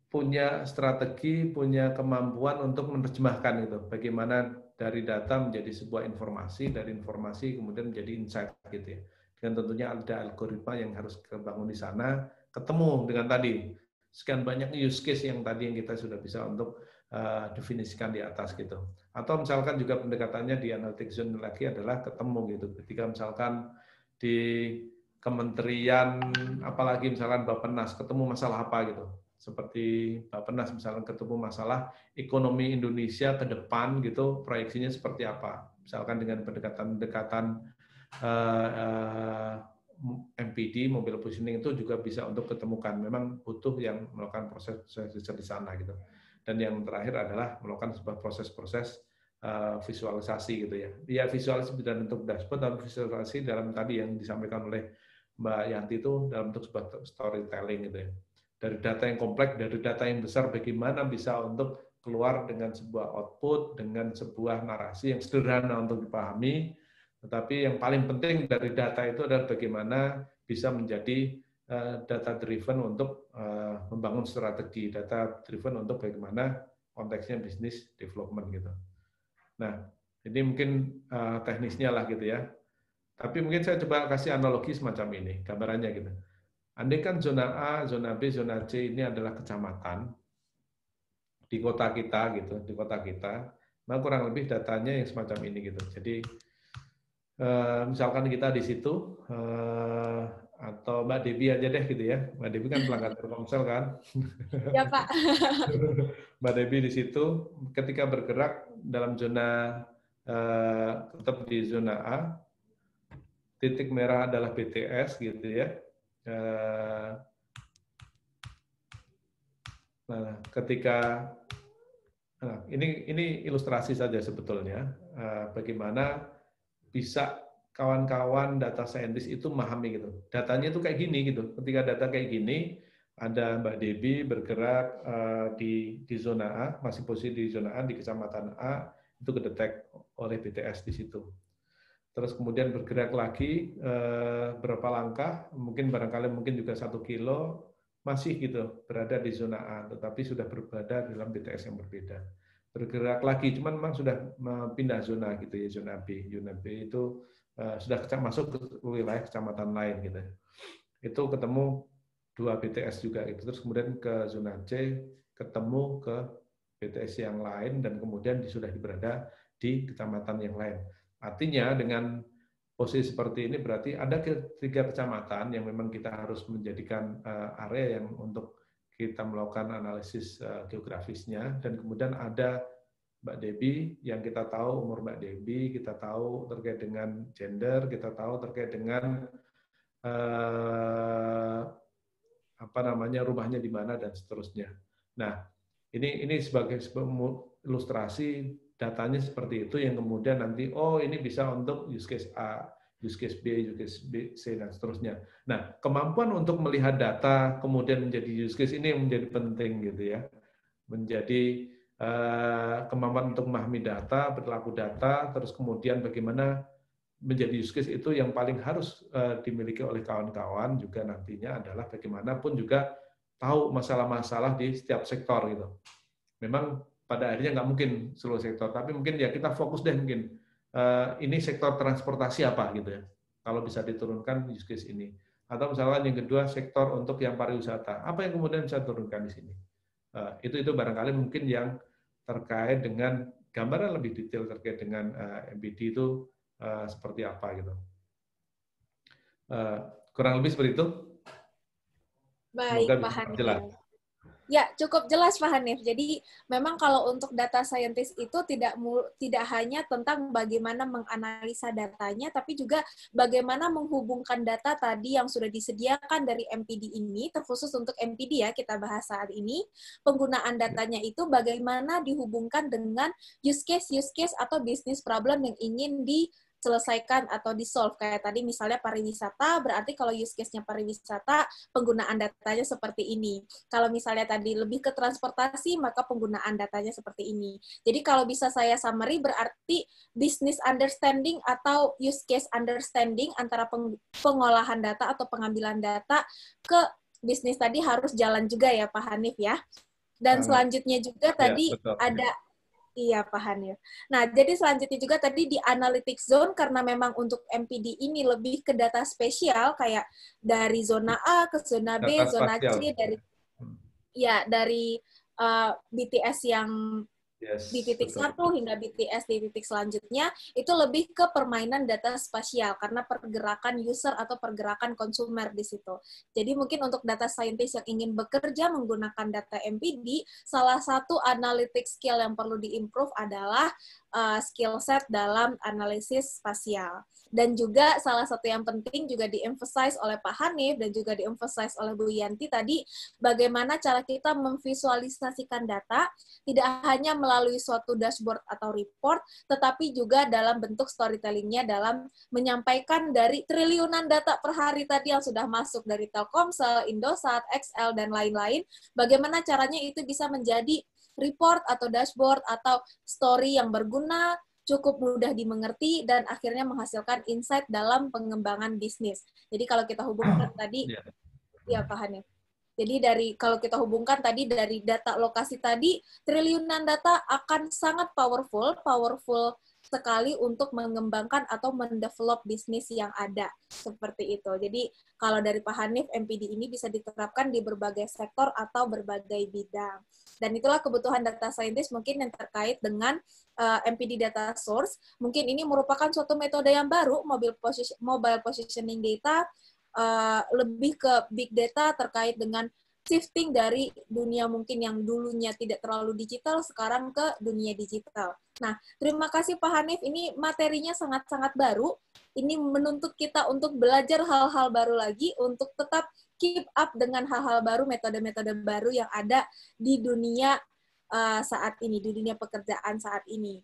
punya strategi, punya kemampuan untuk menerjemahkan itu. Bagaimana dari data menjadi sebuah informasi, dari informasi kemudian menjadi insight gitu ya. Dan tentunya ada algoritma yang harus kebangun di sana, ketemu dengan tadi sekian banyak use case yang tadi yang kita sudah bisa untuk uh, definisikan di atas gitu. Atau misalkan juga pendekatannya di analytic zone lagi adalah ketemu gitu. Ketika misalkan di kementerian apalagi misalkan Bappenas ketemu masalah apa gitu. Seperti Bapenas misalnya ketemu masalah ekonomi Indonesia ke depan gitu proyeksinya seperti apa. Misalkan dengan pendekatan-pendekatan uh, uh, MPD mobile positioning itu juga bisa untuk ketemukan. Memang butuh yang melakukan proses proses di sana gitu. Dan yang terakhir adalah melakukan sebuah proses-proses uh, visualisasi gitu ya ya visualisasi dalam bentuk dashboard dan visualisasi dalam tadi yang disampaikan oleh Mbak Yanti itu dalam bentuk sebuah storytelling gitu ya dari data yang kompleks, dari data yang besar, bagaimana bisa untuk keluar dengan sebuah output, dengan sebuah narasi yang sederhana untuk dipahami, tetapi yang paling penting dari data itu adalah bagaimana bisa menjadi eh, data driven untuk eh, membangun strategi, data driven untuk bagaimana konteksnya bisnis development gitu. Nah, ini mungkin eh, teknisnya lah gitu ya. Tapi mungkin saya coba kasih analogi semacam ini, gambarannya gitu. Andai kan zona A, zona B, zona C ini adalah kecamatan di kota kita gitu, di kota kita, maka kurang lebih datanya yang semacam ini gitu. Jadi eh, misalkan kita di situ eh, atau Mbak Debi aja deh gitu ya. Mbak Debi kan pelanggan Telkomsel kan. Ya Pak. Mbak Debi di situ ketika bergerak dalam zona eh, tetap di zona A, titik merah adalah BTS gitu ya Eh, nah, ketika nah, ini ini ilustrasi saja sebetulnya eh, bagaimana bisa kawan-kawan data scientist itu memahami gitu. Datanya itu kayak gini gitu. Ketika data kayak gini, ada Mbak Debi bergerak uh, di di zona A, masih posisi di zona A di kecamatan A, itu kedetek oleh BTS di situ terus kemudian bergerak lagi eh, berapa langkah, mungkin barangkali mungkin juga satu kilo, masih gitu berada di zona A, tetapi sudah berada dalam BTS yang berbeda. Bergerak lagi, cuman memang sudah pindah zona gitu ya, zona B. Zona B itu eh, sudah masuk ke wilayah kecamatan lain gitu. Itu ketemu dua BTS juga gitu. Terus kemudian ke zona C, ketemu ke BTS yang lain dan kemudian sudah berada di kecamatan yang lain. Artinya dengan posisi seperti ini berarti ada tiga kecamatan yang memang kita harus menjadikan eh, area yang untuk kita melakukan analisis eh, geografisnya dan kemudian ada Mbak Debi yang kita tahu umur Mbak Debi, kita tahu terkait dengan gender, kita tahu terkait dengan eh, apa namanya rumahnya di mana dan seterusnya. Nah, ini ini sebagai ilustrasi datanya seperti itu yang kemudian nanti oh ini bisa untuk use case A, use case B, use case B, C dan seterusnya. Nah, kemampuan untuk melihat data kemudian menjadi use case ini yang menjadi penting gitu ya. Menjadi uh, kemampuan untuk memahami data, berlaku data, terus kemudian bagaimana menjadi use case itu yang paling harus uh, dimiliki oleh kawan-kawan juga nantinya adalah bagaimanapun juga tahu masalah-masalah di setiap sektor gitu. Memang pada akhirnya nggak mungkin seluruh sektor, tapi mungkin ya kita fokus deh mungkin uh, ini sektor transportasi apa gitu ya. Kalau bisa diturunkan use case ini. Atau misalkan yang kedua sektor untuk yang pariwisata, apa yang kemudian bisa turunkan di sini. Uh, itu itu barangkali mungkin yang terkait dengan gambaran lebih detail terkait dengan MPD itu uh, seperti apa gitu. Uh, kurang lebih seperti itu. Baik, Semoga Pak Hanif. Ya, cukup jelas Pak Hanif. Jadi memang kalau untuk data scientist itu tidak tidak hanya tentang bagaimana menganalisa datanya, tapi juga bagaimana menghubungkan data tadi yang sudah disediakan dari MPD ini, terkhusus untuk MPD ya kita bahas saat ini, penggunaan datanya itu bagaimana dihubungkan dengan use case use case atau bisnis problem yang ingin di selesaikan atau di solve kayak tadi misalnya pariwisata berarti kalau use case-nya pariwisata penggunaan datanya seperti ini. Kalau misalnya tadi lebih ke transportasi maka penggunaan datanya seperti ini. Jadi kalau bisa saya summary berarti business understanding atau use case understanding antara pengolahan data atau pengambilan data ke bisnis tadi harus jalan juga ya Pak Hanif ya. Dan selanjutnya juga ya, tadi betul, ada Iya, Pak Hanif. Nah, jadi selanjutnya juga tadi di analytics zone, karena memang untuk MPD ini lebih ke data spesial, kayak dari zona A ke zona B, data zona C, dari hmm. ya dari uh, BTS yang yes, di titik betul. satu hingga BTS di titik selanjutnya itu lebih ke permainan data spasial karena pergerakan user atau pergerakan konsumer di situ. Jadi mungkin untuk data scientist yang ingin bekerja menggunakan data MPD, salah satu analytics skill yang perlu diimprove adalah uh, skill set dalam analisis spasial. Dan juga salah satu yang penting juga di-emphasize oleh Pak Hanif dan juga di-emphasize oleh Bu Yanti tadi, bagaimana cara kita memvisualisasikan data, tidak hanya melalui suatu dashboard atau report, tetapi juga dalam bentuk storytellingnya dalam menyampaikan dari triliunan data per hari tadi yang sudah masuk dari Telkomsel, Indosat, XL, dan lain-lain, bagaimana caranya itu bisa menjadi report atau dashboard atau story yang berguna cukup mudah dimengerti dan akhirnya menghasilkan insight dalam pengembangan bisnis. Jadi kalau kita hubungkan tadi, yeah. ya Pak Hanif. Jadi dari kalau kita hubungkan tadi dari data lokasi tadi, triliunan data akan sangat powerful, powerful sekali untuk mengembangkan atau mendevelop bisnis yang ada seperti itu. Jadi kalau dari Pak Hanif, MPD ini bisa diterapkan di berbagai sektor atau berbagai bidang. Dan itulah kebutuhan data scientist mungkin yang terkait dengan uh, eh, MPD data source. Mungkin ini merupakan suatu metode yang baru, mobile, position, mobile positioning data, uh, lebih ke big data terkait dengan shifting dari dunia mungkin yang dulunya tidak terlalu digital sekarang ke dunia digital. Nah, terima kasih Pak Hanif. Ini materinya sangat-sangat baru. Ini menuntut kita untuk belajar hal-hal baru lagi untuk tetap keep up dengan hal-hal baru, metode-metode baru yang ada di dunia uh, saat ini, di dunia pekerjaan saat ini.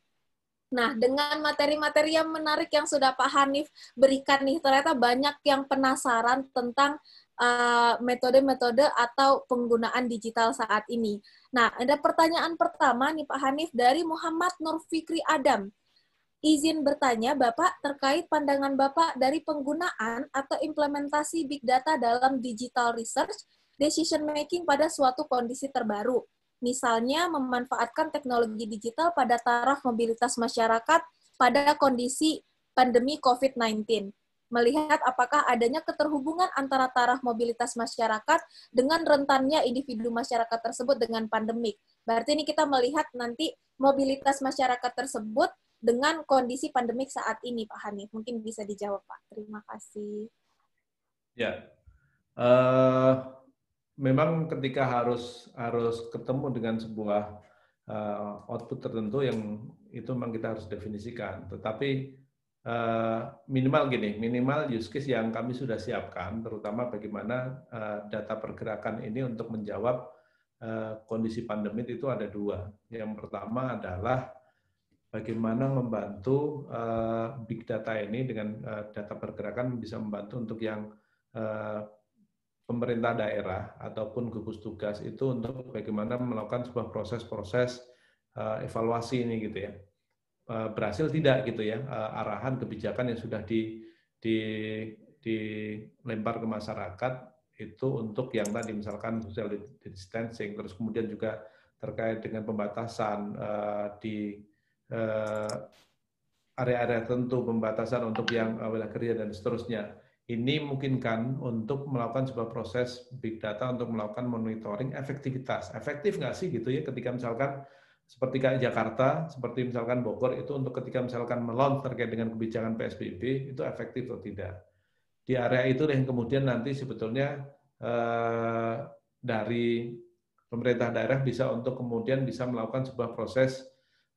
Nah, dengan materi-materi yang menarik yang sudah Pak Hanif berikan nih, ternyata banyak yang penasaran tentang metode-metode uh, atau penggunaan digital saat ini. Nah, ada pertanyaan pertama nih Pak Hanif dari Muhammad Nur Fikri Adam. Izin bertanya Bapak terkait pandangan Bapak dari penggunaan atau implementasi big data dalam digital research decision making pada suatu kondisi terbaru. Misalnya memanfaatkan teknologi digital pada taraf mobilitas masyarakat pada kondisi pandemi COVID-19 melihat apakah adanya keterhubungan antara taraf mobilitas masyarakat dengan rentannya individu masyarakat tersebut dengan pandemik. Berarti ini kita melihat nanti mobilitas masyarakat tersebut dengan kondisi pandemik saat ini, Pak Hanif. Mungkin bisa dijawab, Pak. Terima kasih. Ya, uh, memang ketika harus harus ketemu dengan sebuah uh, output tertentu yang itu memang kita harus definisikan. Tetapi Eh, minimal gini, minimal use case yang kami sudah siapkan, terutama bagaimana uh, data pergerakan ini untuk menjawab uh, kondisi pandemi itu ada dua. Yang pertama adalah bagaimana membantu big data ini dengan data pergerakan bisa membantu untuk yang pemerintah daerah ataupun gugus tugas itu untuk bagaimana melakukan sebuah proses-proses evaluasi ini gitu ya Eh, berhasil tidak gitu ya eh, arahan kebijakan yang sudah di, di dilempar ke masyarakat itu untuk yang tadi misalkan social distancing terus kemudian juga terkait dengan pembatasan uh, di area-area tertentu, pembatasan untuk yang wilayah kerja dan seterusnya. Ini memungkinkan untuk melakukan sebuah proses big data untuk melakukan monitoring efektivitas. Efektif nggak sih gitu ya ketika misalkan seperti kayak Jakarta, seperti misalkan Bogor itu untuk ketika misalkan melon terkait dengan kebijakan PSBB itu efektif atau tidak. Di area itu yang kemudian nanti sebetulnya eh, dari pemerintah daerah bisa untuk kemudian bisa melakukan sebuah proses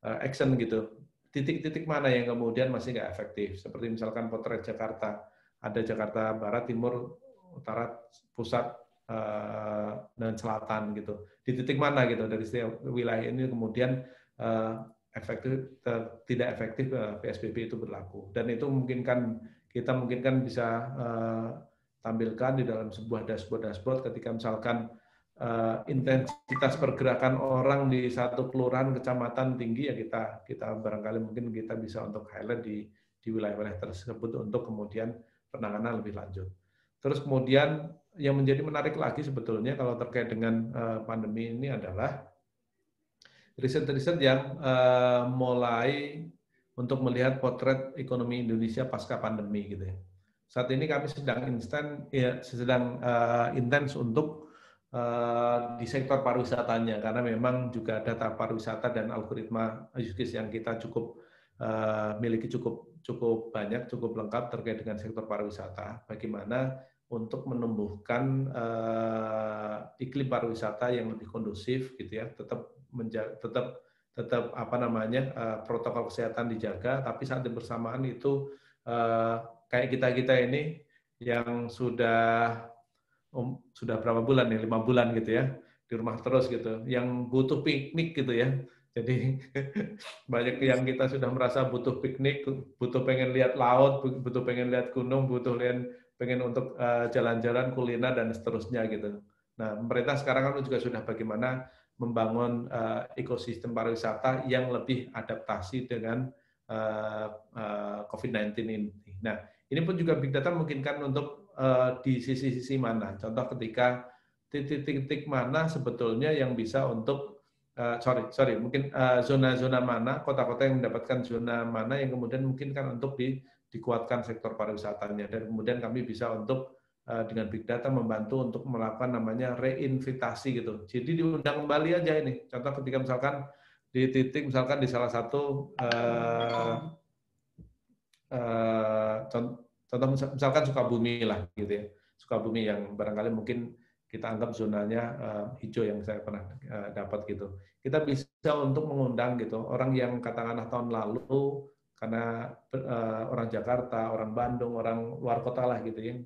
eh, action gitu. Titik-titik mana yang kemudian masih nggak efektif. Seperti misalkan potret Jakarta, ada Jakarta Barat, Timur, Utara, Pusat, Eh, dan selatan gitu. Di titik mana gitu dari wilayah ini kemudian uh, efektif tidak efektif uh, PSBB itu berlaku dan itu mungkin kan kita mungkin kan bisa tampilkan di dalam sebuah dashboard-dashboard ketika misalkan intensitas pergerakan orang di satu kelurahan kecamatan tinggi ya kita kita barangkali mungkin kita bisa untuk highlight di di wilayah-wilayah tersebut untuk kemudian penanganan lebih lanjut. Terus kemudian yang menjadi menarik lagi sebetulnya kalau terkait dengan uh, pandemi ini adalah riset-riset yang uh, mulai untuk melihat potret ekonomi Indonesia pasca pandemi gitu ya. Saat ini kami sedang instan ya sedang uh, intens untuk uh, di sektor pariwisatanya karena memang juga data pariwisata dan algoritma use yang kita cukup uh, miliki cukup cukup banyak, cukup lengkap terkait dengan sektor pariwisata. Bagaimana untuk menumbuhkan uh, iklim pariwisata yang lebih kondusif gitu ya. Tetap menjaga, tetap tetap apa namanya uh, protokol kesehatan dijaga. Tapi saat bersamaan itu uh, kayak kita kita ini yang sudah um, sudah berapa bulan nih lima bulan gitu ya di rumah terus gitu. Yang butuh piknik gitu ya. Jadi banyak yang kita sudah merasa butuh piknik butuh pengen lihat laut butuh pengen lihat gunung butuh lihat pengen untuk eh, jalan-jalan, kuliner dan seterusnya gitu. Nah, pemerintah sekarang kan juga sudah bagaimana membangun uh, ekosistem pariwisata yang lebih adaptasi dengan uh, uh, COVID-19 ini. Nah, ini pun juga big data memungkinkan untuk uh, di sisi-sisi mana. Contoh ketika titik-titik mana sebetulnya yang bisa untuk uh, sorry sorry mungkin zona-zona uh, mana kota-kota yang mendapatkan zona mana yang kemudian mungkin kan untuk di dikuatkan sektor pariwisatanya dan kemudian kami bisa untuk uh, dengan big data membantu untuk melakukan namanya reinvitasi gitu. Jadi diundang kembali aja ini. Contoh ketika misalkan di titik misalkan di salah satu uh, uh, contoh misalkan Sukabumi lah gitu ya. Sukabumi yang barangkali mungkin kita anggap zonanya uh, hijau yang saya pernah uh, dapat gitu. Kita bisa untuk mengundang gitu orang yang katakanlah tahun lalu karena uh, orang Jakarta, orang Bandung, orang luar kota lah gitu yang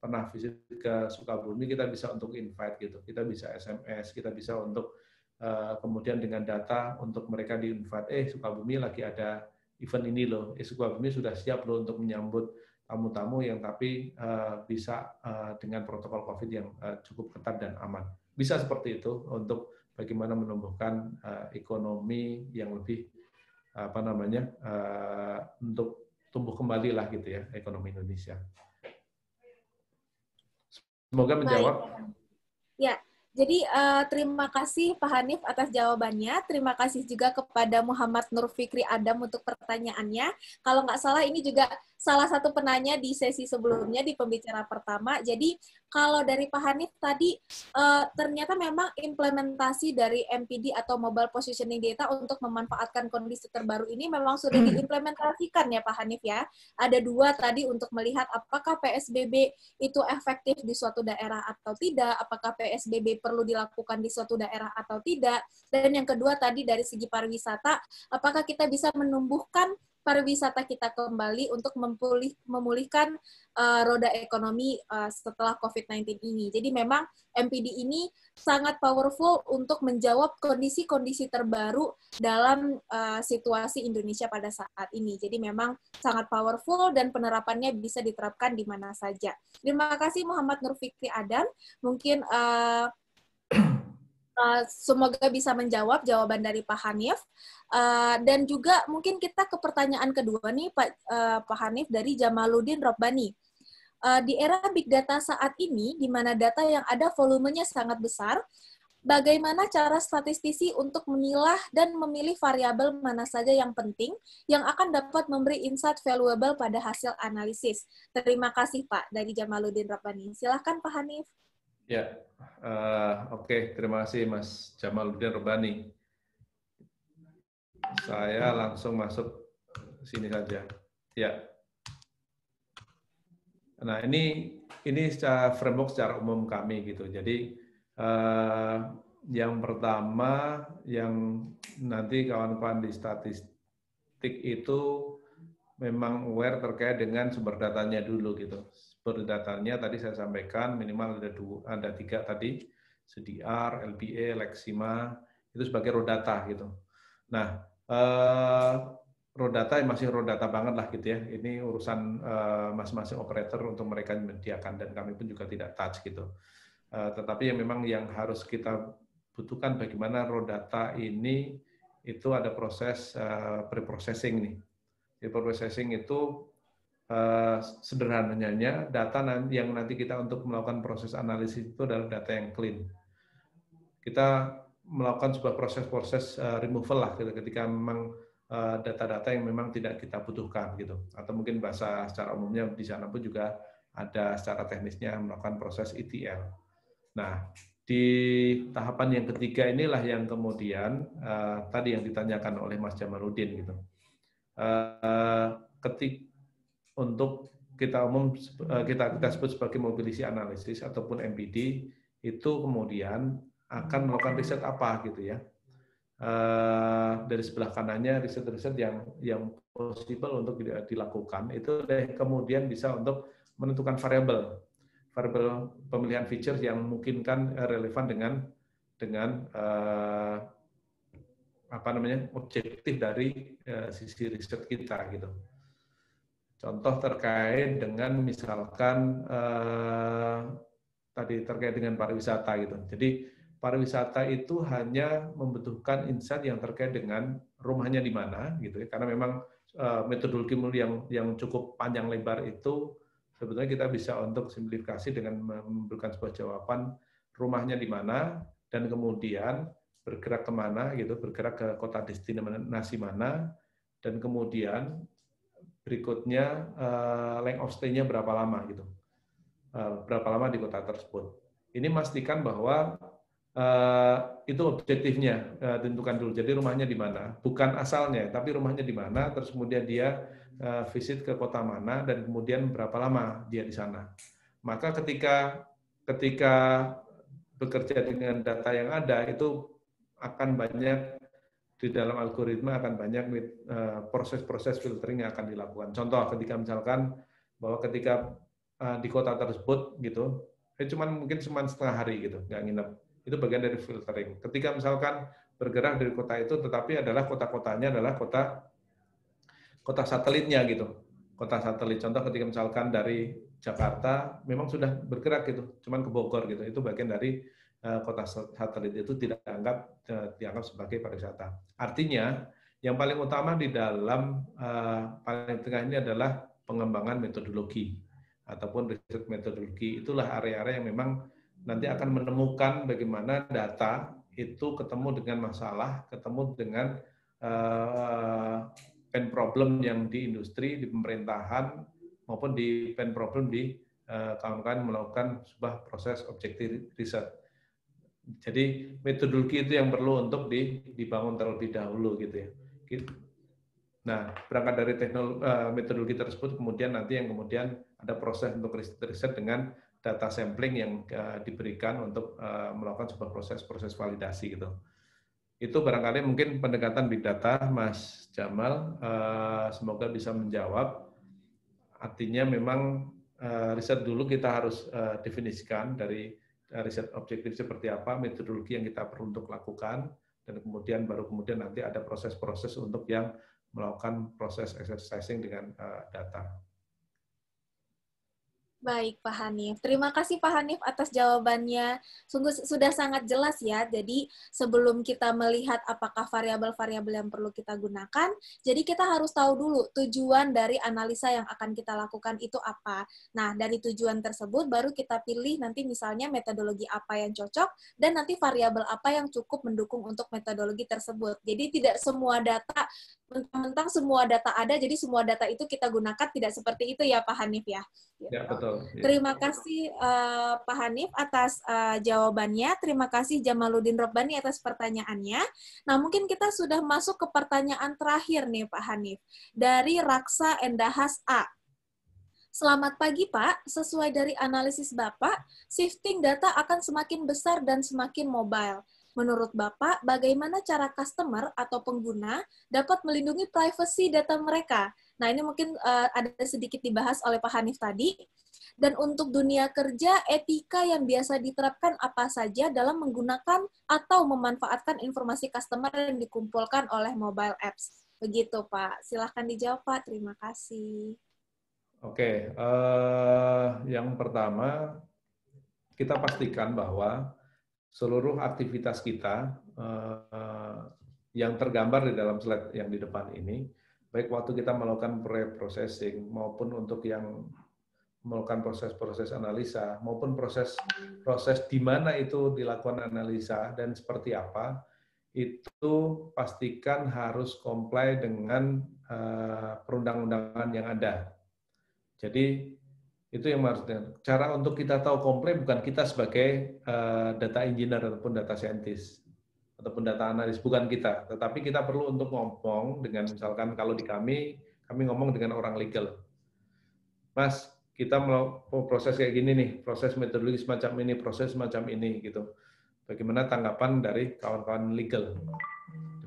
pernah visit ke Sukabumi kita bisa untuk invite gitu, kita bisa SMS, kita bisa untuk uh, kemudian dengan data untuk mereka di invite, eh Sukabumi lagi ada event ini loh, eh Sukabumi sudah siap loh untuk menyambut tamu-tamu yang tapi uh, bisa uh, dengan protokol COVID yang uh, cukup ketat dan aman. Bisa seperti itu untuk bagaimana menumbuhkan uh, ekonomi yang lebih apa namanya uh, untuk tumbuh kembali lah gitu ya ekonomi Indonesia. Semoga menjawab. Baik. Ya, jadi uh, terima kasih Pak Hanif atas jawabannya. Terima kasih juga kepada Muhammad Nur Fikri Adam untuk pertanyaannya. Kalau nggak salah ini juga salah satu penanya di sesi sebelumnya di pembicara pertama. Jadi kalau dari Pak Hanif tadi uh, ternyata memang implementasi dari MPD atau Mobile Positioning Data untuk memanfaatkan kondisi terbaru ini memang sudah hmm. diimplementasikan ya Pak Hanif ya. Ada dua tadi untuk melihat apakah PSBB itu efektif di suatu daerah atau tidak, apakah PSBB perlu dilakukan di suatu daerah atau tidak, dan yang kedua tadi dari segi pariwisata, apakah kita bisa menumbuhkan pariwisata kita kembali untuk memulih, memulihkan uh, roda ekonomi uh, setelah COVID-19 ini. Jadi memang MPD ini sangat powerful untuk menjawab kondisi-kondisi terbaru dalam uh, situasi Indonesia pada saat ini. Jadi memang sangat powerful dan penerapannya bisa diterapkan di mana saja. Terima kasih Muhammad Nur Fikri Adam. Mungkin uh, Uh, semoga bisa menjawab jawaban dari Pak Hanif. Uh, dan juga mungkin kita ke pertanyaan kedua nih Pak, uh, Pak Hanif dari Jamaluddin Robbani. Uh, di era big data saat ini, di mana data yang ada volumenya sangat besar, bagaimana cara statistisi untuk memilah dan memilih variabel mana saja yang penting yang akan dapat memberi insight valuable pada hasil analisis. Terima kasih Pak dari Jamaluddin Rabbani. Silahkan Pak Hanif. Ya, uh, oke. Okay. Terima kasih Mas Jamaluddin Rabbani. Saya langsung masuk sini saja. Ya. Nah, ini ini secara framework secara umum kami gitu. Jadi eh, yang pertama yang nanti kawan-kawan di statistik itu memang aware terkait dengan sumber datanya dulu gitu. Sumber datanya tadi saya sampaikan minimal ada dua, ada tiga tadi, CDR, LPA, Lexima, itu sebagai raw data gitu. Nah, eh, raw data masih raw data banget lah gitu ya. Ini urusan uh, masing-masing operator untuk mereka menyediakan dan kami pun juga tidak touch gitu. Uh, tetapi yang memang yang harus kita butuhkan bagaimana raw data ini itu ada proses uh, pre-processing nih. Pre-processing itu sederhananya data yang nanti kita untuk melakukan proses analisis itu adalah data yang clean. Kita melakukan sebuah proses-proses uh, removal lah gitu, ketika memang Eh, data-data yang memang tidak kita butuhkan gitu atau mungkin bahasa secara umumnya di sana pun juga ada secara teknisnya melakukan proses ETL. Nah, di tahapan yang ketiga inilah yang kemudian uh, tadi yang ditanyakan oleh Mas Jamaluddin gitu. Uh, ketik untuk kita umum uh, kita kita sebut sebagai mobility analisis ataupun MPD itu kemudian akan melakukan riset apa gitu ya Eh, dari sebelah kanannya riset-riset yang yang possible untuk dilakukan itu kemudian bisa untuk menentukan variabel variabel pemilihan feature yang memungkinkan eh, relevan dengan dengan uh, apa namanya objektif dari sisi riset kita gitu. Contoh terkait dengan misalkan uh, tadi terkait dengan pariwisata gitu. Jadi pariwisata itu hanya membutuhkan insight yang terkait dengan rumahnya di mana gitu ya karena memang uh, metodologi yang yang cukup panjang lebar itu sebetulnya kita bisa untuk simplifikasi dengan memberikan sebuah jawaban rumahnya di mana dan kemudian bergerak ke mana gitu bergerak ke kota destinasi mana dan kemudian berikutnya uh, length of stay-nya berapa lama gitu uh, berapa lama di kota tersebut ini memastikan bahwa uh, itu objektifnya uh, tentukan dulu. Jadi rumahnya di mana, bukan asalnya, tapi rumahnya di mana. Terus kemudian dia uh, visit ke kota mana dan kemudian berapa lama dia di sana. Maka ketika ketika bekerja dengan data yang ada itu akan banyak di dalam algoritma akan banyak proses-proses filtering yang akan dilakukan. Contoh ketika misalkan bahwa ketika di kota tersebut gitu, eh cuman mungkin cuma setengah hari gitu, nggak nginep itu bagian dari filtering. Ketika misalkan bergerak dari kota itu, tetapi adalah kota-kotanya adalah kota kota satelitnya gitu. Kota satelit. Contoh ketika misalkan dari Jakarta memang sudah bergerak gitu, cuman ke Bogor gitu. Itu bagian dari kota satelit itu tidak dianggap uh, dianggap sebagai pariwisata. Artinya yang paling utama di dalam uh, paling tengah ini adalah pengembangan metodologi ataupun riset metodologi. Itulah area-area yang memang nanti akan menemukan bagaimana data itu ketemu dengan masalah, ketemu dengan uh, pen problem yang di industri, di pemerintahan, maupun di pen problem di eh, kawan-kawan uh, melakukan sebuah proses objektif riset. Jadi metodologi itu yang perlu untuk dibangun terlebih dahulu gitu ya. Gitu. Nah, berangkat dari teknologi, uh, metodologi tersebut, kemudian nanti yang kemudian ada proses untuk riset dengan data sampling yang uh, diberikan untuk uh, melakukan sebuah proses-proses validasi gitu. Itu barangkali mungkin pendekatan big data, Mas Jamal. Semoga bisa menjawab. Artinya memang riset dulu kita harus definisikan dari riset objektif seperti apa, metodologi yang kita perlu untuk lakukan, dan kemudian baru kemudian nanti ada proses-proses untuk yang melakukan proses exercising dengan uh, data. Baik, Pak Hanif. Terima kasih Pak Hanif atas jawabannya. Sungguh sudah sangat jelas ya. Jadi sebelum kita melihat apakah variabel-variabel yang perlu kita gunakan, jadi kita harus tahu dulu tujuan dari analisa yang akan kita lakukan itu apa. Nah, dari tujuan tersebut baru kita pilih nanti misalnya metodologi apa yang cocok dan nanti variabel apa yang cukup mendukung untuk metodologi tersebut. Jadi tidak semua data mentang-mentang semua data ada, jadi semua data itu kita gunakan tidak seperti itu ya Pak Hanif ya. Ya betul. Ya. Terima kasih uh, Pak Hanif atas uh, jawabannya. Terima kasih Jamaluddin Robbani atas pertanyaannya. Nah mungkin kita sudah masuk ke pertanyaan terakhir nih Pak Hanif dari Raksa Endahas A. Selamat pagi Pak, sesuai dari analisis Bapak, shifting data akan semakin besar dan semakin mobile Menurut Bapak, bagaimana cara customer atau pengguna dapat melindungi privacy data mereka? Nah, ini mungkin uh, ada sedikit dibahas oleh Pak Hanif tadi. Dan untuk dunia kerja, etika yang biasa diterapkan apa saja dalam menggunakan atau memanfaatkan informasi customer yang dikumpulkan oleh mobile apps. Begitu, Pak. Silahkan dijawab, Pak. Terima kasih. Oke, uh, yang pertama, kita pastikan bahwa seluruh aktivitas kita uh, yang tergambar di dalam slide yang di depan ini, baik waktu kita melakukan pre-processing maupun untuk yang melakukan proses-proses analisa maupun proses proses di mana itu dilakukan analisa dan seperti apa itu pastikan harus comply dengan uh, perundang-undangan yang ada. Jadi itu yang maksudnya. Cara untuk kita tahu komplain bukan kita sebagai uh, data engineer ataupun data scientist ataupun data analis, bukan kita. Tetapi kita perlu untuk ngomong dengan misalkan kalau di kami, kami ngomong dengan orang legal. Mas, kita mau proses kayak gini nih, proses metodologi semacam ini, proses semacam ini gitu. Bagaimana tanggapan dari kawan-kawan legal?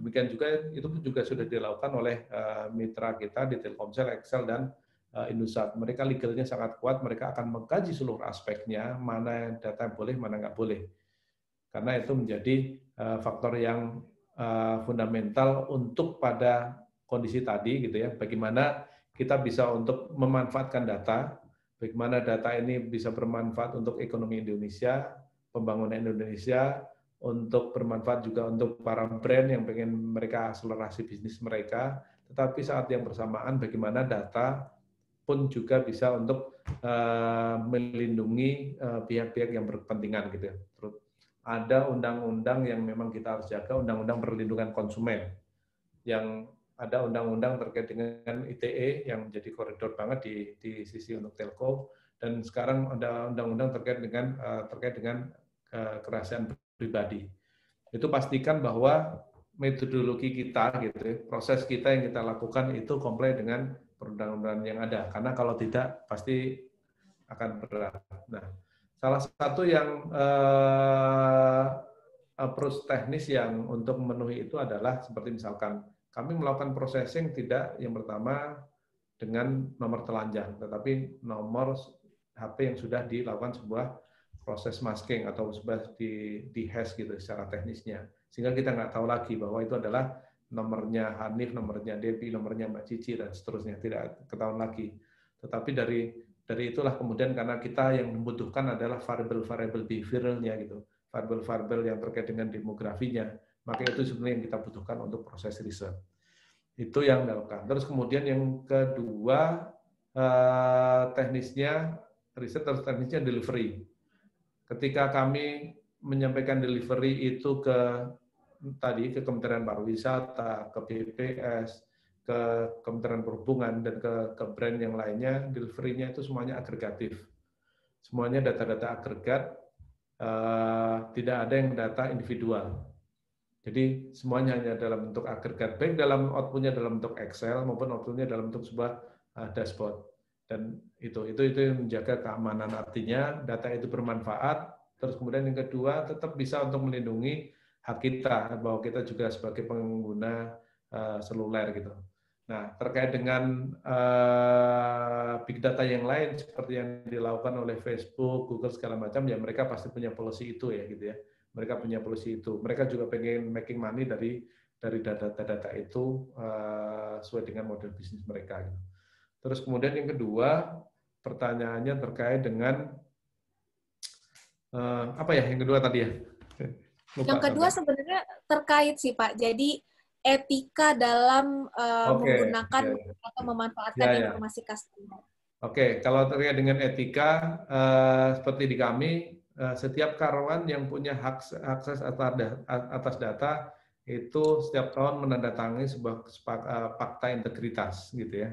Demikian juga itu juga sudah dilakukan oleh uh, mitra kita di Telkomsel, Excel dan Indosat. Mereka legalnya sangat kuat, mereka akan mengkaji seluruh aspeknya, mana data yang boleh, mana nggak boleh. Karena itu menjadi uh, faktor yang uh, fundamental untuk pada kondisi tadi, gitu ya. Bagaimana kita bisa untuk memanfaatkan data, bagaimana data ini bisa bermanfaat untuk ekonomi Indonesia, pembangunan Indonesia, untuk bermanfaat juga untuk para brand yang pengen mereka akselerasi bisnis mereka, tetapi saat yang bersamaan bagaimana data pun juga bisa untuk uh, melindungi eh, pihak-pihak uh, yang berkepentingan gitu ya. Terus ada undang-undang yang memang kita harus jaga, undang-undang perlindungan konsumen yang ada undang-undang terkait dengan ITE yang menjadi koridor banget di, di sisi untuk telco dan sekarang ada undang-undang terkait dengan uh, terkait dengan uh, kerahasiaan pribadi. Itu pastikan bahwa metodologi kita gitu ya, proses kita yang kita lakukan itu komplain dengan perundang-undangan yang ada. Karena kalau tidak pasti akan berat. Nah, salah satu yang uh, approach teknis yang untuk memenuhi itu adalah seperti misalkan kami melakukan processing tidak yang pertama dengan nomor telanjang, tetapi nomor HP yang sudah dilakukan sebuah proses masking atau sebuah di, di hash gitu secara teknisnya. Sehingga kita nggak tahu lagi bahwa itu adalah nomornya Hanif, nomornya Devi, nomornya Mbak Cici dan seterusnya tidak ketahuan lagi. Tetapi dari dari itulah kemudian karena kita yang membutuhkan adalah variabel-variabel behavioralnya gitu, variabel-variabel yang terkait dengan demografinya, maka itu sebenarnya yang kita butuhkan untuk proses riset. Itu yang dilakukan. Terus kemudian yang kedua eh, teknisnya riset terus teknisnya delivery. Ketika kami menyampaikan delivery itu ke tadi ke Kementerian Pariwisata, ke BPS, ke Kementerian Perhubungan dan ke, ke brand yang lainnya, delivery-nya itu semuanya agregatif. Semuanya data-data agregat, uh, tidak ada yang data individual. Jadi semuanya hanya dalam bentuk agregat, baik dalam output-nya dalam bentuk Excel maupun output-nya dalam bentuk sebuah uh, dashboard. Dan itu itu itu yang menjaga keamanan artinya data itu bermanfaat. Terus kemudian yang kedua tetap bisa untuk melindungi hak kita bahwa kita juga sebagai pengguna uh, seluler gitu. Nah, terkait dengan uh, big data yang lain seperti yang dilakukan oleh Facebook, Google segala macam, ya mereka pasti punya policy itu ya gitu ya. Mereka punya policy itu. Mereka juga pengen making money dari dari data-data itu uh, sesuai dengan model bisnis mereka. Gitu. Terus kemudian yang kedua, pertanyaannya terkait dengan uh, apa ya yang kedua tadi ya? Lupa yang kedua sebenarnya terkait sih Pak. Jadi etika dalam uh, okay. menggunakan yeah, yeah. atau memanfaatkan yeah, yeah. informasi customer. Oke, okay. kalau terkait dengan etika, uh, seperti di kami, uh, setiap karyawan yang punya hak akses atas data itu setiap tahun menandatangani sebuah fakta integritas, gitu ya,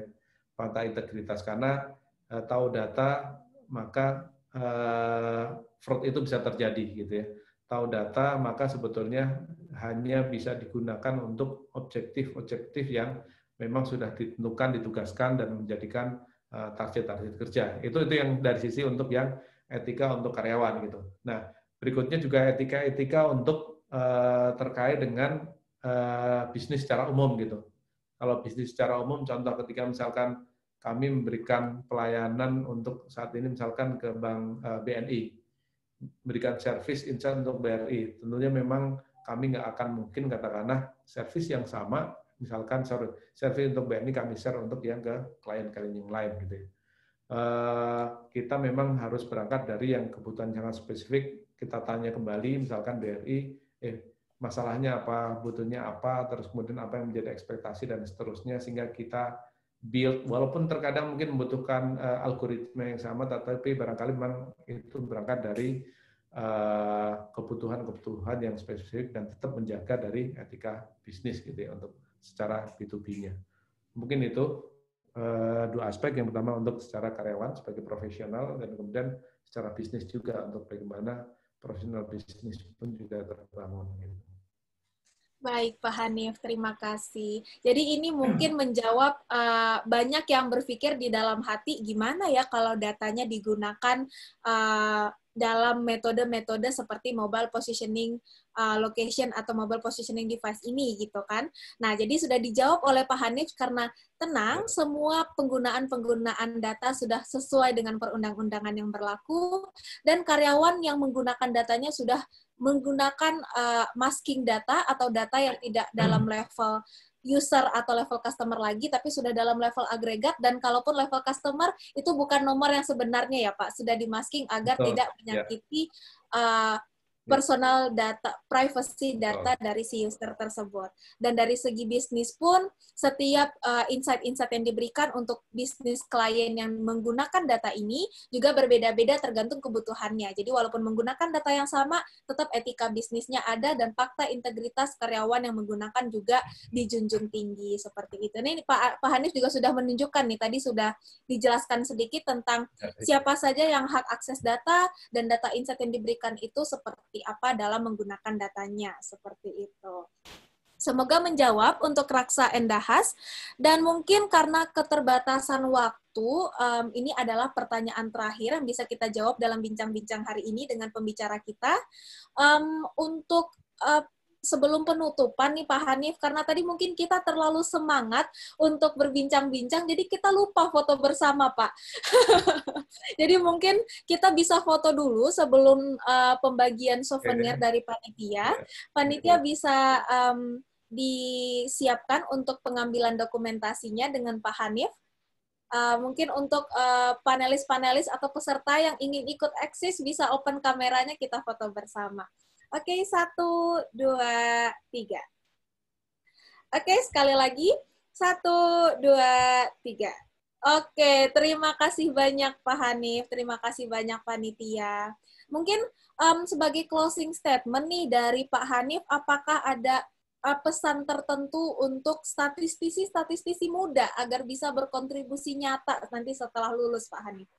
fakta integritas karena uh, tahu data maka uh, fraud itu bisa terjadi, gitu ya tahu data, maka sebetulnya hanya bisa digunakan untuk objektif-objektif yang memang sudah ditentukan, ditugaskan, dan menjadikan eh, target-target kerja. Itu itu yang dari sisi untuk yang etika untuk karyawan gitu. Nah, berikutnya juga etika-etika untuk uh, terkait dengan uh, bisnis secara umum gitu. Kalau bisnis secara umum, contoh ketika misalkan kami memberikan pelayanan untuk saat ini misalkan ke Bank BNI, berikan servis insight untuk BRI. Tentunya memang kami nggak akan mungkin katakanlah servis yang sama, misalkan servis untuk BRI kami share untuk yang ke klien-klien yang lain gitu. Uh, kita memang harus berangkat dari yang kebutuhan sangat spesifik, kita tanya kembali, misalkan BRI, eh masalahnya apa, butuhnya apa, terus kemudian apa yang menjadi ekspektasi dan seterusnya, sehingga kita build walaupun terkadang mungkin membutuhkan uh, algoritma yang sama tetapi barangkali memang itu berangkat dari eh, kebutuhan-kebutuhan uh, yang spesifik dan tetap menjaga dari etika bisnis gitu ya untuk secara B2B-nya. Mungkin itu uh, dua aspek yang pertama untuk secara karyawan sebagai profesional dan kemudian secara bisnis juga untuk bagaimana profesional bisnis pun juga terbangun gitu. Baik, Pak Hanif, terima kasih. Jadi ini mungkin menjawab uh, banyak yang berpikir di dalam hati gimana ya kalau datanya digunakan uh, dalam metode-metode seperti mobile positioning uh, location atau mobile positioning device ini gitu kan. Nah, jadi sudah dijawab oleh Pak Hanif karena tenang, semua penggunaan-penggunaan data sudah sesuai dengan perundang-undangan yang berlaku dan karyawan yang menggunakan datanya sudah menggunakan uh, masking data atau data yang tidak dalam hmm. level user atau level customer lagi, tapi sudah dalam level agregat dan kalaupun level customer itu bukan nomor yang sebenarnya ya Pak, sudah dimasking agar Betul. tidak ya. menyakiti yeah. uh, personal data, privacy data oh. dari si user tersebut. Dan dari segi bisnis pun, setiap uh, insight-insight yang diberikan untuk bisnis klien yang menggunakan data ini juga berbeda-beda tergantung kebutuhannya. Jadi walaupun menggunakan data yang sama, tetap etika bisnisnya ada dan fakta integritas karyawan yang menggunakan juga dijunjung tinggi seperti itu. Ini Pak, Pak Hanif juga sudah menunjukkan nih, tadi sudah dijelaskan sedikit tentang ya, siapa saja yang hak akses data dan data insight yang diberikan itu seperti apa dalam menggunakan datanya, seperti itu. Semoga menjawab untuk Raksa Endahas. Dan mungkin karena keterbatasan waktu, um, ini adalah pertanyaan terakhir yang bisa kita jawab dalam bincang-bincang hari ini dengan pembicara kita. Um, untuk uh, sebelum penutupan nih Pak Hanif, karena tadi mungkin kita terlalu semangat untuk berbincang-bincang, jadi kita lupa foto bersama Pak. jadi mungkin kita bisa foto dulu sebelum uh, pembagian souvenir dari panitia. Panitia bisa um, disiapkan untuk pengambilan dokumentasinya dengan Pak Hanif. Uh, mungkin untuk uh, panelis-panelis atau peserta yang ingin ikut eksis bisa open kameranya kita foto bersama. Oke, satu, dua, tiga. Oke, sekali lagi. Satu, dua, tiga. Oke, terima kasih banyak Pak Hanif, terima kasih banyak Panitia. Mungkin um, sebagai closing statement nih dari Pak Hanif, apakah ada uh, pesan tertentu untuk statistisi-statistisi muda agar bisa berkontribusi nyata nanti setelah lulus Pak Hanif?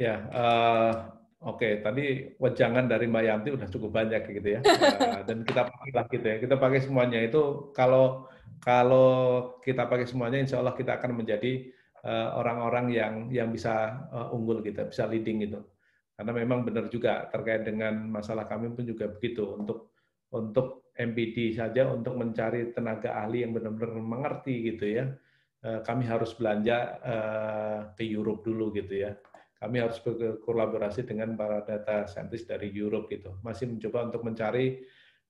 Ya, uh, Oke, tadi wejangan dari Mbak Yanti udah cukup banyak gitu ya. Nah, dan kita pakai lah gitu ya. Kita pakai semuanya itu kalau kalau kita pakai semuanya, insya Allah kita akan menjadi eh, orang-orang uh, yang yang bisa uh, unggul gitu, bisa leading gitu. Karena memang benar juga terkait dengan masalah kami pun juga begitu untuk untuk MPD saja untuk mencari tenaga ahli yang benar-benar mengerti gitu ya. Uh, kami harus belanja ke Europe dulu gitu ya kami harus berkolaborasi dengan para data scientist dari Europe gitu. Masih mencoba untuk mencari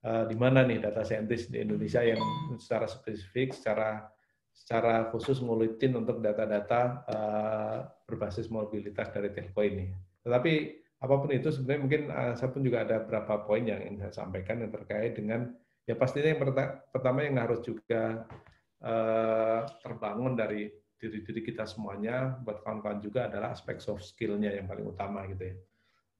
uh, di mana nih data scientist di Indonesia yang secara spesifik, secara secara khusus ngulitin untuk data-data uh, berbasis mobilitas dari telco ini. Tetapi apa pun itu sebenarnya mungkin uh, saya pun juga ada beberapa poin yang ingin saya sampaikan yang terkait dengan ya pastinya yang pertama yang harus juga uh, terbangun dari diri-diri kita semuanya buat kawan-kawan juga adalah aspek soft skill-nya yang paling utama gitu ya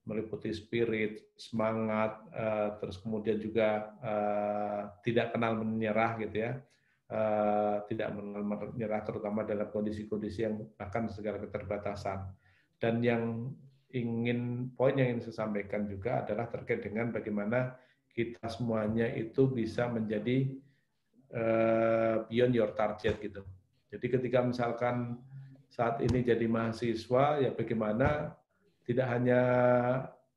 meliputi spirit, semangat, uh, terus kemudian juga uh, tidak kenal menyerah gitu ya, uh, tidak menyerah terutama dalam kondisi-kondisi yang bahkan segala keterbatasan. Dan yang ingin poin yang ingin saya sampaikan juga adalah terkait dengan bagaimana kita semuanya itu bisa menjadi uh, beyond your target gitu. Jadi ketika misalkan saat ini jadi mahasiswa, ya bagaimana tidak hanya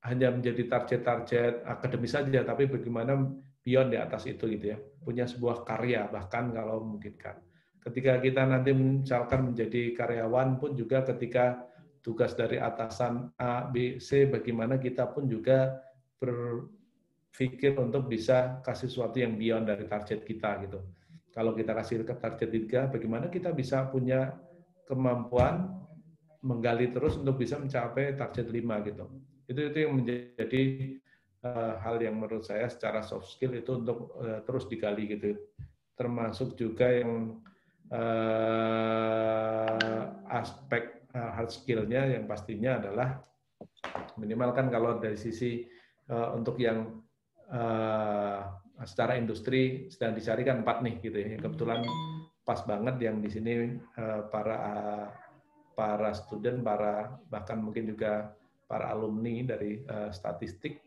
hanya menjadi target-target akademis saja, tapi bagaimana beyond di atas itu gitu ya, punya sebuah karya bahkan kalau memungkinkan. Ketika kita nanti misalkan menjadi karyawan pun juga ketika tugas dari atasan A, B, C, bagaimana kita pun juga berpikir untuk bisa kasih sesuatu yang beyond dari target kita gitu. Kalau kita kasih ke target tiga, bagaimana kita bisa punya kemampuan menggali terus untuk bisa mencapai target 5 gitu. Itu itu yang menjadi uh, hal yang menurut saya secara soft skill itu untuk uh, terus digali gitu. Termasuk juga yang uh, aspek uh, hard skill-nya yang pastinya adalah minimal kan kalau dari sisi uh, untuk yang uh, secara industri sedang dicarikan empat nih gitu ya. Kebetulan pas banget yang di sini uh, para para student, para bahkan mungkin juga para alumni dari uh, statistik,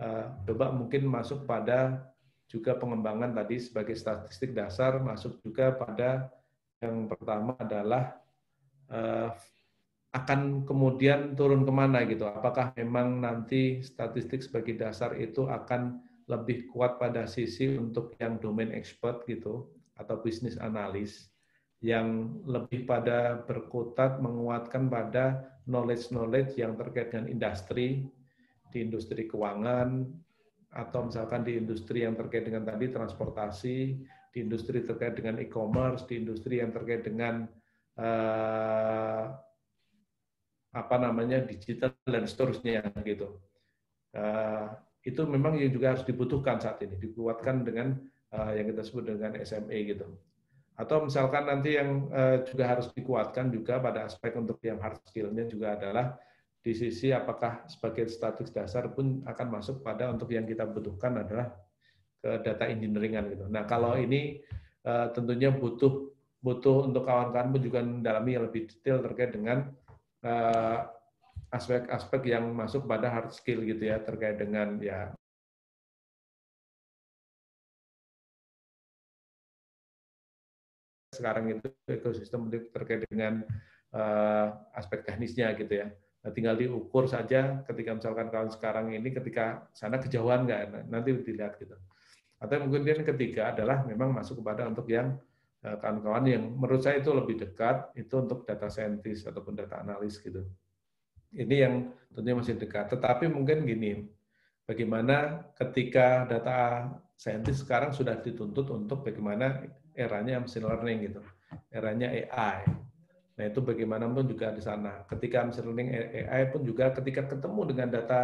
uh, coba mungkin masuk pada juga pengembangan tadi sebagai statistik dasar, masuk juga pada yang pertama adalah akan kemudian turun ke mana gitu. Apakah memang nanti statistik sebagai dasar itu akan lebih kuat pada sisi untuk yang domain expert gitu atau bisnis analis yang lebih pada berkutat menguatkan pada knowledge-knowledge yang terkait dengan industri, di industri keuangan, atau misalkan di industri yang terkait dengan tadi transportasi, di industri terkait dengan e-commerce, di industri yang terkait dengan uh, apa namanya digital dan seterusnya gitu. Uh, itu memang yang juga harus dibutuhkan saat ini, dikuatkan dengan uh, yang kita sebut dengan SME gitu. Atau misalkan nanti yang uh, juga harus dikuatkan juga pada aspek untuk yang hard skill-nya juga adalah di sisi apakah sebagai status dasar pun akan masuk pada untuk yang kita butuhkan adalah ke data engineeringan gitu. Nah kalau ini uh, tentunya butuh butuh untuk kawan-kawan pun juga mendalami yang lebih detail terkait dengan eh, aspek-aspek yang masuk pada hard skill gitu ya terkait dengan ya sekarang itu ekosistem terkait dengan uh, aspek teknisnya gitu ya. Nah, tinggal diukur saja ketika misalkan kawan sekarang ini ketika sana kejauhan nggak, nanti dilihat gitu. Atau kemudian ketiga adalah memang masuk kepada untuk yang eh, kawan-kawan yang menurut saya itu lebih dekat itu untuk data scientist ataupun data analis gitu. Ini yang tentunya masih dekat. Tetapi mungkin gini, bagaimana ketika data scientist sekarang sudah dituntut untuk bagaimana eranya machine learning gitu, eranya AI. Nah itu bagaimanapun juga di sana. Ketika machine learning AI pun juga ketika ketemu dengan data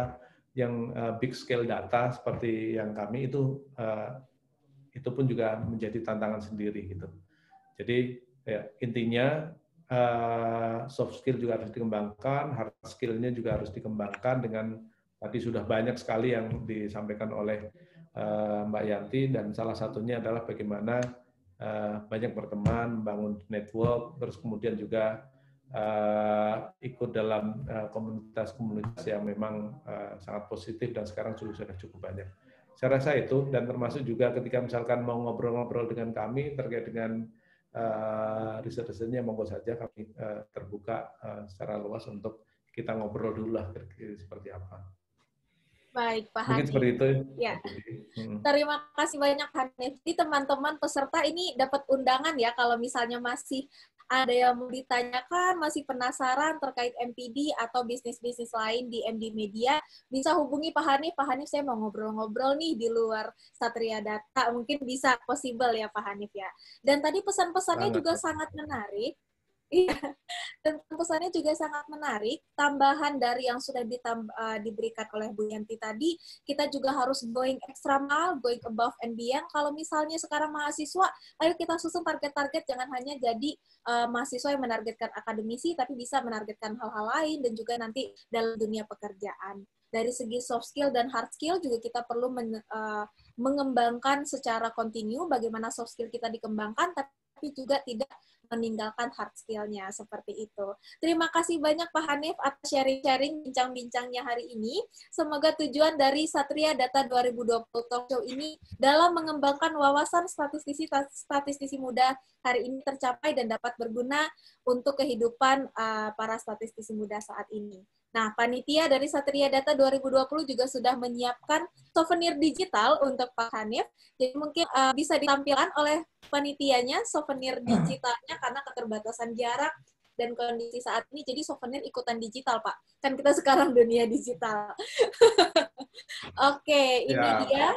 yang uh, big scale data seperti yang kami itu uh, itu pun juga menjadi tantangan sendiri gitu. Jadi ya, intinya uh, soft skill juga harus dikembangkan, hard skill-nya juga harus dikembangkan dengan tadi sudah banyak sekali yang disampaikan oleh uh, Mbak Yanti dan salah satunya adalah bagaimana Eh, banyak berteman, bangun network, terus kemudian juga ikut dalam eh, komunitas-komunitas yang memang sangat positif dan sekarang sudah cukup banyak. Saya rasa itu dan termasuk juga ketika misalkan mau ngobrol-ngobrol dengan kami terkait dengan riset-risetnya monggo saja kami uh, terbuka uh, secara luas untuk kita ngobrol dulu lah seperti apa. Baik, Pak Mungkin seperti itu. Ya. Hmm. Terima kasih banyak, Hanif. Jadi teman-teman peserta ini dapat undangan ya kalau misalnya masih ada yang mau ditanyakan, masih penasaran terkait MPD atau bisnis-bisnis lain di MD Media, bisa hubungi Pak Hanif. Pak Hanif, saya mau ngobrol-ngobrol nih di luar Satria Data. Mungkin bisa possible ya Pak Hanif ya. Dan tadi pesan-pesannya juga sangat menarik. Iya, dan pesannya juga sangat menarik. Tambahan dari yang sudah uh, diberikan oleh Bu Yanti tadi, kita juga harus going extra mile, going above and beyond. Kalau misalnya sekarang mahasiswa, ayo kita susun target-target, jangan hanya jadi uh, mahasiswa yang menargetkan akademisi, tapi bisa menargetkan hal-hal lain dan juga nanti dalam dunia pekerjaan. Dari segi soft skill dan hard skill juga kita perlu men, uh, mengembangkan secara kontinu bagaimana soft skill kita dikembangkan, tapi juga tidak meninggalkan hard skill-nya seperti itu. Terima kasih banyak Pak Hanif atas sharing-sharing bincang-bincangnya hari ini. Semoga tujuan dari Satria Data 2020 Talk Show ini dalam mengembangkan wawasan statistisi statistisi muda hari ini tercapai dan dapat berguna untuk kehidupan uh, para statistisi muda saat ini. Nah, panitia dari Satria Data 2020 juga sudah menyiapkan souvenir digital untuk Pak Hanif. Jadi mungkin uh, bisa ditampilkan oleh panitianya souvenir digitalnya karena keterbatasan jarak dan kondisi saat ini jadi souvenir ikutan digital Pak. Kan kita sekarang dunia digital. Oke, ini ya. dia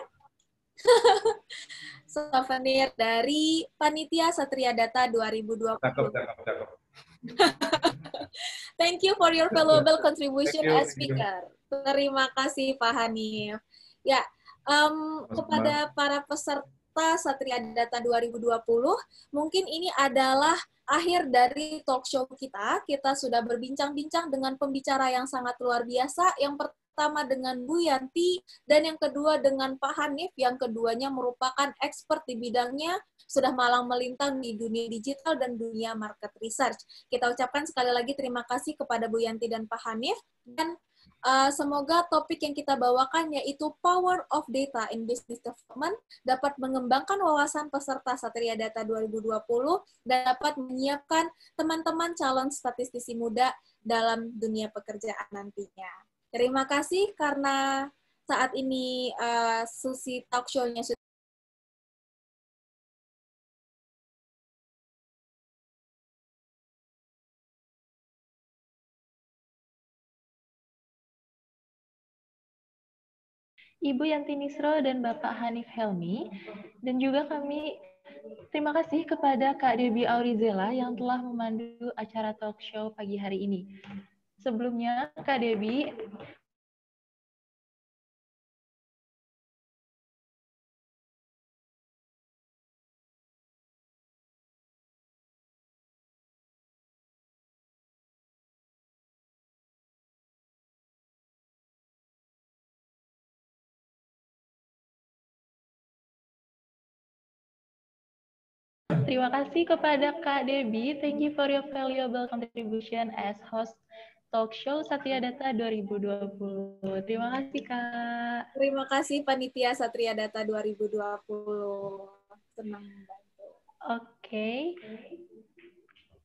souvenir dari panitia Satria Data 2020. Cakep, cakep, cakep. Thank you for your valuable contribution you, as speaker. Terima kasih Pak Hanif. Ya, um, kepada para peserta Satria Data 2020, mungkin ini adalah akhir dari talk show kita. Kita sudah berbincang-bincang dengan pembicara yang sangat luar biasa. Yang pertama dengan Bu Yanti, dan yang kedua dengan Pak Hanif, yang keduanya merupakan expert di bidangnya, sudah malang melintang di dunia digital dan dunia market research. Kita ucapkan sekali lagi terima kasih kepada Bu Yanti dan Pak Hanif, dan uh, semoga topik yang kita bawakan yaitu Power of Data in Business Development dapat mengembangkan wawasan peserta Satria Data 2020 dan dapat menyiapkan teman-teman calon statistisi muda dalam dunia pekerjaan nantinya. Terima kasih karena saat ini uh, Susi Talk Show-nya sudah Ibu Yanti Nisro dan Bapak Hanif Helmi, dan juga kami terima kasih kepada Kak Debbie Aurizela yang telah memandu acara talk show pagi hari ini. Sebelumnya, Kak Debbie Terima kasih kepada Kak Debbie. Thank you for your valuable contribution as host Talk Show Satria Data 2020. Terima kasih, Kak. Terima kasih, Panitia Satria Data 2020. Senang membantu. Oke. Okay.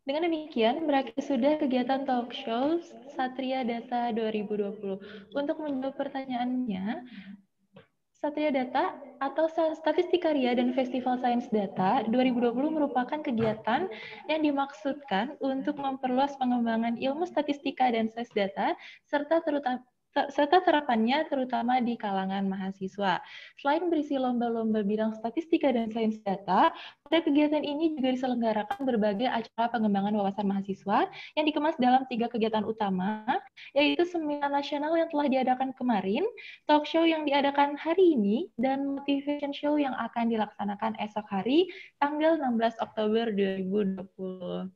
Dengan demikian, berakhir sudah kegiatan talk show Satria Data 2020. Untuk menjawab pertanyaannya, Satria Data atau Statistikaria dan Festival Sains Data 2020 merupakan kegiatan yang dimaksudkan untuk memperluas pengembangan ilmu statistika dan sains data serta terutama serta terapannya terutama di kalangan mahasiswa. Selain berisi lomba-lomba bidang statistika dan sains data, pada kegiatan ini juga diselenggarakan berbagai acara pengembangan wawasan mahasiswa yang dikemas dalam tiga kegiatan utama, yaitu seminar nasional yang telah diadakan kemarin, talk show yang diadakan hari ini, dan motivation show yang akan dilaksanakan esok hari, tanggal 16 Oktober 2020.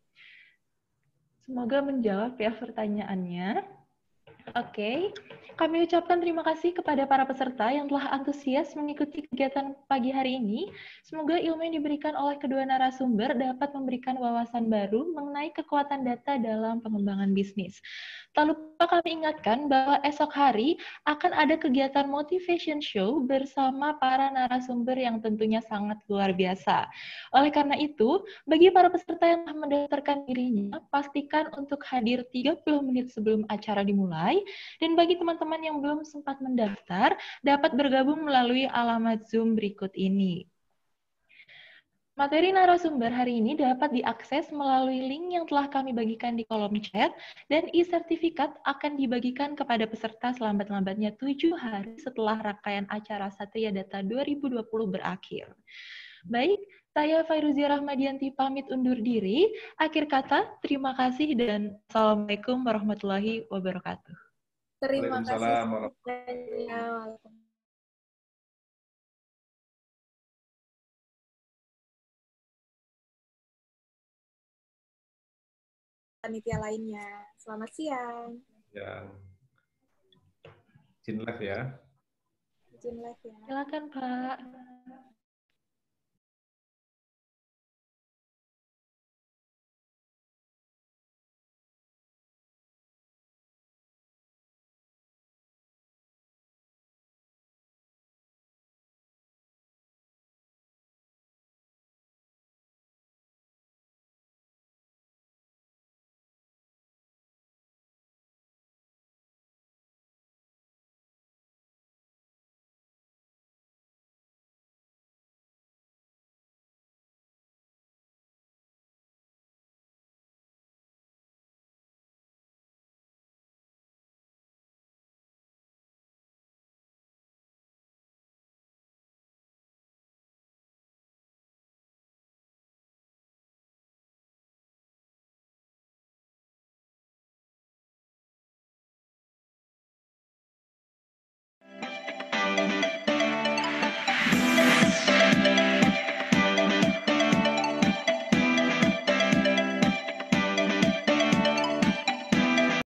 Semoga menjawab ya pertanyaannya. Oke, kami ucapkan terima kasih kepada para peserta yang telah antusias mengikuti kegiatan pagi hari ini. Semoga ilmu yang diberikan oleh kedua narasumber dapat memberikan wawasan baru mengenai kekuatan data dalam pengembangan bisnis. Tak lupa kami ingatkan bahwa esok hari akan ada kegiatan motivation show bersama para narasumber yang tentunya sangat luar biasa. Oleh karena itu, bagi para peserta yang telah mendaftarkan dirinya, pastikan untuk hadir 30 menit sebelum acara dimulai, dan bagi teman-teman yang belum sempat mendaftar, dapat bergabung melalui alamat Zoom berikut ini. Materi narasumber hari ini dapat diakses melalui link yang telah kami bagikan di kolom chat, dan e-sertifikat akan dibagikan kepada peserta selambat-lambatnya tujuh hari setelah rangkaian acara Satria Data 2020 berakhir. Baik, saya Fairuzia Rahmadianti pamit undur diri. Akhir kata, terima kasih dan Assalamualaikum warahmatullahi wabarakatuh. Terima kasih. panitia lainnya. Selamat siang. Ya. Izin live ya. Izin live ya. Silakan, Pak.